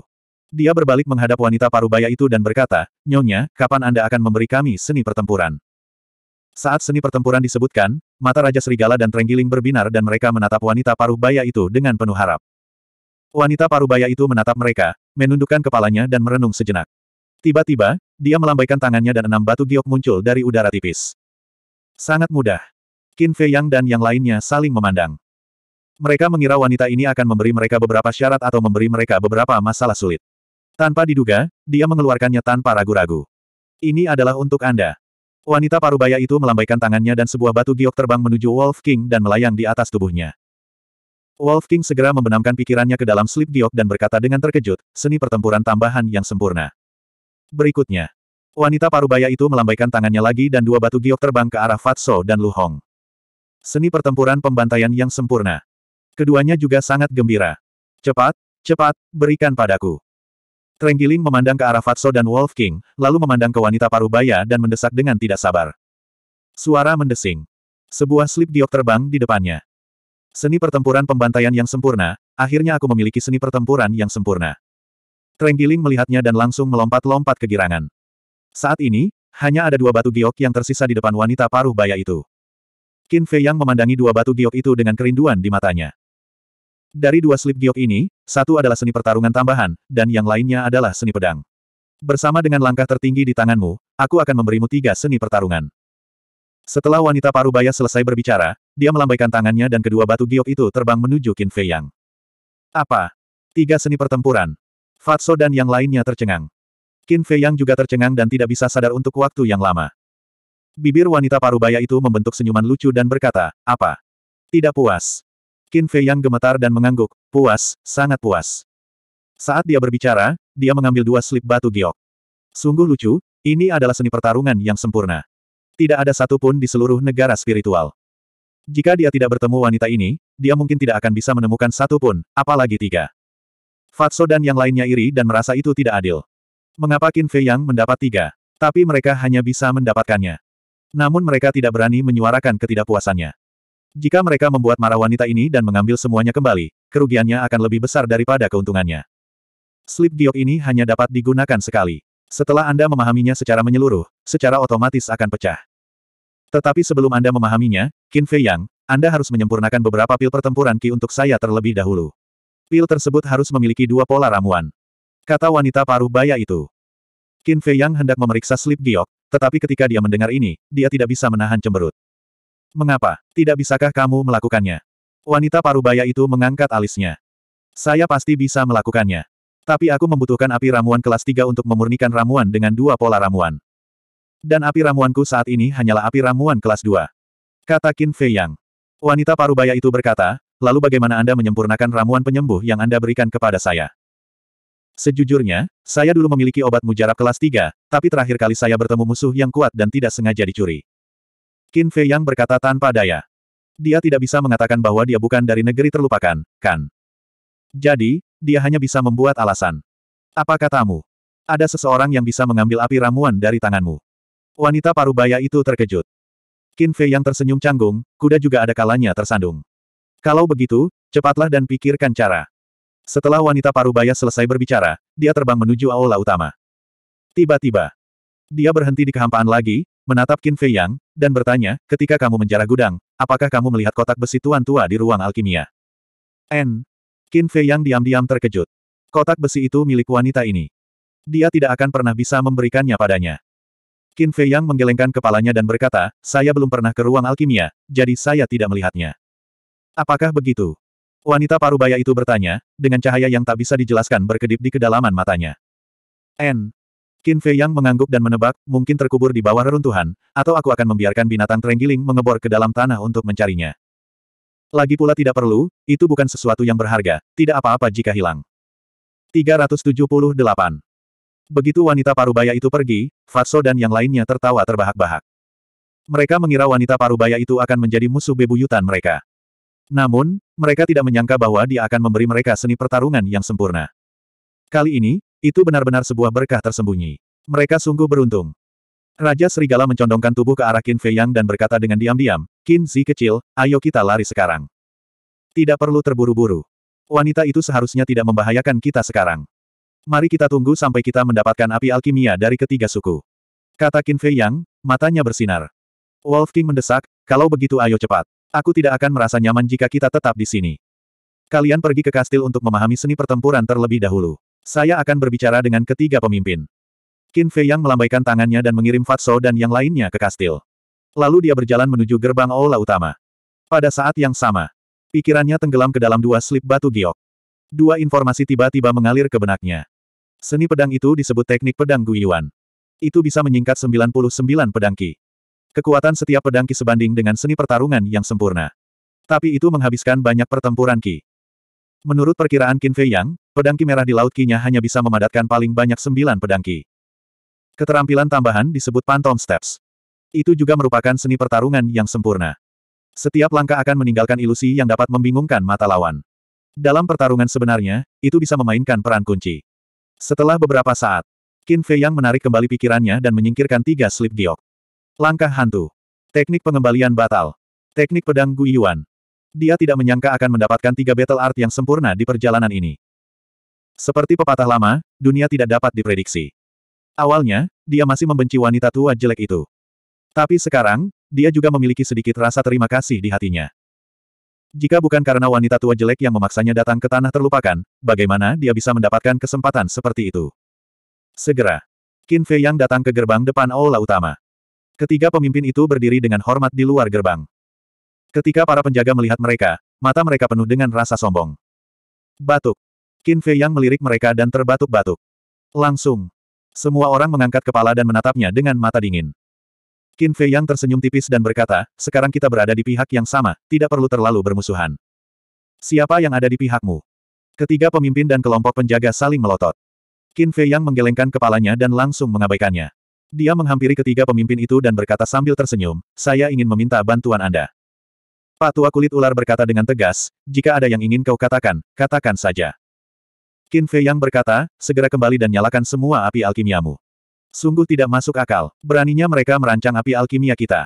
Dia berbalik menghadap wanita parubaya itu dan berkata, Nyonya, kapan Anda akan memberi kami seni pertempuran? Saat seni pertempuran disebutkan, mata Raja Serigala dan Trenggiling berbinar dan mereka menatap wanita paruh baya itu dengan penuh harap. Wanita paruh baya itu menatap mereka, menundukkan kepalanya dan merenung sejenak. Tiba-tiba, dia melambaikan tangannya dan enam batu giok muncul dari udara tipis. Sangat mudah. Qin Fei Yang dan yang lainnya saling memandang. Mereka mengira wanita ini akan memberi mereka beberapa syarat atau memberi mereka beberapa masalah sulit. Tanpa diduga, dia mengeluarkannya tanpa ragu-ragu. Ini adalah untuk Anda. Wanita parubaya itu melambaikan tangannya dan sebuah batu giok terbang menuju Wolf King dan melayang di atas tubuhnya. Wolf King segera membenamkan pikirannya ke dalam slip giok dan berkata dengan terkejut, seni pertempuran tambahan yang sempurna. Berikutnya, wanita parubaya itu melambaikan tangannya lagi dan dua batu giok terbang ke arah Fatso dan Lu Hong. Seni pertempuran pembantaian yang sempurna. Keduanya juga sangat gembira. Cepat, cepat, berikan padaku. Trenggiling memandang ke arah Fatso dan Wolf King, lalu memandang ke wanita parubaya dan mendesak dengan tidak sabar. Suara mendesing. Sebuah slip giok terbang di depannya. Seni pertempuran pembantaian yang sempurna, akhirnya aku memiliki seni pertempuran yang sempurna. Trenggiling melihatnya dan langsung melompat-lompat kegirangan. Saat ini, hanya ada dua batu giok yang tersisa di depan wanita paruh baya itu. Qin Fei yang memandangi dua batu giok itu dengan kerinduan di matanya. Dari dua slip giok ini, satu adalah seni pertarungan tambahan, dan yang lainnya adalah seni pedang. Bersama dengan langkah tertinggi di tanganmu, aku akan memberimu tiga seni pertarungan. Setelah wanita parubaya selesai berbicara, dia melambaikan tangannya dan kedua batu giok itu terbang menuju Qin Fei Yang. Apa? Tiga seni pertempuran. Fatso dan yang lainnya tercengang. Qin Fei Yang juga tercengang dan tidak bisa sadar untuk waktu yang lama. Bibir wanita parubaya itu membentuk senyuman lucu dan berkata, apa? Tidak puas. Qin Fei yang gemetar dan mengangguk, puas, sangat puas. Saat dia berbicara, dia mengambil dua slip batu giok. Sungguh lucu, ini adalah seni pertarungan yang sempurna. Tidak ada satupun di seluruh negara spiritual. Jika dia tidak bertemu wanita ini, dia mungkin tidak akan bisa menemukan satupun, apalagi tiga. Fatso dan yang lainnya iri dan merasa itu tidak adil. Mengapa Qin Fei Yang mendapat tiga? Tapi mereka hanya bisa mendapatkannya. Namun mereka tidak berani menyuarakan ketidakpuasannya. Jika mereka membuat marah wanita ini dan mengambil semuanya kembali, kerugiannya akan lebih besar daripada keuntungannya. Slip giok ini hanya dapat digunakan sekali. Setelah Anda memahaminya secara menyeluruh, secara otomatis akan pecah. Tetapi sebelum Anda memahaminya, Qin Fei Yang, Anda harus menyempurnakan beberapa pil pertempuran Qi untuk saya terlebih dahulu. Pil tersebut harus memiliki dua pola ramuan. Kata wanita paruh baya itu. Qin Fei Yang hendak memeriksa slip giok, tetapi ketika dia mendengar ini, dia tidak bisa menahan cemberut. Mengapa? Tidak bisakah kamu melakukannya? Wanita parubaya itu mengangkat alisnya. Saya pasti bisa melakukannya. Tapi aku membutuhkan api ramuan kelas 3 untuk memurnikan ramuan dengan dua pola ramuan. Dan api ramuanku saat ini hanyalah api ramuan kelas 2. Kata Qin Fei Yang. Wanita parubaya itu berkata, lalu bagaimana Anda menyempurnakan ramuan penyembuh yang Anda berikan kepada saya? Sejujurnya, saya dulu memiliki obat mujarab kelas 3, tapi terakhir kali saya bertemu musuh yang kuat dan tidak sengaja dicuri. Qin Fei Yang berkata tanpa daya. Dia tidak bisa mengatakan bahwa dia bukan dari negeri terlupakan, kan? Jadi, dia hanya bisa membuat alasan. Apa katamu? Ada seseorang yang bisa mengambil api ramuan dari tanganmu. Wanita parubaya itu terkejut. Qin Fei yang tersenyum canggung, kuda juga ada kalanya tersandung. Kalau begitu, cepatlah dan pikirkan cara. Setelah wanita parubaya selesai berbicara, dia terbang menuju aula utama. Tiba-tiba, dia berhenti di kehampaan lagi, menatap Qin Fei Yang, dan bertanya, ketika kamu menjarah gudang, apakah kamu melihat kotak besi tuan tua di ruang alkimia? N. Qin Fei Yang diam-diam terkejut. Kotak besi itu milik wanita ini. Dia tidak akan pernah bisa memberikannya padanya. Qin Fei Yang menggelengkan kepalanya dan berkata, saya belum pernah ke ruang alkimia, jadi saya tidak melihatnya. Apakah begitu? Wanita parubaya itu bertanya, dengan cahaya yang tak bisa dijelaskan berkedip di kedalaman matanya. N. Qin Fei Yang mengangguk dan menebak, mungkin terkubur di bawah reruntuhan, atau aku akan membiarkan binatang terenggiling mengebor ke dalam tanah untuk mencarinya. Lagi pula tidak perlu, itu bukan sesuatu yang berharga, tidak apa-apa jika hilang. 378. Begitu wanita parubaya itu pergi, Fatso dan yang lainnya tertawa terbahak-bahak. Mereka mengira wanita parubaya itu akan menjadi musuh bebuyutan mereka. Namun, mereka tidak menyangka bahwa dia akan memberi mereka seni pertarungan yang sempurna. Kali ini, itu benar-benar sebuah berkah tersembunyi. Mereka sungguh beruntung. Raja Serigala mencondongkan tubuh ke arah Qin Fei Yang dan berkata dengan diam-diam, Qin Zi kecil, ayo kita lari sekarang. Tidak perlu terburu-buru. Wanita itu seharusnya tidak membahayakan kita sekarang. Mari kita tunggu sampai kita mendapatkan api alkimia dari ketiga suku. Kata Qin Fei Yang, matanya bersinar. Wolf King mendesak, kalau begitu ayo cepat. Aku tidak akan merasa nyaman jika kita tetap di sini. Kalian pergi ke kastil untuk memahami seni pertempuran terlebih dahulu. Saya akan berbicara dengan ketiga pemimpin. Qin Fei Yang melambaikan tangannya dan mengirim Fatso dan yang lainnya ke kastil. Lalu dia berjalan menuju gerbang aula utama. Pada saat yang sama, Pikirannya tenggelam ke dalam dua slip batu giok. Dua informasi tiba-tiba mengalir ke benaknya. Seni pedang itu disebut teknik pedang Guyuan. Itu bisa menyingkat 99 pedang ki. Kekuatan setiap pedang ki sebanding dengan seni pertarungan yang sempurna. Tapi itu menghabiskan banyak pertempuran ki. Menurut perkiraan Qin Fei Yang, pedang ki merah di laut kinya hanya bisa memadatkan paling banyak sembilan pedang ki. Keterampilan tambahan disebut Phantom Steps. Itu juga merupakan seni pertarungan yang sempurna. Setiap langkah akan meninggalkan ilusi yang dapat membingungkan mata lawan. Dalam pertarungan sebenarnya, itu bisa memainkan peran kunci. Setelah beberapa saat, Qin Fei Yang menarik kembali pikirannya dan menyingkirkan tiga slip giok. Langkah hantu. Teknik pengembalian batal. Teknik pedang Gu Yuan. Dia tidak menyangka akan mendapatkan tiga battle art yang sempurna di perjalanan ini. Seperti pepatah lama, dunia tidak dapat diprediksi. Awalnya, dia masih membenci wanita tua jelek itu. Tapi sekarang, dia juga memiliki sedikit rasa terima kasih di hatinya. Jika bukan karena wanita tua jelek yang memaksanya datang ke tanah terlupakan, bagaimana dia bisa mendapatkan kesempatan seperti itu? Segera, Qin Fei yang datang ke gerbang depan aula utama. Ketiga pemimpin itu berdiri dengan hormat di luar gerbang. Ketika para penjaga melihat mereka, mata mereka penuh dengan rasa sombong. Batuk. Qin Fei yang melirik mereka dan terbatuk-batuk. Langsung. Semua orang mengangkat kepala dan menatapnya dengan mata dingin. Qin Fei Yang tersenyum tipis dan berkata, sekarang kita berada di pihak yang sama, tidak perlu terlalu bermusuhan. Siapa yang ada di pihakmu? Ketiga pemimpin dan kelompok penjaga saling melotot. Qin Fei Yang menggelengkan kepalanya dan langsung mengabaikannya. Dia menghampiri ketiga pemimpin itu dan berkata sambil tersenyum, saya ingin meminta bantuan Anda. Pak tua kulit ular berkata dengan tegas, jika ada yang ingin kau katakan, katakan saja. Qin Fei Yang berkata, segera kembali dan nyalakan semua api alkimiamu. Sungguh tidak masuk akal. Beraninya mereka merancang api alkimia kita.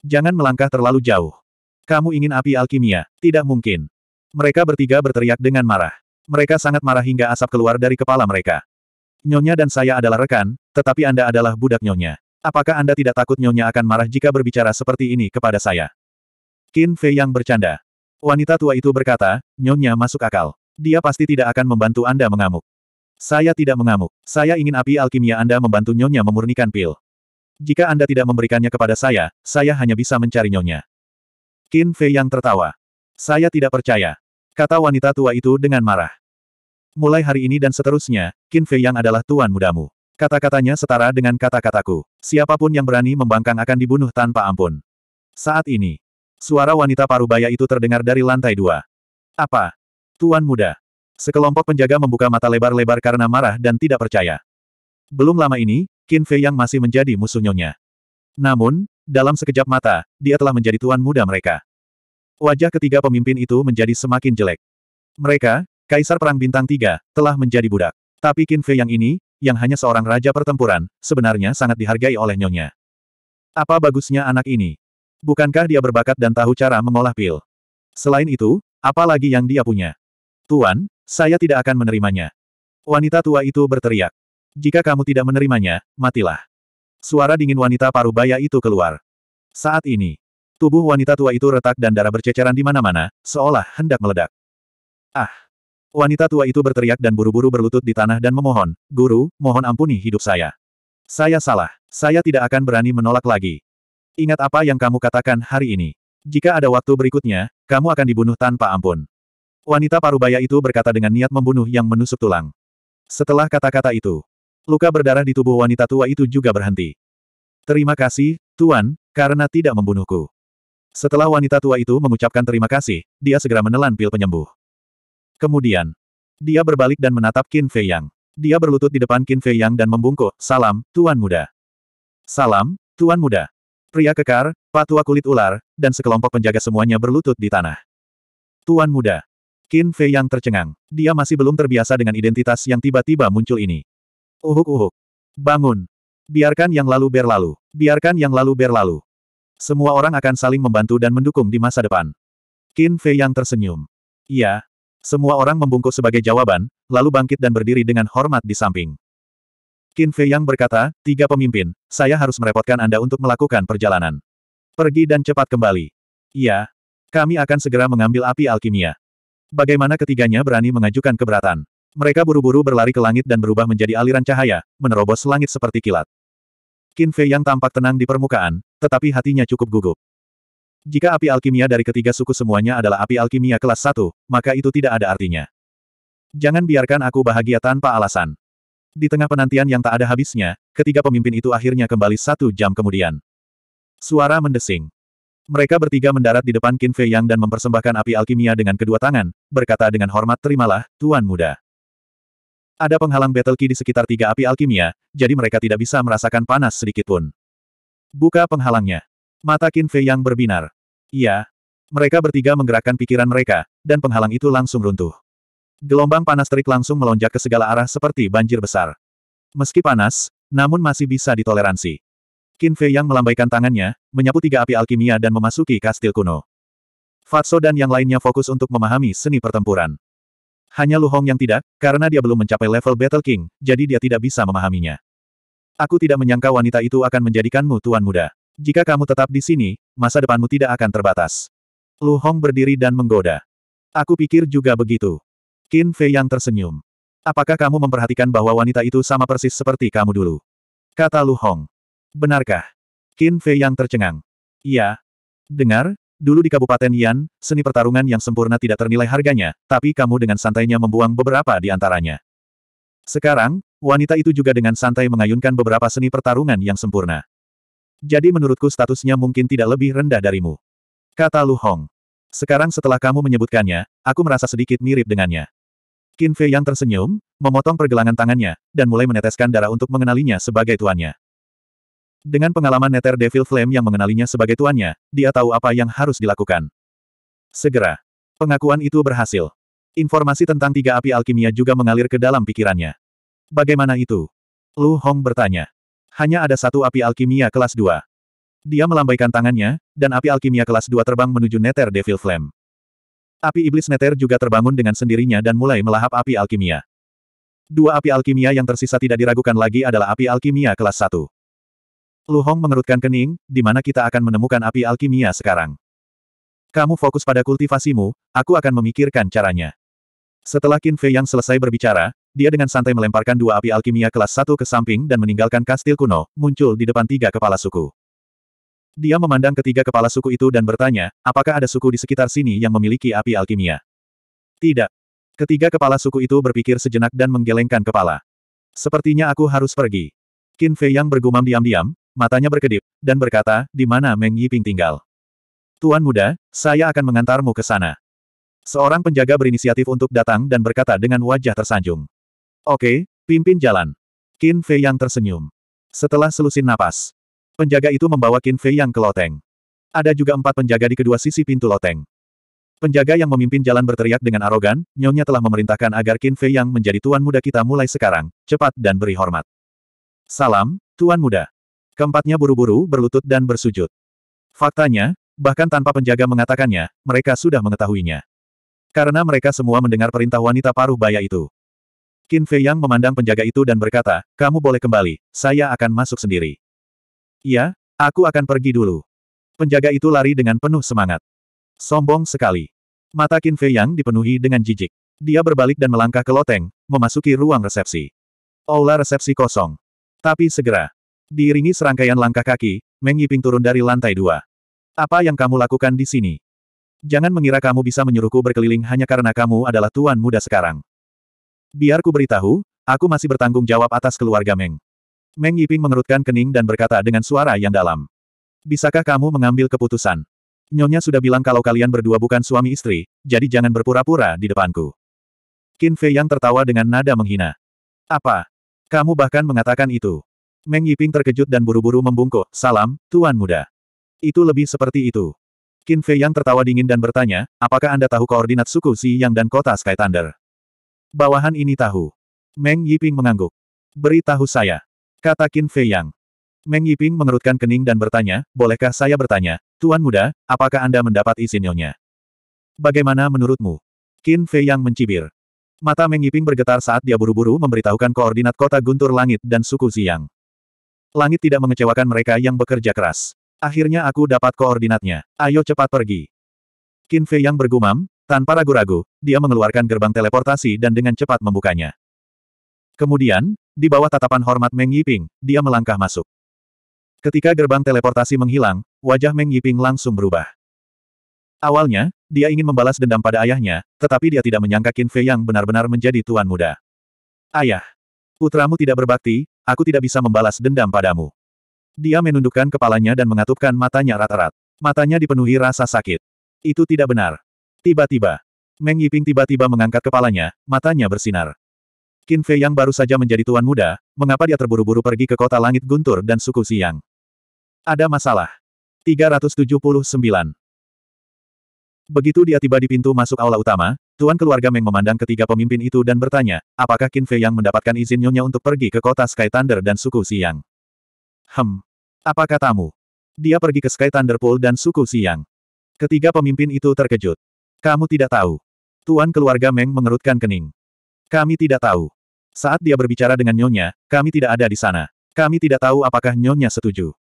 Jangan melangkah terlalu jauh. Kamu ingin api alkimia? Tidak mungkin. Mereka bertiga berteriak dengan marah. Mereka sangat marah hingga asap keluar dari kepala mereka. Nyonya dan saya adalah rekan, tetapi Anda adalah budak Nyonya. Apakah Anda tidak takut Nyonya akan marah jika berbicara seperti ini kepada saya? Qin Fei yang bercanda. Wanita tua itu berkata, Nyonya masuk akal. Dia pasti tidak akan membantu Anda mengamuk. Saya tidak mengamuk. Saya ingin api alkimia Anda membantu Nyonya memurnikan pil. Jika Anda tidak memberikannya kepada saya, saya hanya bisa mencari Nyonya. Qin Fei yang tertawa. Saya tidak percaya. Kata wanita tua itu dengan marah. Mulai hari ini dan seterusnya, Qin Fei yang adalah tuan mudamu. Kata-katanya setara dengan kata-kataku. Siapa pun yang berani membangkang akan dibunuh tanpa ampun. Saat ini, suara wanita parubaya itu terdengar dari lantai dua. Apa? Tuan muda. Sekelompok penjaga membuka mata lebar-lebar karena marah dan tidak percaya. Belum lama ini, Qin Fei yang masih menjadi musuh nyonya. Namun, dalam sekejap mata, dia telah menjadi tuan muda mereka. Wajah ketiga pemimpin itu menjadi semakin jelek. Mereka, Kaisar Perang Bintang Tiga, telah menjadi budak. Tapi Qin Fei yang ini, yang hanya seorang raja pertempuran, sebenarnya sangat dihargai oleh nyonya. Apa bagusnya anak ini? Bukankah dia berbakat dan tahu cara mengolah pil? Selain itu, apa lagi yang dia punya? Tuan, saya tidak akan menerimanya. Wanita tua itu berteriak. Jika kamu tidak menerimanya, matilah. Suara dingin wanita paruh baya itu keluar. Saat ini, tubuh wanita tua itu retak dan darah berceceran di mana-mana, seolah hendak meledak. Ah! Wanita tua itu berteriak dan buru-buru berlutut di tanah dan memohon, Guru, mohon ampuni hidup saya. Saya salah. Saya tidak akan berani menolak lagi. Ingat apa yang kamu katakan hari ini. Jika ada waktu berikutnya, kamu akan dibunuh tanpa ampun. Wanita parubaya itu berkata dengan niat membunuh yang menusuk tulang. Setelah kata-kata itu, luka berdarah di tubuh wanita tua itu juga berhenti. Terima kasih, Tuan, karena tidak membunuhku. Setelah wanita tua itu mengucapkan terima kasih, dia segera menelan pil penyembuh. Kemudian, dia berbalik dan menatap Qin Fei Yang. Dia berlutut di depan Qin Fei Yang dan membungkuk, Salam, Tuan Muda. Salam, Tuan Muda. Pria kekar, patua kulit ular, dan sekelompok penjaga semuanya berlutut di tanah. Tuan Muda. Qin Fei Yang tercengang. Dia masih belum terbiasa dengan identitas yang tiba-tiba muncul ini. Uhuk-uhuk. Bangun. Biarkan yang lalu berlalu. Biarkan yang lalu berlalu. Semua orang akan saling membantu dan mendukung di masa depan. Qin Fei Yang tersenyum. Iya, semua orang membungkuk sebagai jawaban, lalu bangkit dan berdiri dengan hormat di samping. Qin Fei Yang berkata, tiga pemimpin, saya harus merepotkan Anda untuk melakukan perjalanan. Pergi dan cepat kembali. Iya. Kami akan segera mengambil api alkimia. Bagaimana ketiganya berani mengajukan keberatan? Mereka buru-buru berlari ke langit dan berubah menjadi aliran cahaya, menerobos langit seperti kilat. Qin Fei Yang tampak tenang di permukaan, tetapi hatinya cukup gugup. Jika api alkimia dari ketiga suku semuanya adalah api alkimia kelas 1, maka itu tidak ada artinya. Jangan biarkan aku bahagia tanpa alasan. Di tengah penantian yang tak ada habisnya, ketiga pemimpin itu akhirnya kembali satu jam kemudian. Suara mendesing. Mereka bertiga mendarat di depan Qin Fei Yang dan mempersembahkan api alkimia dengan kedua tangan, berkata dengan hormat terimalah, Tuan Muda. Ada penghalang battle key di sekitar tiga api alkimia, jadi mereka tidak bisa merasakan panas sedikit pun. Buka penghalangnya. Mata Qin Fei yang berbinar. Iya. Mereka bertiga menggerakkan pikiran mereka, dan penghalang itu langsung runtuh. Gelombang panas terik langsung melonjak ke segala arah seperti banjir besar. Meski panas, namun masih bisa ditoleransi. Qin Fei yang melambaikan tangannya, menyapu tiga api alkimia dan memasuki kastil kuno. Fatso dan yang lainnya fokus untuk memahami seni pertempuran. Hanya Lu Hong yang tidak, karena dia belum mencapai level Battle King, jadi dia tidak bisa memahaminya. Aku tidak menyangka wanita itu akan menjadikanmu tuan muda. Jika kamu tetap di sini, masa depanmu tidak akan terbatas. Lu Hong berdiri dan menggoda. Aku pikir juga begitu. Qin Fei yang tersenyum. Apakah kamu memperhatikan bahwa wanita itu sama persis seperti kamu dulu? Kata Lu Hong. Benarkah? Qin Fei yang tercengang. Iya. Dengar, dulu di Kabupaten Yan, seni pertarungan yang sempurna tidak ternilai harganya, tapi kamu dengan santainya membuang beberapa di antaranya. Sekarang, wanita itu juga dengan santai mengayunkan beberapa seni pertarungan yang sempurna. Jadi menurutku statusnya mungkin tidak lebih rendah darimu. Kata Lu Hong. Sekarang setelah kamu menyebutkannya, aku merasa sedikit mirip dengannya. Qin Fei yang tersenyum, memotong pergelangan tangannya, dan mulai meneteskan darah untuk mengenalinya sebagai tuannya. Dengan pengalaman Nether Devil Flame yang mengenalinya sebagai tuannya, dia tahu apa yang harus dilakukan. Segera. Pengakuan itu berhasil. Informasi tentang tiga api alkimia juga mengalir ke dalam pikirannya. Bagaimana itu? Lu Hong bertanya. Hanya ada satu api alkimia kelas 2. Dia melambaikan tangannya, dan api alkimia kelas 2 terbang menuju Nether Devil Flame. Api iblis Nether juga terbangun dengan sendirinya dan mulai melahap api alkimia. Dua api alkimia yang tersisa tidak diragukan lagi adalah api alkimia kelas 1. Lu Hong mengerutkan kening, di mana kita akan menemukan api alkimia sekarang. Kamu fokus pada kultivasimu, aku akan memikirkan caranya. Setelah Qin Fei yang selesai berbicara, dia dengan santai melemparkan dua api alkimia kelas satu ke samping dan meninggalkan kastil kuno, muncul di depan tiga kepala suku. Dia memandang ketiga kepala suku itu dan bertanya, apakah ada suku di sekitar sini yang memiliki api alkimia? Tidak. Ketiga kepala suku itu berpikir sejenak dan menggelengkan kepala. Sepertinya aku harus pergi. Qin Fei yang bergumam diam-diam, matanya berkedip, dan berkata, di mana Meng Yiping tinggal? Tuan muda, saya akan mengantarmu ke sana. Seorang penjaga berinisiatif untuk datang dan berkata dengan wajah tersanjung. Oke, pimpin jalan. Qin Fei yang tersenyum. Setelah selusin napas, penjaga itu membawa Qin Fei yang ke loteng. Ada juga empat penjaga di kedua sisi pintu loteng. Penjaga yang memimpin jalan berteriak dengan arogan, nyonya telah memerintahkan agar Qin Fei yang menjadi tuan muda kita mulai sekarang, cepat dan beri hormat. Salam, tuan muda. Keempatnya buru-buru berlutut dan bersujud. Faktanya, bahkan tanpa penjaga mengatakannya, mereka sudah mengetahuinya. Karena mereka semua mendengar perintah wanita paruh baya itu. Qin Fei Yang memandang penjaga itu dan berkata, kamu boleh kembali, saya akan masuk sendiri. Iya, aku akan pergi dulu. Penjaga itu lari dengan penuh semangat. Sombong sekali. Mata Qin Fei Yang dipenuhi dengan jijik. Dia berbalik dan melangkah ke loteng, memasuki ruang resepsi. Aula resepsi kosong. Tapi segera. Diiringi serangkaian langkah kaki, Meng Yiping turun dari lantai dua. Apa yang kamu lakukan di sini? Jangan mengira kamu bisa menyuruhku berkeliling hanya karena kamu adalah tuan muda sekarang. Biar ku beritahu, aku masih bertanggung jawab atas keluarga Meng. Meng Yiping mengerutkan kening dan berkata dengan suara yang dalam. Bisakah kamu mengambil keputusan? Nyonya sudah bilang kalau kalian berdua bukan suami istri, jadi jangan berpura-pura di depanku. Qin Fei yang tertawa dengan nada menghina. Apa? Kamu bahkan mengatakan itu. Meng Yiping terkejut dan buru-buru membungkuk, salam, Tuan Muda. Itu lebih seperti itu. Qin Fei yang tertawa dingin dan bertanya, apakah Anda tahu koordinat suku Si Yang dan kota Sky Thunder? Bawahan ini tahu. Meng Yiping mengangguk. Beritahu saya. Kata Qin Fei Yang. Meng Yiping mengerutkan kening dan bertanya, bolehkah saya bertanya, Tuan Muda, apakah Anda mendapat izin nyonya? Bagaimana menurutmu? Qin Fei Yang mencibir. Mata Meng Yiping bergetar saat dia buru-buru memberitahukan koordinat kota Guntur Langit dan suku Siang. Langit tidak mengecewakan mereka yang bekerja keras. Akhirnya aku dapat koordinatnya. Ayo cepat pergi. Qin Fei yang bergumam, tanpa ragu-ragu, dia mengeluarkan gerbang teleportasi dan dengan cepat membukanya. Kemudian, di bawah tatapan hormat Meng Yiping, dia melangkah masuk. Ketika gerbang teleportasi menghilang, wajah Meng Yiping langsung berubah. Awalnya, dia ingin membalas dendam pada ayahnya, tetapi dia tidak menyangka Qin Fei yang benar-benar menjadi tuan muda. Ayah, putramu tidak berbakti, aku tidak bisa membalas dendam padamu. Dia menundukkan kepalanya dan mengatupkan matanya rat-rat. Matanya dipenuhi rasa sakit. Itu tidak benar. Tiba-tiba, Meng Yiping tiba-tiba mengangkat kepalanya, matanya bersinar. Qin Fei yang baru saja menjadi tuan muda, mengapa dia terburu-buru pergi ke kota langit guntur dan suku Siang? Ada masalah. 379 Begitu dia tiba di pintu masuk aula utama, tuan keluarga Meng memandang ketiga pemimpin itu dan bertanya, apakah Qin Fei yang mendapatkan izin nyonya untuk pergi ke kota Sky Thunder dan suku Siang? Hem. Apa katamu? Dia pergi ke Sky Thunder Pool dan suku Siang. Ketiga pemimpin itu terkejut. Kamu tidak tahu. Tuan keluarga Meng mengerutkan kening. Kami tidak tahu. Saat dia berbicara dengan Nyonya, kami tidak ada di sana. Kami tidak tahu apakah Nyonya setuju.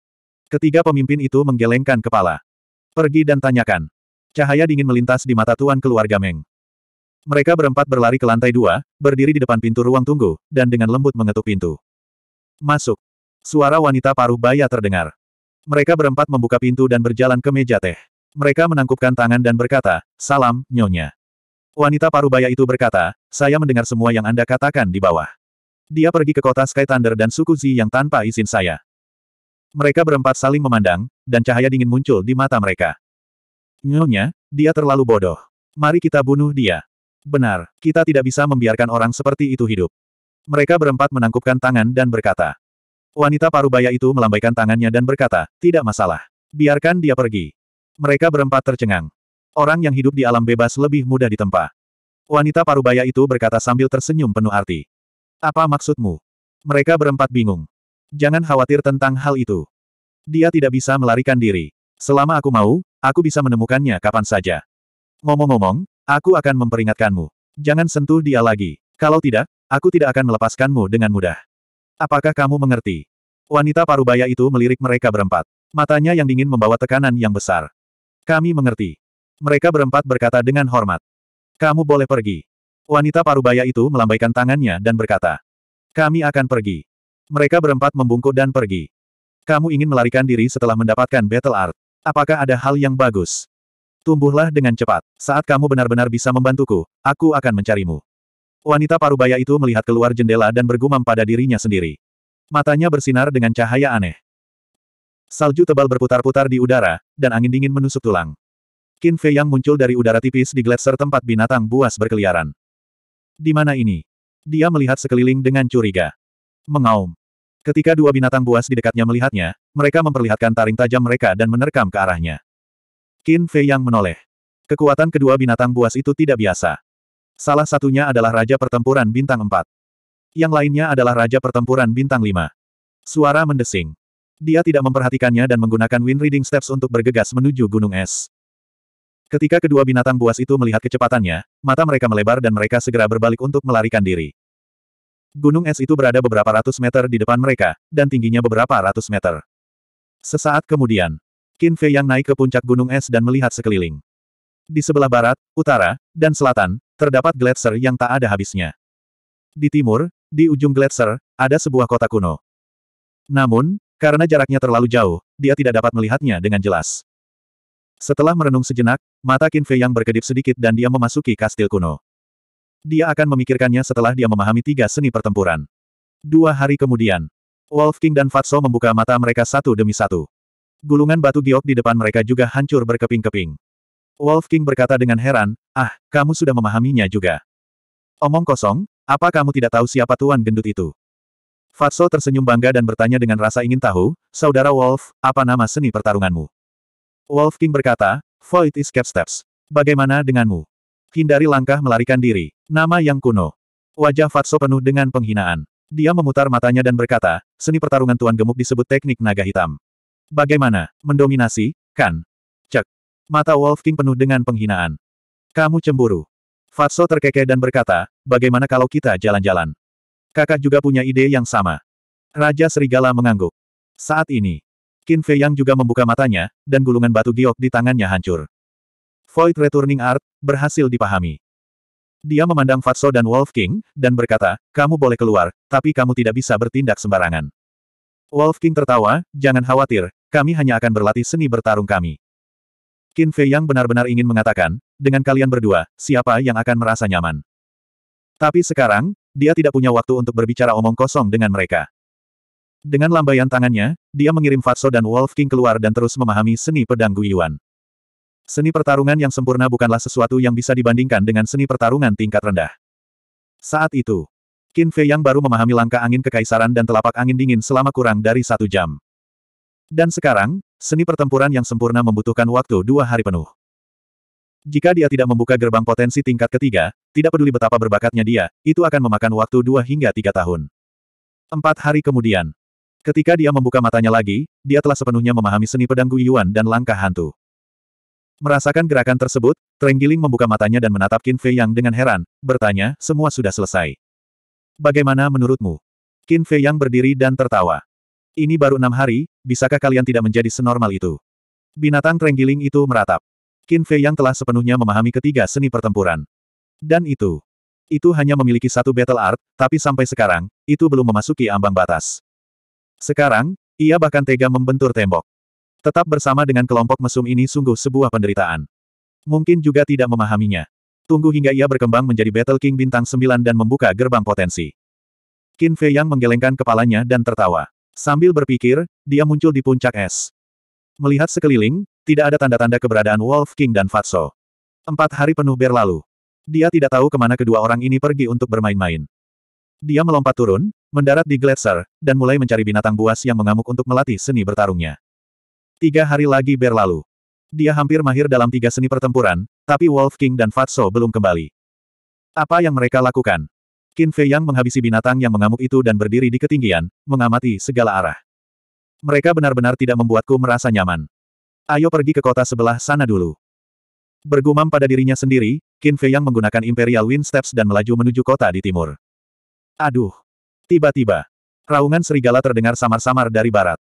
Ketiga pemimpin itu menggelengkan kepala. Pergi dan tanyakan. Cahaya dingin melintas di mata tuan keluarga Meng. Mereka berempat berlari ke lantai dua, berdiri di depan pintu ruang tunggu, dan dengan lembut mengetuk pintu. Masuk. Suara wanita paruh baya terdengar. Mereka berempat membuka pintu dan berjalan ke meja teh. Mereka menangkupkan tangan dan berkata, Salam, Nyonya. Wanita paruh baya itu berkata, saya mendengar semua yang Anda katakan di bawah. Dia pergi ke kota Sky Thunder dan suku Zi yang tanpa izin saya. Mereka berempat saling memandang, dan cahaya dingin muncul di mata mereka. Nyonya, dia terlalu bodoh. Mari kita bunuh dia. Benar, kita tidak bisa membiarkan orang seperti itu hidup. Mereka berempat menangkupkan tangan dan berkata. Wanita parubaya itu melambaikan tangannya dan berkata, tidak masalah. Biarkan dia pergi. Mereka berempat tercengang. Orang yang hidup di alam bebas lebih mudah ditempa. Wanita parubaya itu berkata sambil tersenyum penuh arti. Apa maksudmu? Mereka berempat bingung. Jangan khawatir tentang hal itu. Dia tidak bisa melarikan diri. Selama aku mau, Aku bisa menemukannya kapan saja. Ngomong-ngomong, aku akan memperingatkanmu. Jangan sentuh dia lagi. Kalau tidak, aku tidak akan melepaskanmu dengan mudah. Apakah kamu mengerti? Wanita parubaya itu melirik mereka berempat. Matanya yang dingin membawa tekanan yang besar. Kami mengerti. Mereka berempat berkata dengan hormat. Kamu boleh pergi. Wanita parubaya itu melambaikan tangannya dan berkata. Kami akan pergi. Mereka berempat membungkuk dan pergi. Kamu ingin melarikan diri setelah mendapatkan battle art. Apakah ada hal yang bagus? Tumbuhlah dengan cepat. Saat kamu benar-benar bisa membantuku, aku akan mencarimu. Wanita parubaya itu melihat keluar jendela dan bergumam pada dirinya sendiri. Matanya bersinar dengan cahaya aneh. Salju tebal berputar-putar di udara, dan angin dingin menusuk tulang. Qin Fei yang muncul dari udara tipis di gletser tempat binatang buas berkeliaran. Di mana ini? Dia melihat sekeliling dengan curiga. Mengaum. Ketika dua binatang buas di dekatnya melihatnya, mereka memperlihatkan taring tajam mereka dan menerkam ke arahnya. Qin Fei yang menoleh. Kekuatan kedua binatang buas itu tidak biasa. Salah satunya adalah Raja Pertempuran Bintang 4. Yang lainnya adalah Raja Pertempuran Bintang 5. Suara mendesing. Dia tidak memperhatikannya dan menggunakan wind reading steps untuk bergegas menuju gunung es. Ketika kedua binatang buas itu melihat kecepatannya, mata mereka melebar dan mereka segera berbalik untuk melarikan diri. Gunung es itu berada beberapa ratus meter di depan mereka, dan tingginya beberapa ratus meter. Sesaat kemudian, Qin Fei yang naik ke puncak gunung es dan melihat sekeliling. Di sebelah barat, utara, dan selatan, terdapat gletser yang tak ada habisnya. Di timur, di ujung gletser, ada sebuah kota kuno. Namun, karena jaraknya terlalu jauh, dia tidak dapat melihatnya dengan jelas. Setelah merenung sejenak, mata Qin Fei yang berkedip sedikit dan dia memasuki kastil kuno. Dia akan memikirkannya setelah dia memahami tiga seni pertempuran. Dua hari kemudian, Wolf King dan Fatso membuka mata mereka satu demi satu. Gulungan batu giok di depan mereka juga hancur berkeping-keping. Wolf King berkata dengan heran, ah, kamu sudah memahaminya juga. Omong kosong, apa kamu tidak tahu siapa tuan gendut itu? Fatso tersenyum bangga dan bertanya dengan rasa ingin tahu, Saudara Wolf, apa nama seni pertarunganmu? Wolf King berkata, Void Escape Steps. Bagaimana denganmu? Hindari langkah melarikan diri. Nama yang kuno. Wajah Fatso penuh dengan penghinaan. Dia memutar matanya dan berkata, seni pertarungan Tuan Gemuk disebut teknik naga hitam. Bagaimana? Mendominasi, kan? Cek. Mata Wolf King penuh dengan penghinaan. Kamu cemburu. Fatso terkekeh dan berkata, bagaimana kalau kita jalan-jalan? Kakak juga punya ide yang sama. Raja Serigala mengangguk. Saat ini, Qin Fei Yang juga membuka matanya, dan gulungan batu giok di tangannya hancur. Void Returning Art, berhasil dipahami. Dia memandang Fatso dan Wolf King, dan berkata, kamu boleh keluar, tapi kamu tidak bisa bertindak sembarangan. Wolf King tertawa, jangan khawatir, kami hanya akan berlatih seni bertarung kami. Qin Fei Yang benar-benar ingin mengatakan, dengan kalian berdua, siapa yang akan merasa nyaman. Tapi sekarang, dia tidak punya waktu untuk berbicara omong kosong dengan mereka. Dengan lambaian tangannya, dia mengirim Fatso dan Wolf King keluar dan terus memahami seni pedang Guyuan. Seni pertarungan yang sempurna bukanlah sesuatu yang bisa dibandingkan dengan seni pertarungan tingkat rendah. Saat itu, Qin Fei yang baru memahami langkah angin kekaisaran dan telapak angin dingin selama kurang dari satu jam. Dan sekarang, Seni pertempuran yang sempurna membutuhkan waktu dua hari penuh. Jika dia tidak membuka gerbang potensi tingkat ketiga, tidak peduli betapa berbakatnya dia, itu akan memakan waktu dua hingga tiga tahun. Empat hari kemudian, ketika dia membuka matanya lagi, dia telah sepenuhnya memahami seni pedang Yuan dan langkah hantu. Merasakan gerakan tersebut, Trenggiling membuka matanya dan menatap Qin Fei Yang dengan heran, bertanya, semua sudah selesai. Bagaimana menurutmu? Qin Fei Yang berdiri dan tertawa. Ini baru enam hari, bisakah kalian tidak menjadi senormal itu? Binatang trenggiling itu meratap. Qin Fei yang telah sepenuhnya memahami ketiga seni pertempuran. Dan itu. Itu hanya memiliki satu battle art, tapi sampai sekarang, itu belum memasuki ambang batas. Sekarang, ia bahkan tega membentur tembok. Tetap bersama dengan kelompok mesum ini sungguh sebuah penderitaan. Mungkin juga tidak memahaminya. Tunggu hingga ia berkembang menjadi Battle King bintang 9 dan membuka gerbang potensi. Qin Fei yang menggelengkan kepalanya dan tertawa. Sambil berpikir, dia muncul di puncak es. Melihat sekeliling, tidak ada tanda-tanda keberadaan Wolf King dan Fatso. Empat hari penuh berlalu. Dia tidak tahu ke mana kedua orang ini pergi untuk bermain-main. Dia melompat turun, mendarat di Gletser, dan mulai mencari binatang buas yang mengamuk untuk melatih seni bertarungnya. Tiga hari lagi berlalu. Dia hampir mahir dalam tiga seni pertempuran, tapi Wolf King dan Fatso belum kembali. Apa yang mereka lakukan? Qin Fei Yang menghabisi binatang yang mengamuk itu dan berdiri di ketinggian, mengamati segala arah. Mereka benar-benar tidak membuatku merasa nyaman. Ayo pergi ke kota sebelah sana dulu. Bergumam pada dirinya sendiri, Qin Fei Yang menggunakan Imperial Wind Steps dan melaju menuju kota di timur. Aduh! Tiba-tiba, raungan serigala terdengar samar-samar dari barat.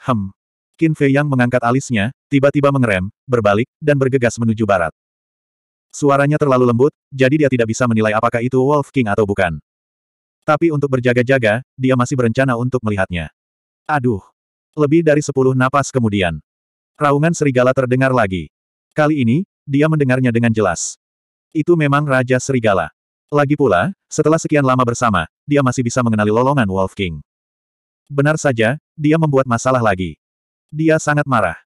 Hem. Qin Fei Yang mengangkat alisnya, tiba-tiba mengerem, berbalik, dan bergegas menuju barat. Suaranya terlalu lembut, jadi dia tidak bisa menilai apakah itu Wolf King atau bukan. Tapi untuk berjaga-jaga, dia masih berencana untuk melihatnya. Aduh! Lebih dari sepuluh napas kemudian. Raungan serigala terdengar lagi. Kali ini, dia mendengarnya dengan jelas. Itu memang Raja Serigala. Lagi pula, setelah sekian lama bersama, dia masih bisa mengenali lolongan Wolf King. Benar saja, dia membuat masalah lagi. Dia sangat marah.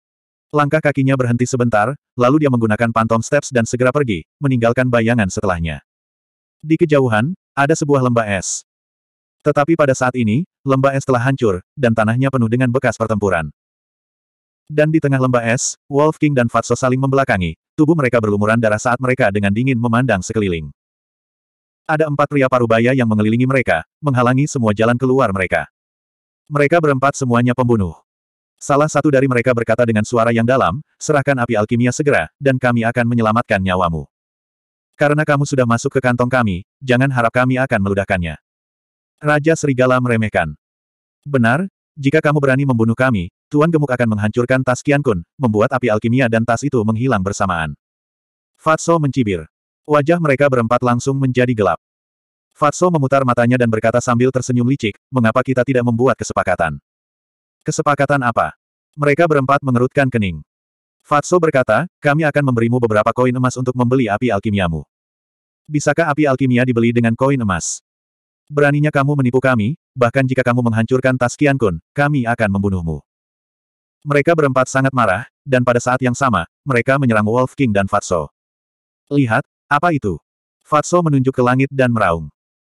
Langkah kakinya berhenti sebentar, lalu dia menggunakan Phantom Steps dan segera pergi, meninggalkan bayangan setelahnya. Di kejauhan, ada sebuah lembah es. Tetapi pada saat ini, lembah es telah hancur, dan tanahnya penuh dengan bekas pertempuran. Dan di tengah lembah es, Wolf King dan Fatso saling membelakangi, tubuh mereka berlumuran darah saat mereka dengan dingin memandang sekeliling. Ada empat pria parubaya yang mengelilingi mereka, menghalangi semua jalan keluar mereka. Mereka berempat semuanya pembunuh. Salah satu dari mereka berkata dengan suara yang dalam, serahkan api alkimia segera, dan kami akan menyelamatkan nyawamu. Karena kamu sudah masuk ke kantong kami, jangan harap kami akan meludahkannya. Raja Serigala meremehkan. Benar, jika kamu berani membunuh kami, Tuan Gemuk akan menghancurkan tas Qian Kun, membuat api alkimia dan tas itu menghilang bersamaan. Fatso mencibir. Wajah mereka berempat langsung menjadi gelap. Fatso memutar matanya dan berkata sambil tersenyum licik, mengapa kita tidak membuat kesepakatan? Kesepakatan apa? Mereka berempat mengerutkan kening. Fatso berkata, kami akan memberimu beberapa koin emas untuk membeli api alkimiamu. Bisakah api alkimia dibeli dengan koin emas? Beraninya kamu menipu kami, bahkan jika kamu menghancurkan tas Kian Kun, kami akan membunuhmu. Mereka berempat sangat marah, dan pada saat yang sama, mereka menyerang Wolf King dan Fatso. Lihat, apa itu? Fatso menunjuk ke langit dan meraung.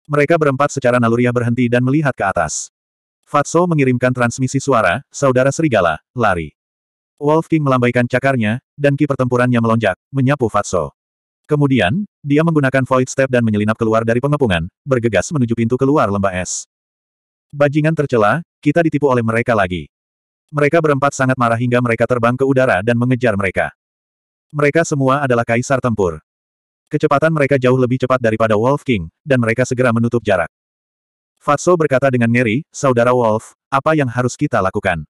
Mereka berempat secara naluriah berhenti dan melihat ke atas. Fatso mengirimkan transmisi suara, saudara serigala, lari. Wolf King melambaikan cakarnya, dan ki pertempurannya melonjak, menyapu Fatso. Kemudian, dia menggunakan Void Step dan menyelinap keluar dari pengepungan, bergegas menuju pintu keluar lembah es. Bajingan tercela, kita ditipu oleh mereka lagi. Mereka berempat sangat marah hingga mereka terbang ke udara dan mengejar mereka. Mereka semua adalah kaisar tempur. Kecepatan mereka jauh lebih cepat daripada Wolf King, dan mereka segera menutup jarak. Fatso berkata dengan ngeri, Saudara Wolf, apa yang harus kita lakukan?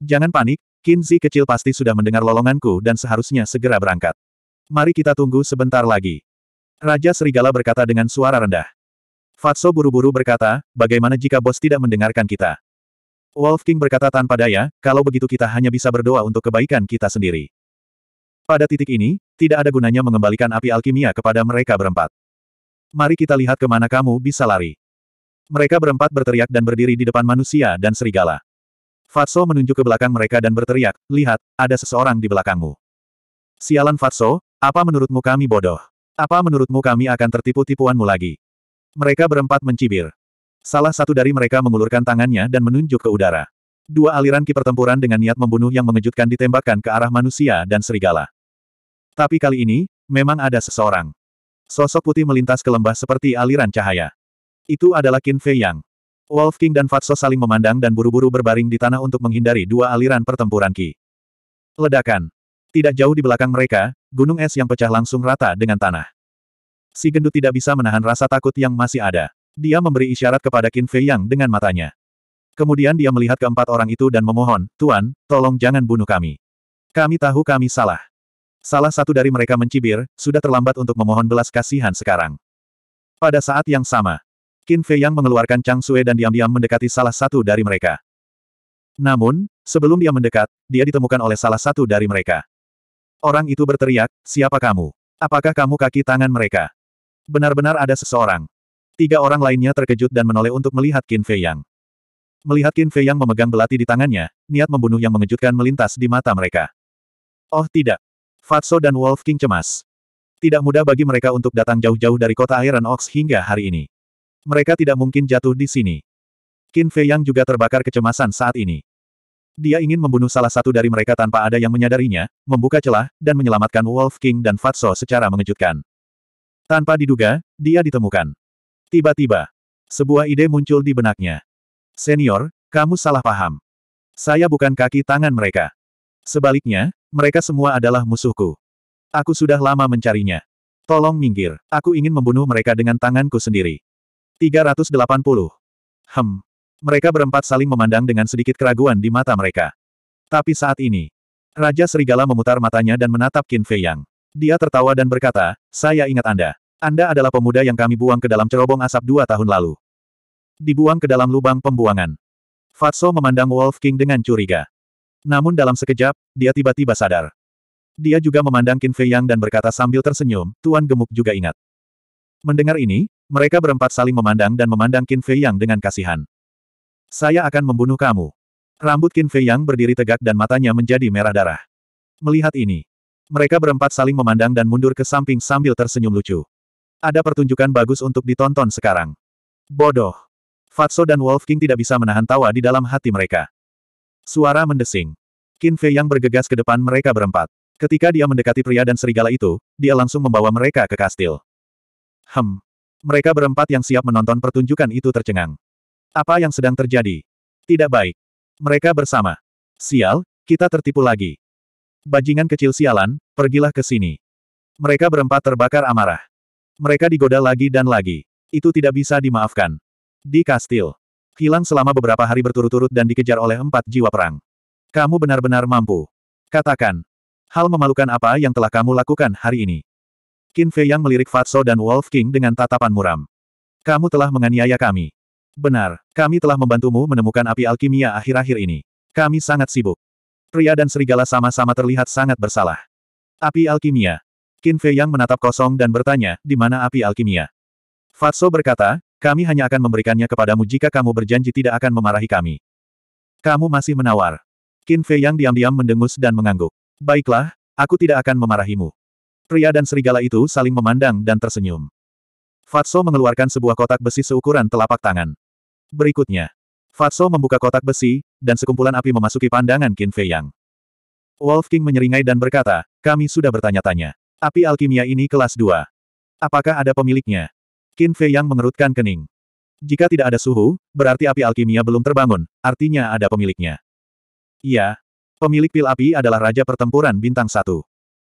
Jangan panik, Kinzi kecil pasti sudah mendengar lolonganku dan seharusnya segera berangkat. Mari kita tunggu sebentar lagi. Raja Serigala berkata dengan suara rendah. Fatso buru-buru berkata, bagaimana jika bos tidak mendengarkan kita? Wolf King berkata tanpa daya, kalau begitu kita hanya bisa berdoa untuk kebaikan kita sendiri. Pada titik ini, tidak ada gunanya mengembalikan api alkimia kepada mereka berempat. Mari kita lihat ke mana kamu bisa lari. Mereka berempat berteriak dan berdiri di depan manusia dan serigala. Fatso menunjuk ke belakang mereka dan berteriak, lihat, ada seseorang di belakangmu. Sialan Fatso, apa menurutmu kami bodoh? Apa menurutmu kami akan tertipu tipuanmu lagi? Mereka berempat mencibir. Salah satu dari mereka mengulurkan tangannya dan menunjuk ke udara. Dua aliran ki pertempuran dengan niat membunuh yang mengejutkan ditembakkan ke arah manusia dan serigala. Tapi kali ini, memang ada seseorang. Sosok putih melintas ke lembah seperti aliran cahaya. Itu adalah Qin Fei Yang. Wolf King dan Fatso saling memandang dan buru-buru berbaring di tanah untuk menghindari dua aliran pertempuran Ki. Ledakan. Tidak jauh di belakang mereka, gunung es yang pecah langsung rata dengan tanah. Si gendut tidak bisa menahan rasa takut yang masih ada. Dia memberi isyarat kepada Qin Fei Yang dengan matanya. Kemudian dia melihat keempat orang itu dan memohon, Tuan, tolong jangan bunuh kami. Kami tahu kami salah. Salah satu dari mereka mencibir, sudah terlambat untuk memohon belas kasihan sekarang. Pada saat yang sama, Qin Fei Yang mengeluarkan Chang Sui dan diam-diam mendekati salah satu dari mereka. Namun, sebelum dia mendekat, dia ditemukan oleh salah satu dari mereka. Orang itu berteriak, siapa kamu? Apakah kamu kaki tangan mereka? Benar-benar ada seseorang. Tiga orang lainnya terkejut dan menoleh untuk melihat Qin Fei Yang. Melihat Qin Fei Yang memegang belati di tangannya, niat membunuh yang mengejutkan melintas di mata mereka. Oh tidak. Fatso dan Wolf King cemas. Tidak mudah bagi mereka untuk datang jauh-jauh dari kota Iron Ox hingga hari ini. Mereka tidak mungkin jatuh di sini. Qin Fei Yang juga terbakar kecemasan saat ini. Dia ingin membunuh salah satu dari mereka tanpa ada yang menyadarinya, membuka celah, dan menyelamatkan Wolf King dan Fatso secara mengejutkan. Tanpa diduga, dia ditemukan. Tiba-tiba, sebuah ide muncul di benaknya. Senior, kamu salah paham. Saya bukan kaki tangan mereka. Sebaliknya, mereka semua adalah musuhku. Aku sudah lama mencarinya. Tolong minggir, aku ingin membunuh mereka dengan tanganku sendiri. 380. Hem. Mereka berempat saling memandang dengan sedikit keraguan di mata mereka. Tapi saat ini, Raja Serigala memutar matanya dan menatap Qin Fei Yang. Dia tertawa dan berkata, saya ingat Anda. Anda adalah pemuda yang kami buang ke dalam cerobong asap dua tahun lalu. Dibuang ke dalam lubang pembuangan. Fatso memandang Wolf King dengan curiga. Namun dalam sekejap, dia tiba-tiba sadar. Dia juga memandang Qin Fei Yang dan berkata sambil tersenyum, Tuan Gemuk juga ingat. Mendengar ini, mereka berempat saling memandang dan memandang Qin Fei Yang dengan kasihan. Saya akan membunuh kamu. Rambut Qin Fei Yang berdiri tegak dan matanya menjadi merah darah. Melihat ini, mereka berempat saling memandang dan mundur ke samping sambil tersenyum lucu. Ada pertunjukan bagus untuk ditonton sekarang. Bodoh. Fatso dan Wolf King tidak bisa menahan tawa di dalam hati mereka. Suara mendesing. Qin Fei Yang bergegas ke depan mereka berempat. Ketika dia mendekati pria dan serigala itu, dia langsung membawa mereka ke kastil. Hem. Mereka berempat yang siap menonton pertunjukan itu tercengang. Apa yang sedang terjadi? Tidak baik. Mereka bersama. Sial, kita tertipu lagi. Bajingan kecil sialan, pergilah ke sini. Mereka berempat terbakar amarah. Mereka digoda lagi dan lagi. Itu tidak bisa dimaafkan. Di kastil. Hilang selama beberapa hari berturut-turut dan dikejar oleh empat jiwa perang. Kamu benar-benar mampu. Katakan. Hal memalukan apa yang telah kamu lakukan hari ini? Qin Fei yang melirik Fatso dan Wolf King dengan tatapan muram. Kamu telah menganiaya kami. Benar, kami telah membantumu menemukan api alkimia akhir-akhir ini. Kami sangat sibuk. Pria dan serigala sama-sama terlihat sangat bersalah. Api alkimia. Qin Fei yang menatap kosong dan bertanya, di mana api alkimia? Fatso berkata, kami hanya akan memberikannya kepadamu jika kamu berjanji tidak akan memarahi kami. Kamu masih menawar. Qin Fei yang diam-diam mendengus dan mengangguk. Baiklah, aku tidak akan memarahimu. Pria dan serigala itu saling memandang dan tersenyum. Fatso mengeluarkan sebuah kotak besi seukuran telapak tangan. Berikutnya, Fatso membuka kotak besi, dan sekumpulan api memasuki pandangan Qin Fei Yang. Wolf King menyeringai dan berkata, kami sudah bertanya-tanya. Api alkimia ini kelas 2. Apakah ada pemiliknya? Qin Fei Yang mengerutkan kening. Jika tidak ada suhu, berarti api alkimia belum terbangun, artinya ada pemiliknya. Iya. Pemilik pil api adalah Raja Pertempuran Bintang Satu.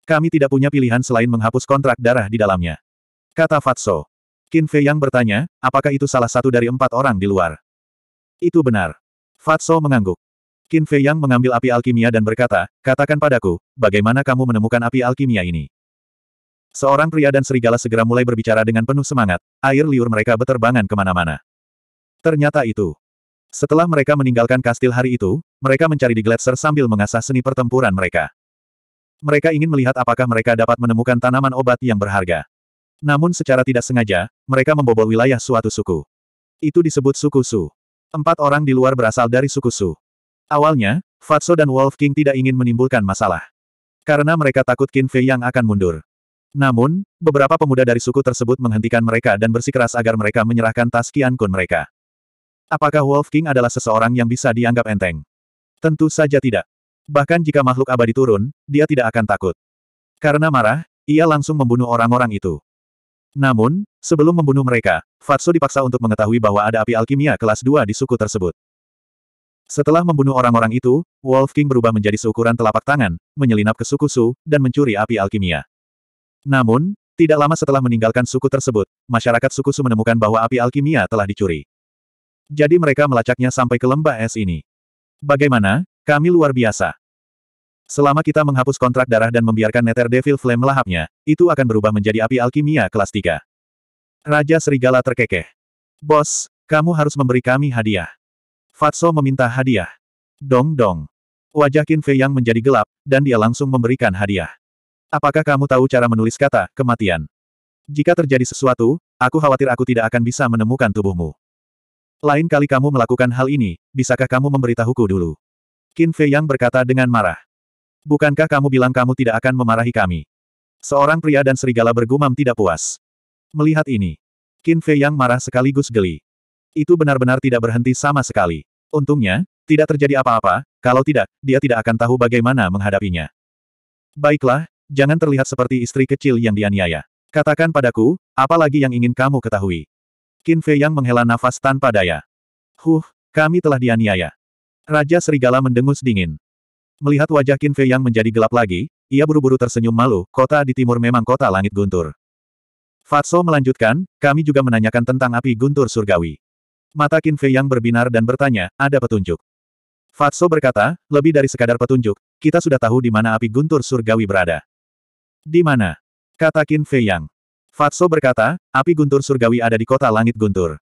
Kami tidak punya pilihan selain menghapus kontrak darah di dalamnya. Kata Fatso. Qin Fei yang bertanya, apakah itu salah satu dari empat orang di luar? Itu benar. Fatso mengangguk. Qin Fei yang mengambil api alkimia dan berkata, katakan padaku, bagaimana kamu menemukan api alkimia ini? Seorang pria dan serigala segera mulai berbicara dengan penuh semangat, air liur mereka beterbangan ke mana-mana. Ternyata itu. Setelah mereka meninggalkan kastil hari itu, mereka mencari di Gletser sambil mengasah seni pertempuran mereka. Mereka ingin melihat apakah mereka dapat menemukan tanaman obat yang berharga. Namun secara tidak sengaja, mereka membobol wilayah suatu suku. Itu disebut suku Su. Empat orang di luar berasal dari suku Su. Awalnya, Fatso dan Wolf King tidak ingin menimbulkan masalah. Karena mereka takut Qin Fei yang akan mundur. Namun, beberapa pemuda dari suku tersebut menghentikan mereka dan bersikeras agar mereka menyerahkan tas Qian Kun mereka. Apakah Wolf King adalah seseorang yang bisa dianggap enteng? Tentu saja tidak. Bahkan jika makhluk abadi turun, dia tidak akan takut. Karena marah, ia langsung membunuh orang-orang itu. Namun, sebelum membunuh mereka, Fatso dipaksa untuk mengetahui bahwa ada api alkimia kelas 2 di suku tersebut. Setelah membunuh orang-orang itu, Wolf King berubah menjadi seukuran telapak tangan, menyelinap ke suku Su, dan mencuri api alkimia. Namun, tidak lama setelah meninggalkan suku tersebut, masyarakat suku Su menemukan bahwa api alkimia telah dicuri. Jadi mereka melacaknya sampai ke lembah es ini. Bagaimana? Kami luar biasa. Selama kita menghapus kontrak darah dan membiarkan Nether Devil Flame melahapnya, itu akan berubah menjadi api alkimia kelas 3. Raja Serigala terkekeh. Bos, kamu harus memberi kami hadiah. Fatso meminta hadiah. Dong dong. Wajah Qin Fei yang menjadi gelap, dan dia langsung memberikan hadiah. Apakah kamu tahu cara menulis kata, kematian? Jika terjadi sesuatu, aku khawatir aku tidak akan bisa menemukan tubuhmu. Lain kali kamu melakukan hal ini, bisakah kamu memberitahuku dulu? Qin Fei Yang berkata dengan marah. Bukankah kamu bilang kamu tidak akan memarahi kami? Seorang pria dan serigala bergumam tidak puas. Melihat ini, Qin Fei Yang marah sekaligus geli. Itu benar-benar tidak berhenti sama sekali. Untungnya, tidak terjadi apa-apa, kalau tidak, dia tidak akan tahu bagaimana menghadapinya. Baiklah, jangan terlihat seperti istri kecil yang dianiaya. Katakan padaku, apa lagi yang ingin kamu ketahui? Qin Fei Yang menghela nafas tanpa daya. Huh, kami telah dianiaya. Raja Serigala mendengus dingin. Melihat wajah Qin Fei Yang menjadi gelap lagi, ia buru-buru tersenyum malu, kota di timur memang kota langit guntur. Fatso melanjutkan, kami juga menanyakan tentang api guntur surgawi. Mata Qin Fei Yang berbinar dan bertanya, ada petunjuk. Fatso berkata, lebih dari sekadar petunjuk, kita sudah tahu di mana api guntur surgawi berada. Di mana? Kata Qin Fei Yang. Fatso berkata, api guntur surgawi ada di kota langit guntur.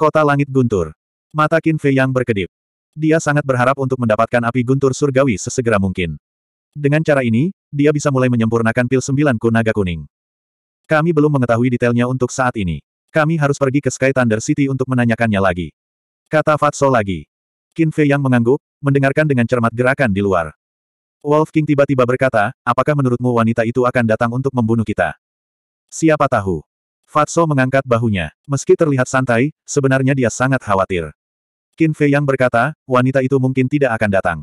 Kota langit guntur. Mata Qin Fei yang berkedip. Dia sangat berharap untuk mendapatkan api guntur surgawi sesegera mungkin. Dengan cara ini, dia bisa mulai menyempurnakan pil sembilan kunaga kuning. Kami belum mengetahui detailnya untuk saat ini. Kami harus pergi ke Sky Thunder City untuk menanyakannya lagi. Kata Fatso lagi. Qin Fei yang mengangguk, mendengarkan dengan cermat gerakan di luar. Wolf King tiba-tiba berkata, apakah menurutmu wanita itu akan datang untuk membunuh kita? Siapa tahu? Fatso mengangkat bahunya. Meski terlihat santai, sebenarnya dia sangat khawatir. Qin Fei yang berkata, wanita itu mungkin tidak akan datang.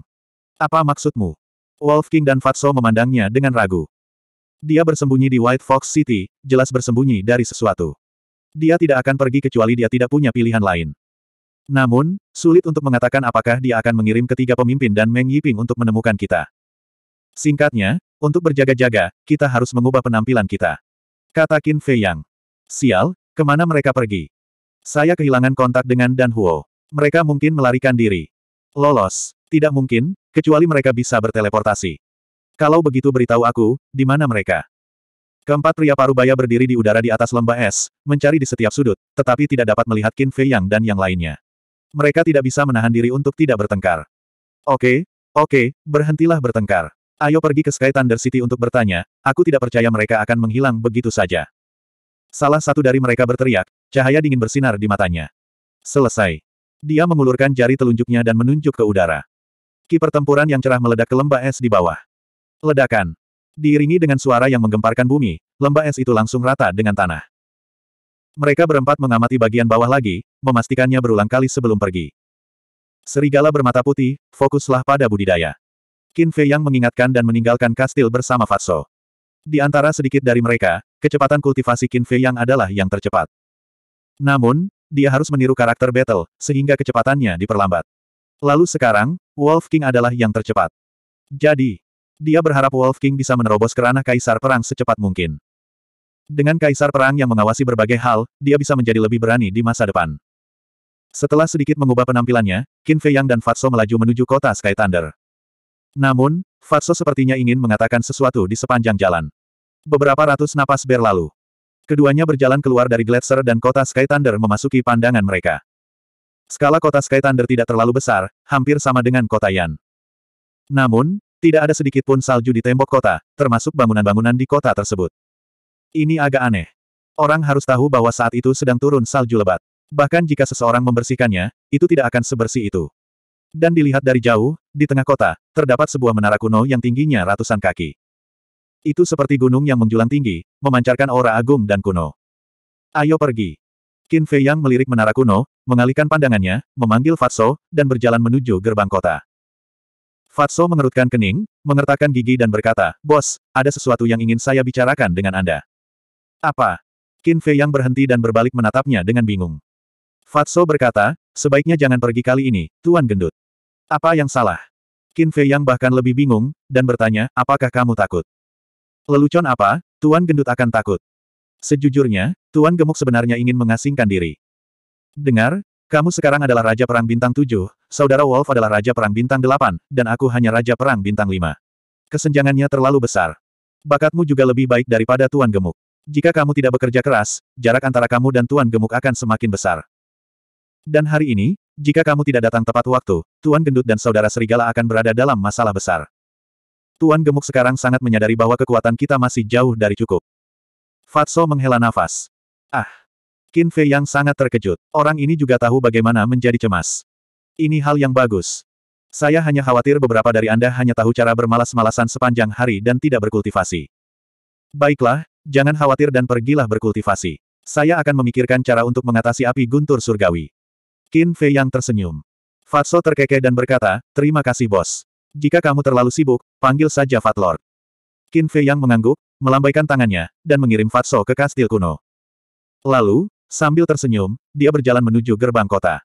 Apa maksudmu? Wolf King dan Fatso memandangnya dengan ragu. Dia bersembunyi di White Fox City, jelas bersembunyi dari sesuatu. Dia tidak akan pergi kecuali dia tidak punya pilihan lain. Namun, sulit untuk mengatakan apakah dia akan mengirim ketiga pemimpin dan Meng Yiping untuk menemukan kita. Singkatnya, untuk berjaga-jaga, kita harus mengubah penampilan kita. Kata Qin Fei Yang. Sial, ke mana mereka pergi? Saya kehilangan kontak dengan Dan Huo. Mereka mungkin melarikan diri. Lolos. Tidak mungkin, kecuali mereka bisa berteleportasi. Kalau begitu beritahu aku, di mana mereka? Keempat pria parubaya berdiri di udara di atas lembah es, mencari di setiap sudut, tetapi tidak dapat melihat Qin Fei Yang dan yang lainnya. Mereka tidak bisa menahan diri untuk tidak bertengkar. Oke, oke, berhentilah bertengkar. Ayo pergi ke Sky Thunder City untuk bertanya, aku tidak percaya mereka akan menghilang begitu saja. Salah satu dari mereka berteriak, cahaya dingin bersinar di matanya. Selesai. Dia mengulurkan jari telunjuknya dan menunjuk ke udara. Ki pertempuran yang cerah meledak ke lembah es di bawah. Ledakan. Diiringi dengan suara yang menggemparkan bumi, lembah es itu langsung rata dengan tanah. Mereka berempat mengamati bagian bawah lagi, memastikannya berulang kali sebelum pergi. Serigala bermata putih, fokuslah pada budidaya. Qin Fei yang mengingatkan dan meninggalkan kastil bersama Fatso. Di antara sedikit dari mereka, kecepatan kultivasi Qin Fei yang adalah yang tercepat. Namun, dia harus meniru karakter battle, sehingga kecepatannya diperlambat. Lalu sekarang, Wolf King adalah yang tercepat. Jadi, dia berharap Wolf King bisa menerobos ke ranah Kaisar Perang secepat mungkin. Dengan Kaisar Perang yang mengawasi berbagai hal, dia bisa menjadi lebih berani di masa depan. Setelah sedikit mengubah penampilannya, Qin Fei Yang dan Fatso melaju menuju kota Sky Thunder. Namun, Fatso sepertinya ingin mengatakan sesuatu di sepanjang jalan. Beberapa ratus napas berlalu. Keduanya berjalan keluar dari Gletser dan kota Sky Thunder memasuki pandangan mereka. Skala kota Sky Thunder tidak terlalu besar, hampir sama dengan kota Yan. Namun, tidak ada sedikit pun salju di tembok kota, termasuk bangunan-bangunan di kota tersebut. Ini agak aneh. Orang harus tahu bahwa saat itu sedang turun salju lebat. Bahkan jika seseorang membersihkannya, itu tidak akan sebersih itu. Dan dilihat dari jauh, di tengah kota, terdapat sebuah menara kuno yang tingginya ratusan kaki. Itu seperti gunung yang menjulang tinggi, memancarkan aura agung dan kuno. Ayo pergi. Qin Fei Yang melirik menara kuno, mengalihkan pandangannya, memanggil Fatso, dan berjalan menuju gerbang kota. Fatso mengerutkan kening, mengertakkan gigi dan berkata, Bos, ada sesuatu yang ingin saya bicarakan dengan Anda. Apa? Qin Fei yang berhenti dan berbalik menatapnya dengan bingung. Fatso berkata, sebaiknya jangan pergi kali ini, Tuan Gendut. Apa yang salah? Qin Fei yang bahkan lebih bingung, dan bertanya, apakah kamu takut? Lelucon apa, Tuan Gendut akan takut? Sejujurnya, Tuan Gemuk sebenarnya ingin mengasingkan diri. Dengar, kamu sekarang adalah Raja Perang Bintang 7, saudara Wolf adalah Raja Perang Bintang 8, dan aku hanya Raja Perang Bintang 5. Kesenjangannya terlalu besar. Bakatmu juga lebih baik daripada Tuan Gemuk. Jika kamu tidak bekerja keras, jarak antara kamu dan Tuan Gemuk akan semakin besar. Dan hari ini, jika kamu tidak datang tepat waktu, Tuan Gendut dan Saudara Serigala akan berada dalam masalah besar. Tuan Gemuk sekarang sangat menyadari bahwa kekuatan kita masih jauh dari cukup. Fatso menghela nafas. Ah! Qin Fei yang sangat terkejut. Orang ini juga tahu bagaimana menjadi cemas. Ini hal yang bagus. Saya hanya khawatir beberapa dari Anda hanya tahu cara bermalas-malasan sepanjang hari dan tidak berkultivasi. Baiklah, jangan khawatir dan pergilah berkultivasi. Saya akan memikirkan cara untuk mengatasi api guntur surgawi. Qin Fei yang tersenyum. Fatso terkekeh dan berkata, terima kasih bos. Jika kamu terlalu sibuk, panggil saja Fat Lord. Qin Fei yang mengangguk, melambaikan tangannya, dan mengirim Fatso ke kastil kuno. Lalu, Sambil tersenyum, dia berjalan menuju gerbang kota.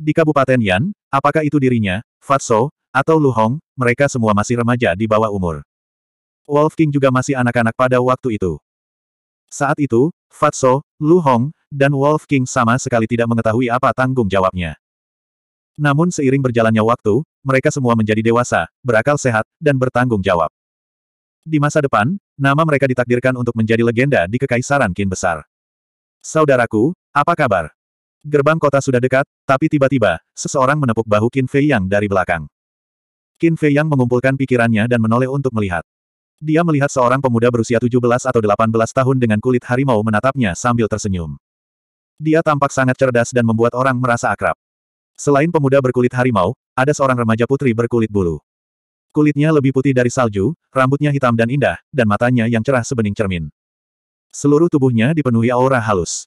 Di Kabupaten Yan, apakah itu dirinya, Fatso, atau Lu Hong, mereka semua masih remaja di bawah umur. Wolf King juga masih anak-anak pada waktu itu. Saat itu, Fatso, Lu Hong, dan Wolf King sama sekali tidak mengetahui apa tanggung jawabnya. Namun seiring berjalannya waktu, mereka semua menjadi dewasa, berakal sehat, dan bertanggung jawab. Di masa depan, nama mereka ditakdirkan untuk menjadi legenda di Kekaisaran Qin Besar. Saudaraku, apa kabar? Gerbang kota sudah dekat, tapi tiba-tiba, seseorang menepuk bahu Qin Fei Yang dari belakang. Qin Fei Yang mengumpulkan pikirannya dan menoleh untuk melihat. Dia melihat seorang pemuda berusia 17 atau 18 tahun dengan kulit harimau menatapnya sambil tersenyum. Dia tampak sangat cerdas dan membuat orang merasa akrab. Selain pemuda berkulit harimau, ada seorang remaja putri berkulit bulu. Kulitnya lebih putih dari salju, rambutnya hitam dan indah, dan matanya yang cerah sebening cermin. Seluruh tubuhnya dipenuhi aura halus.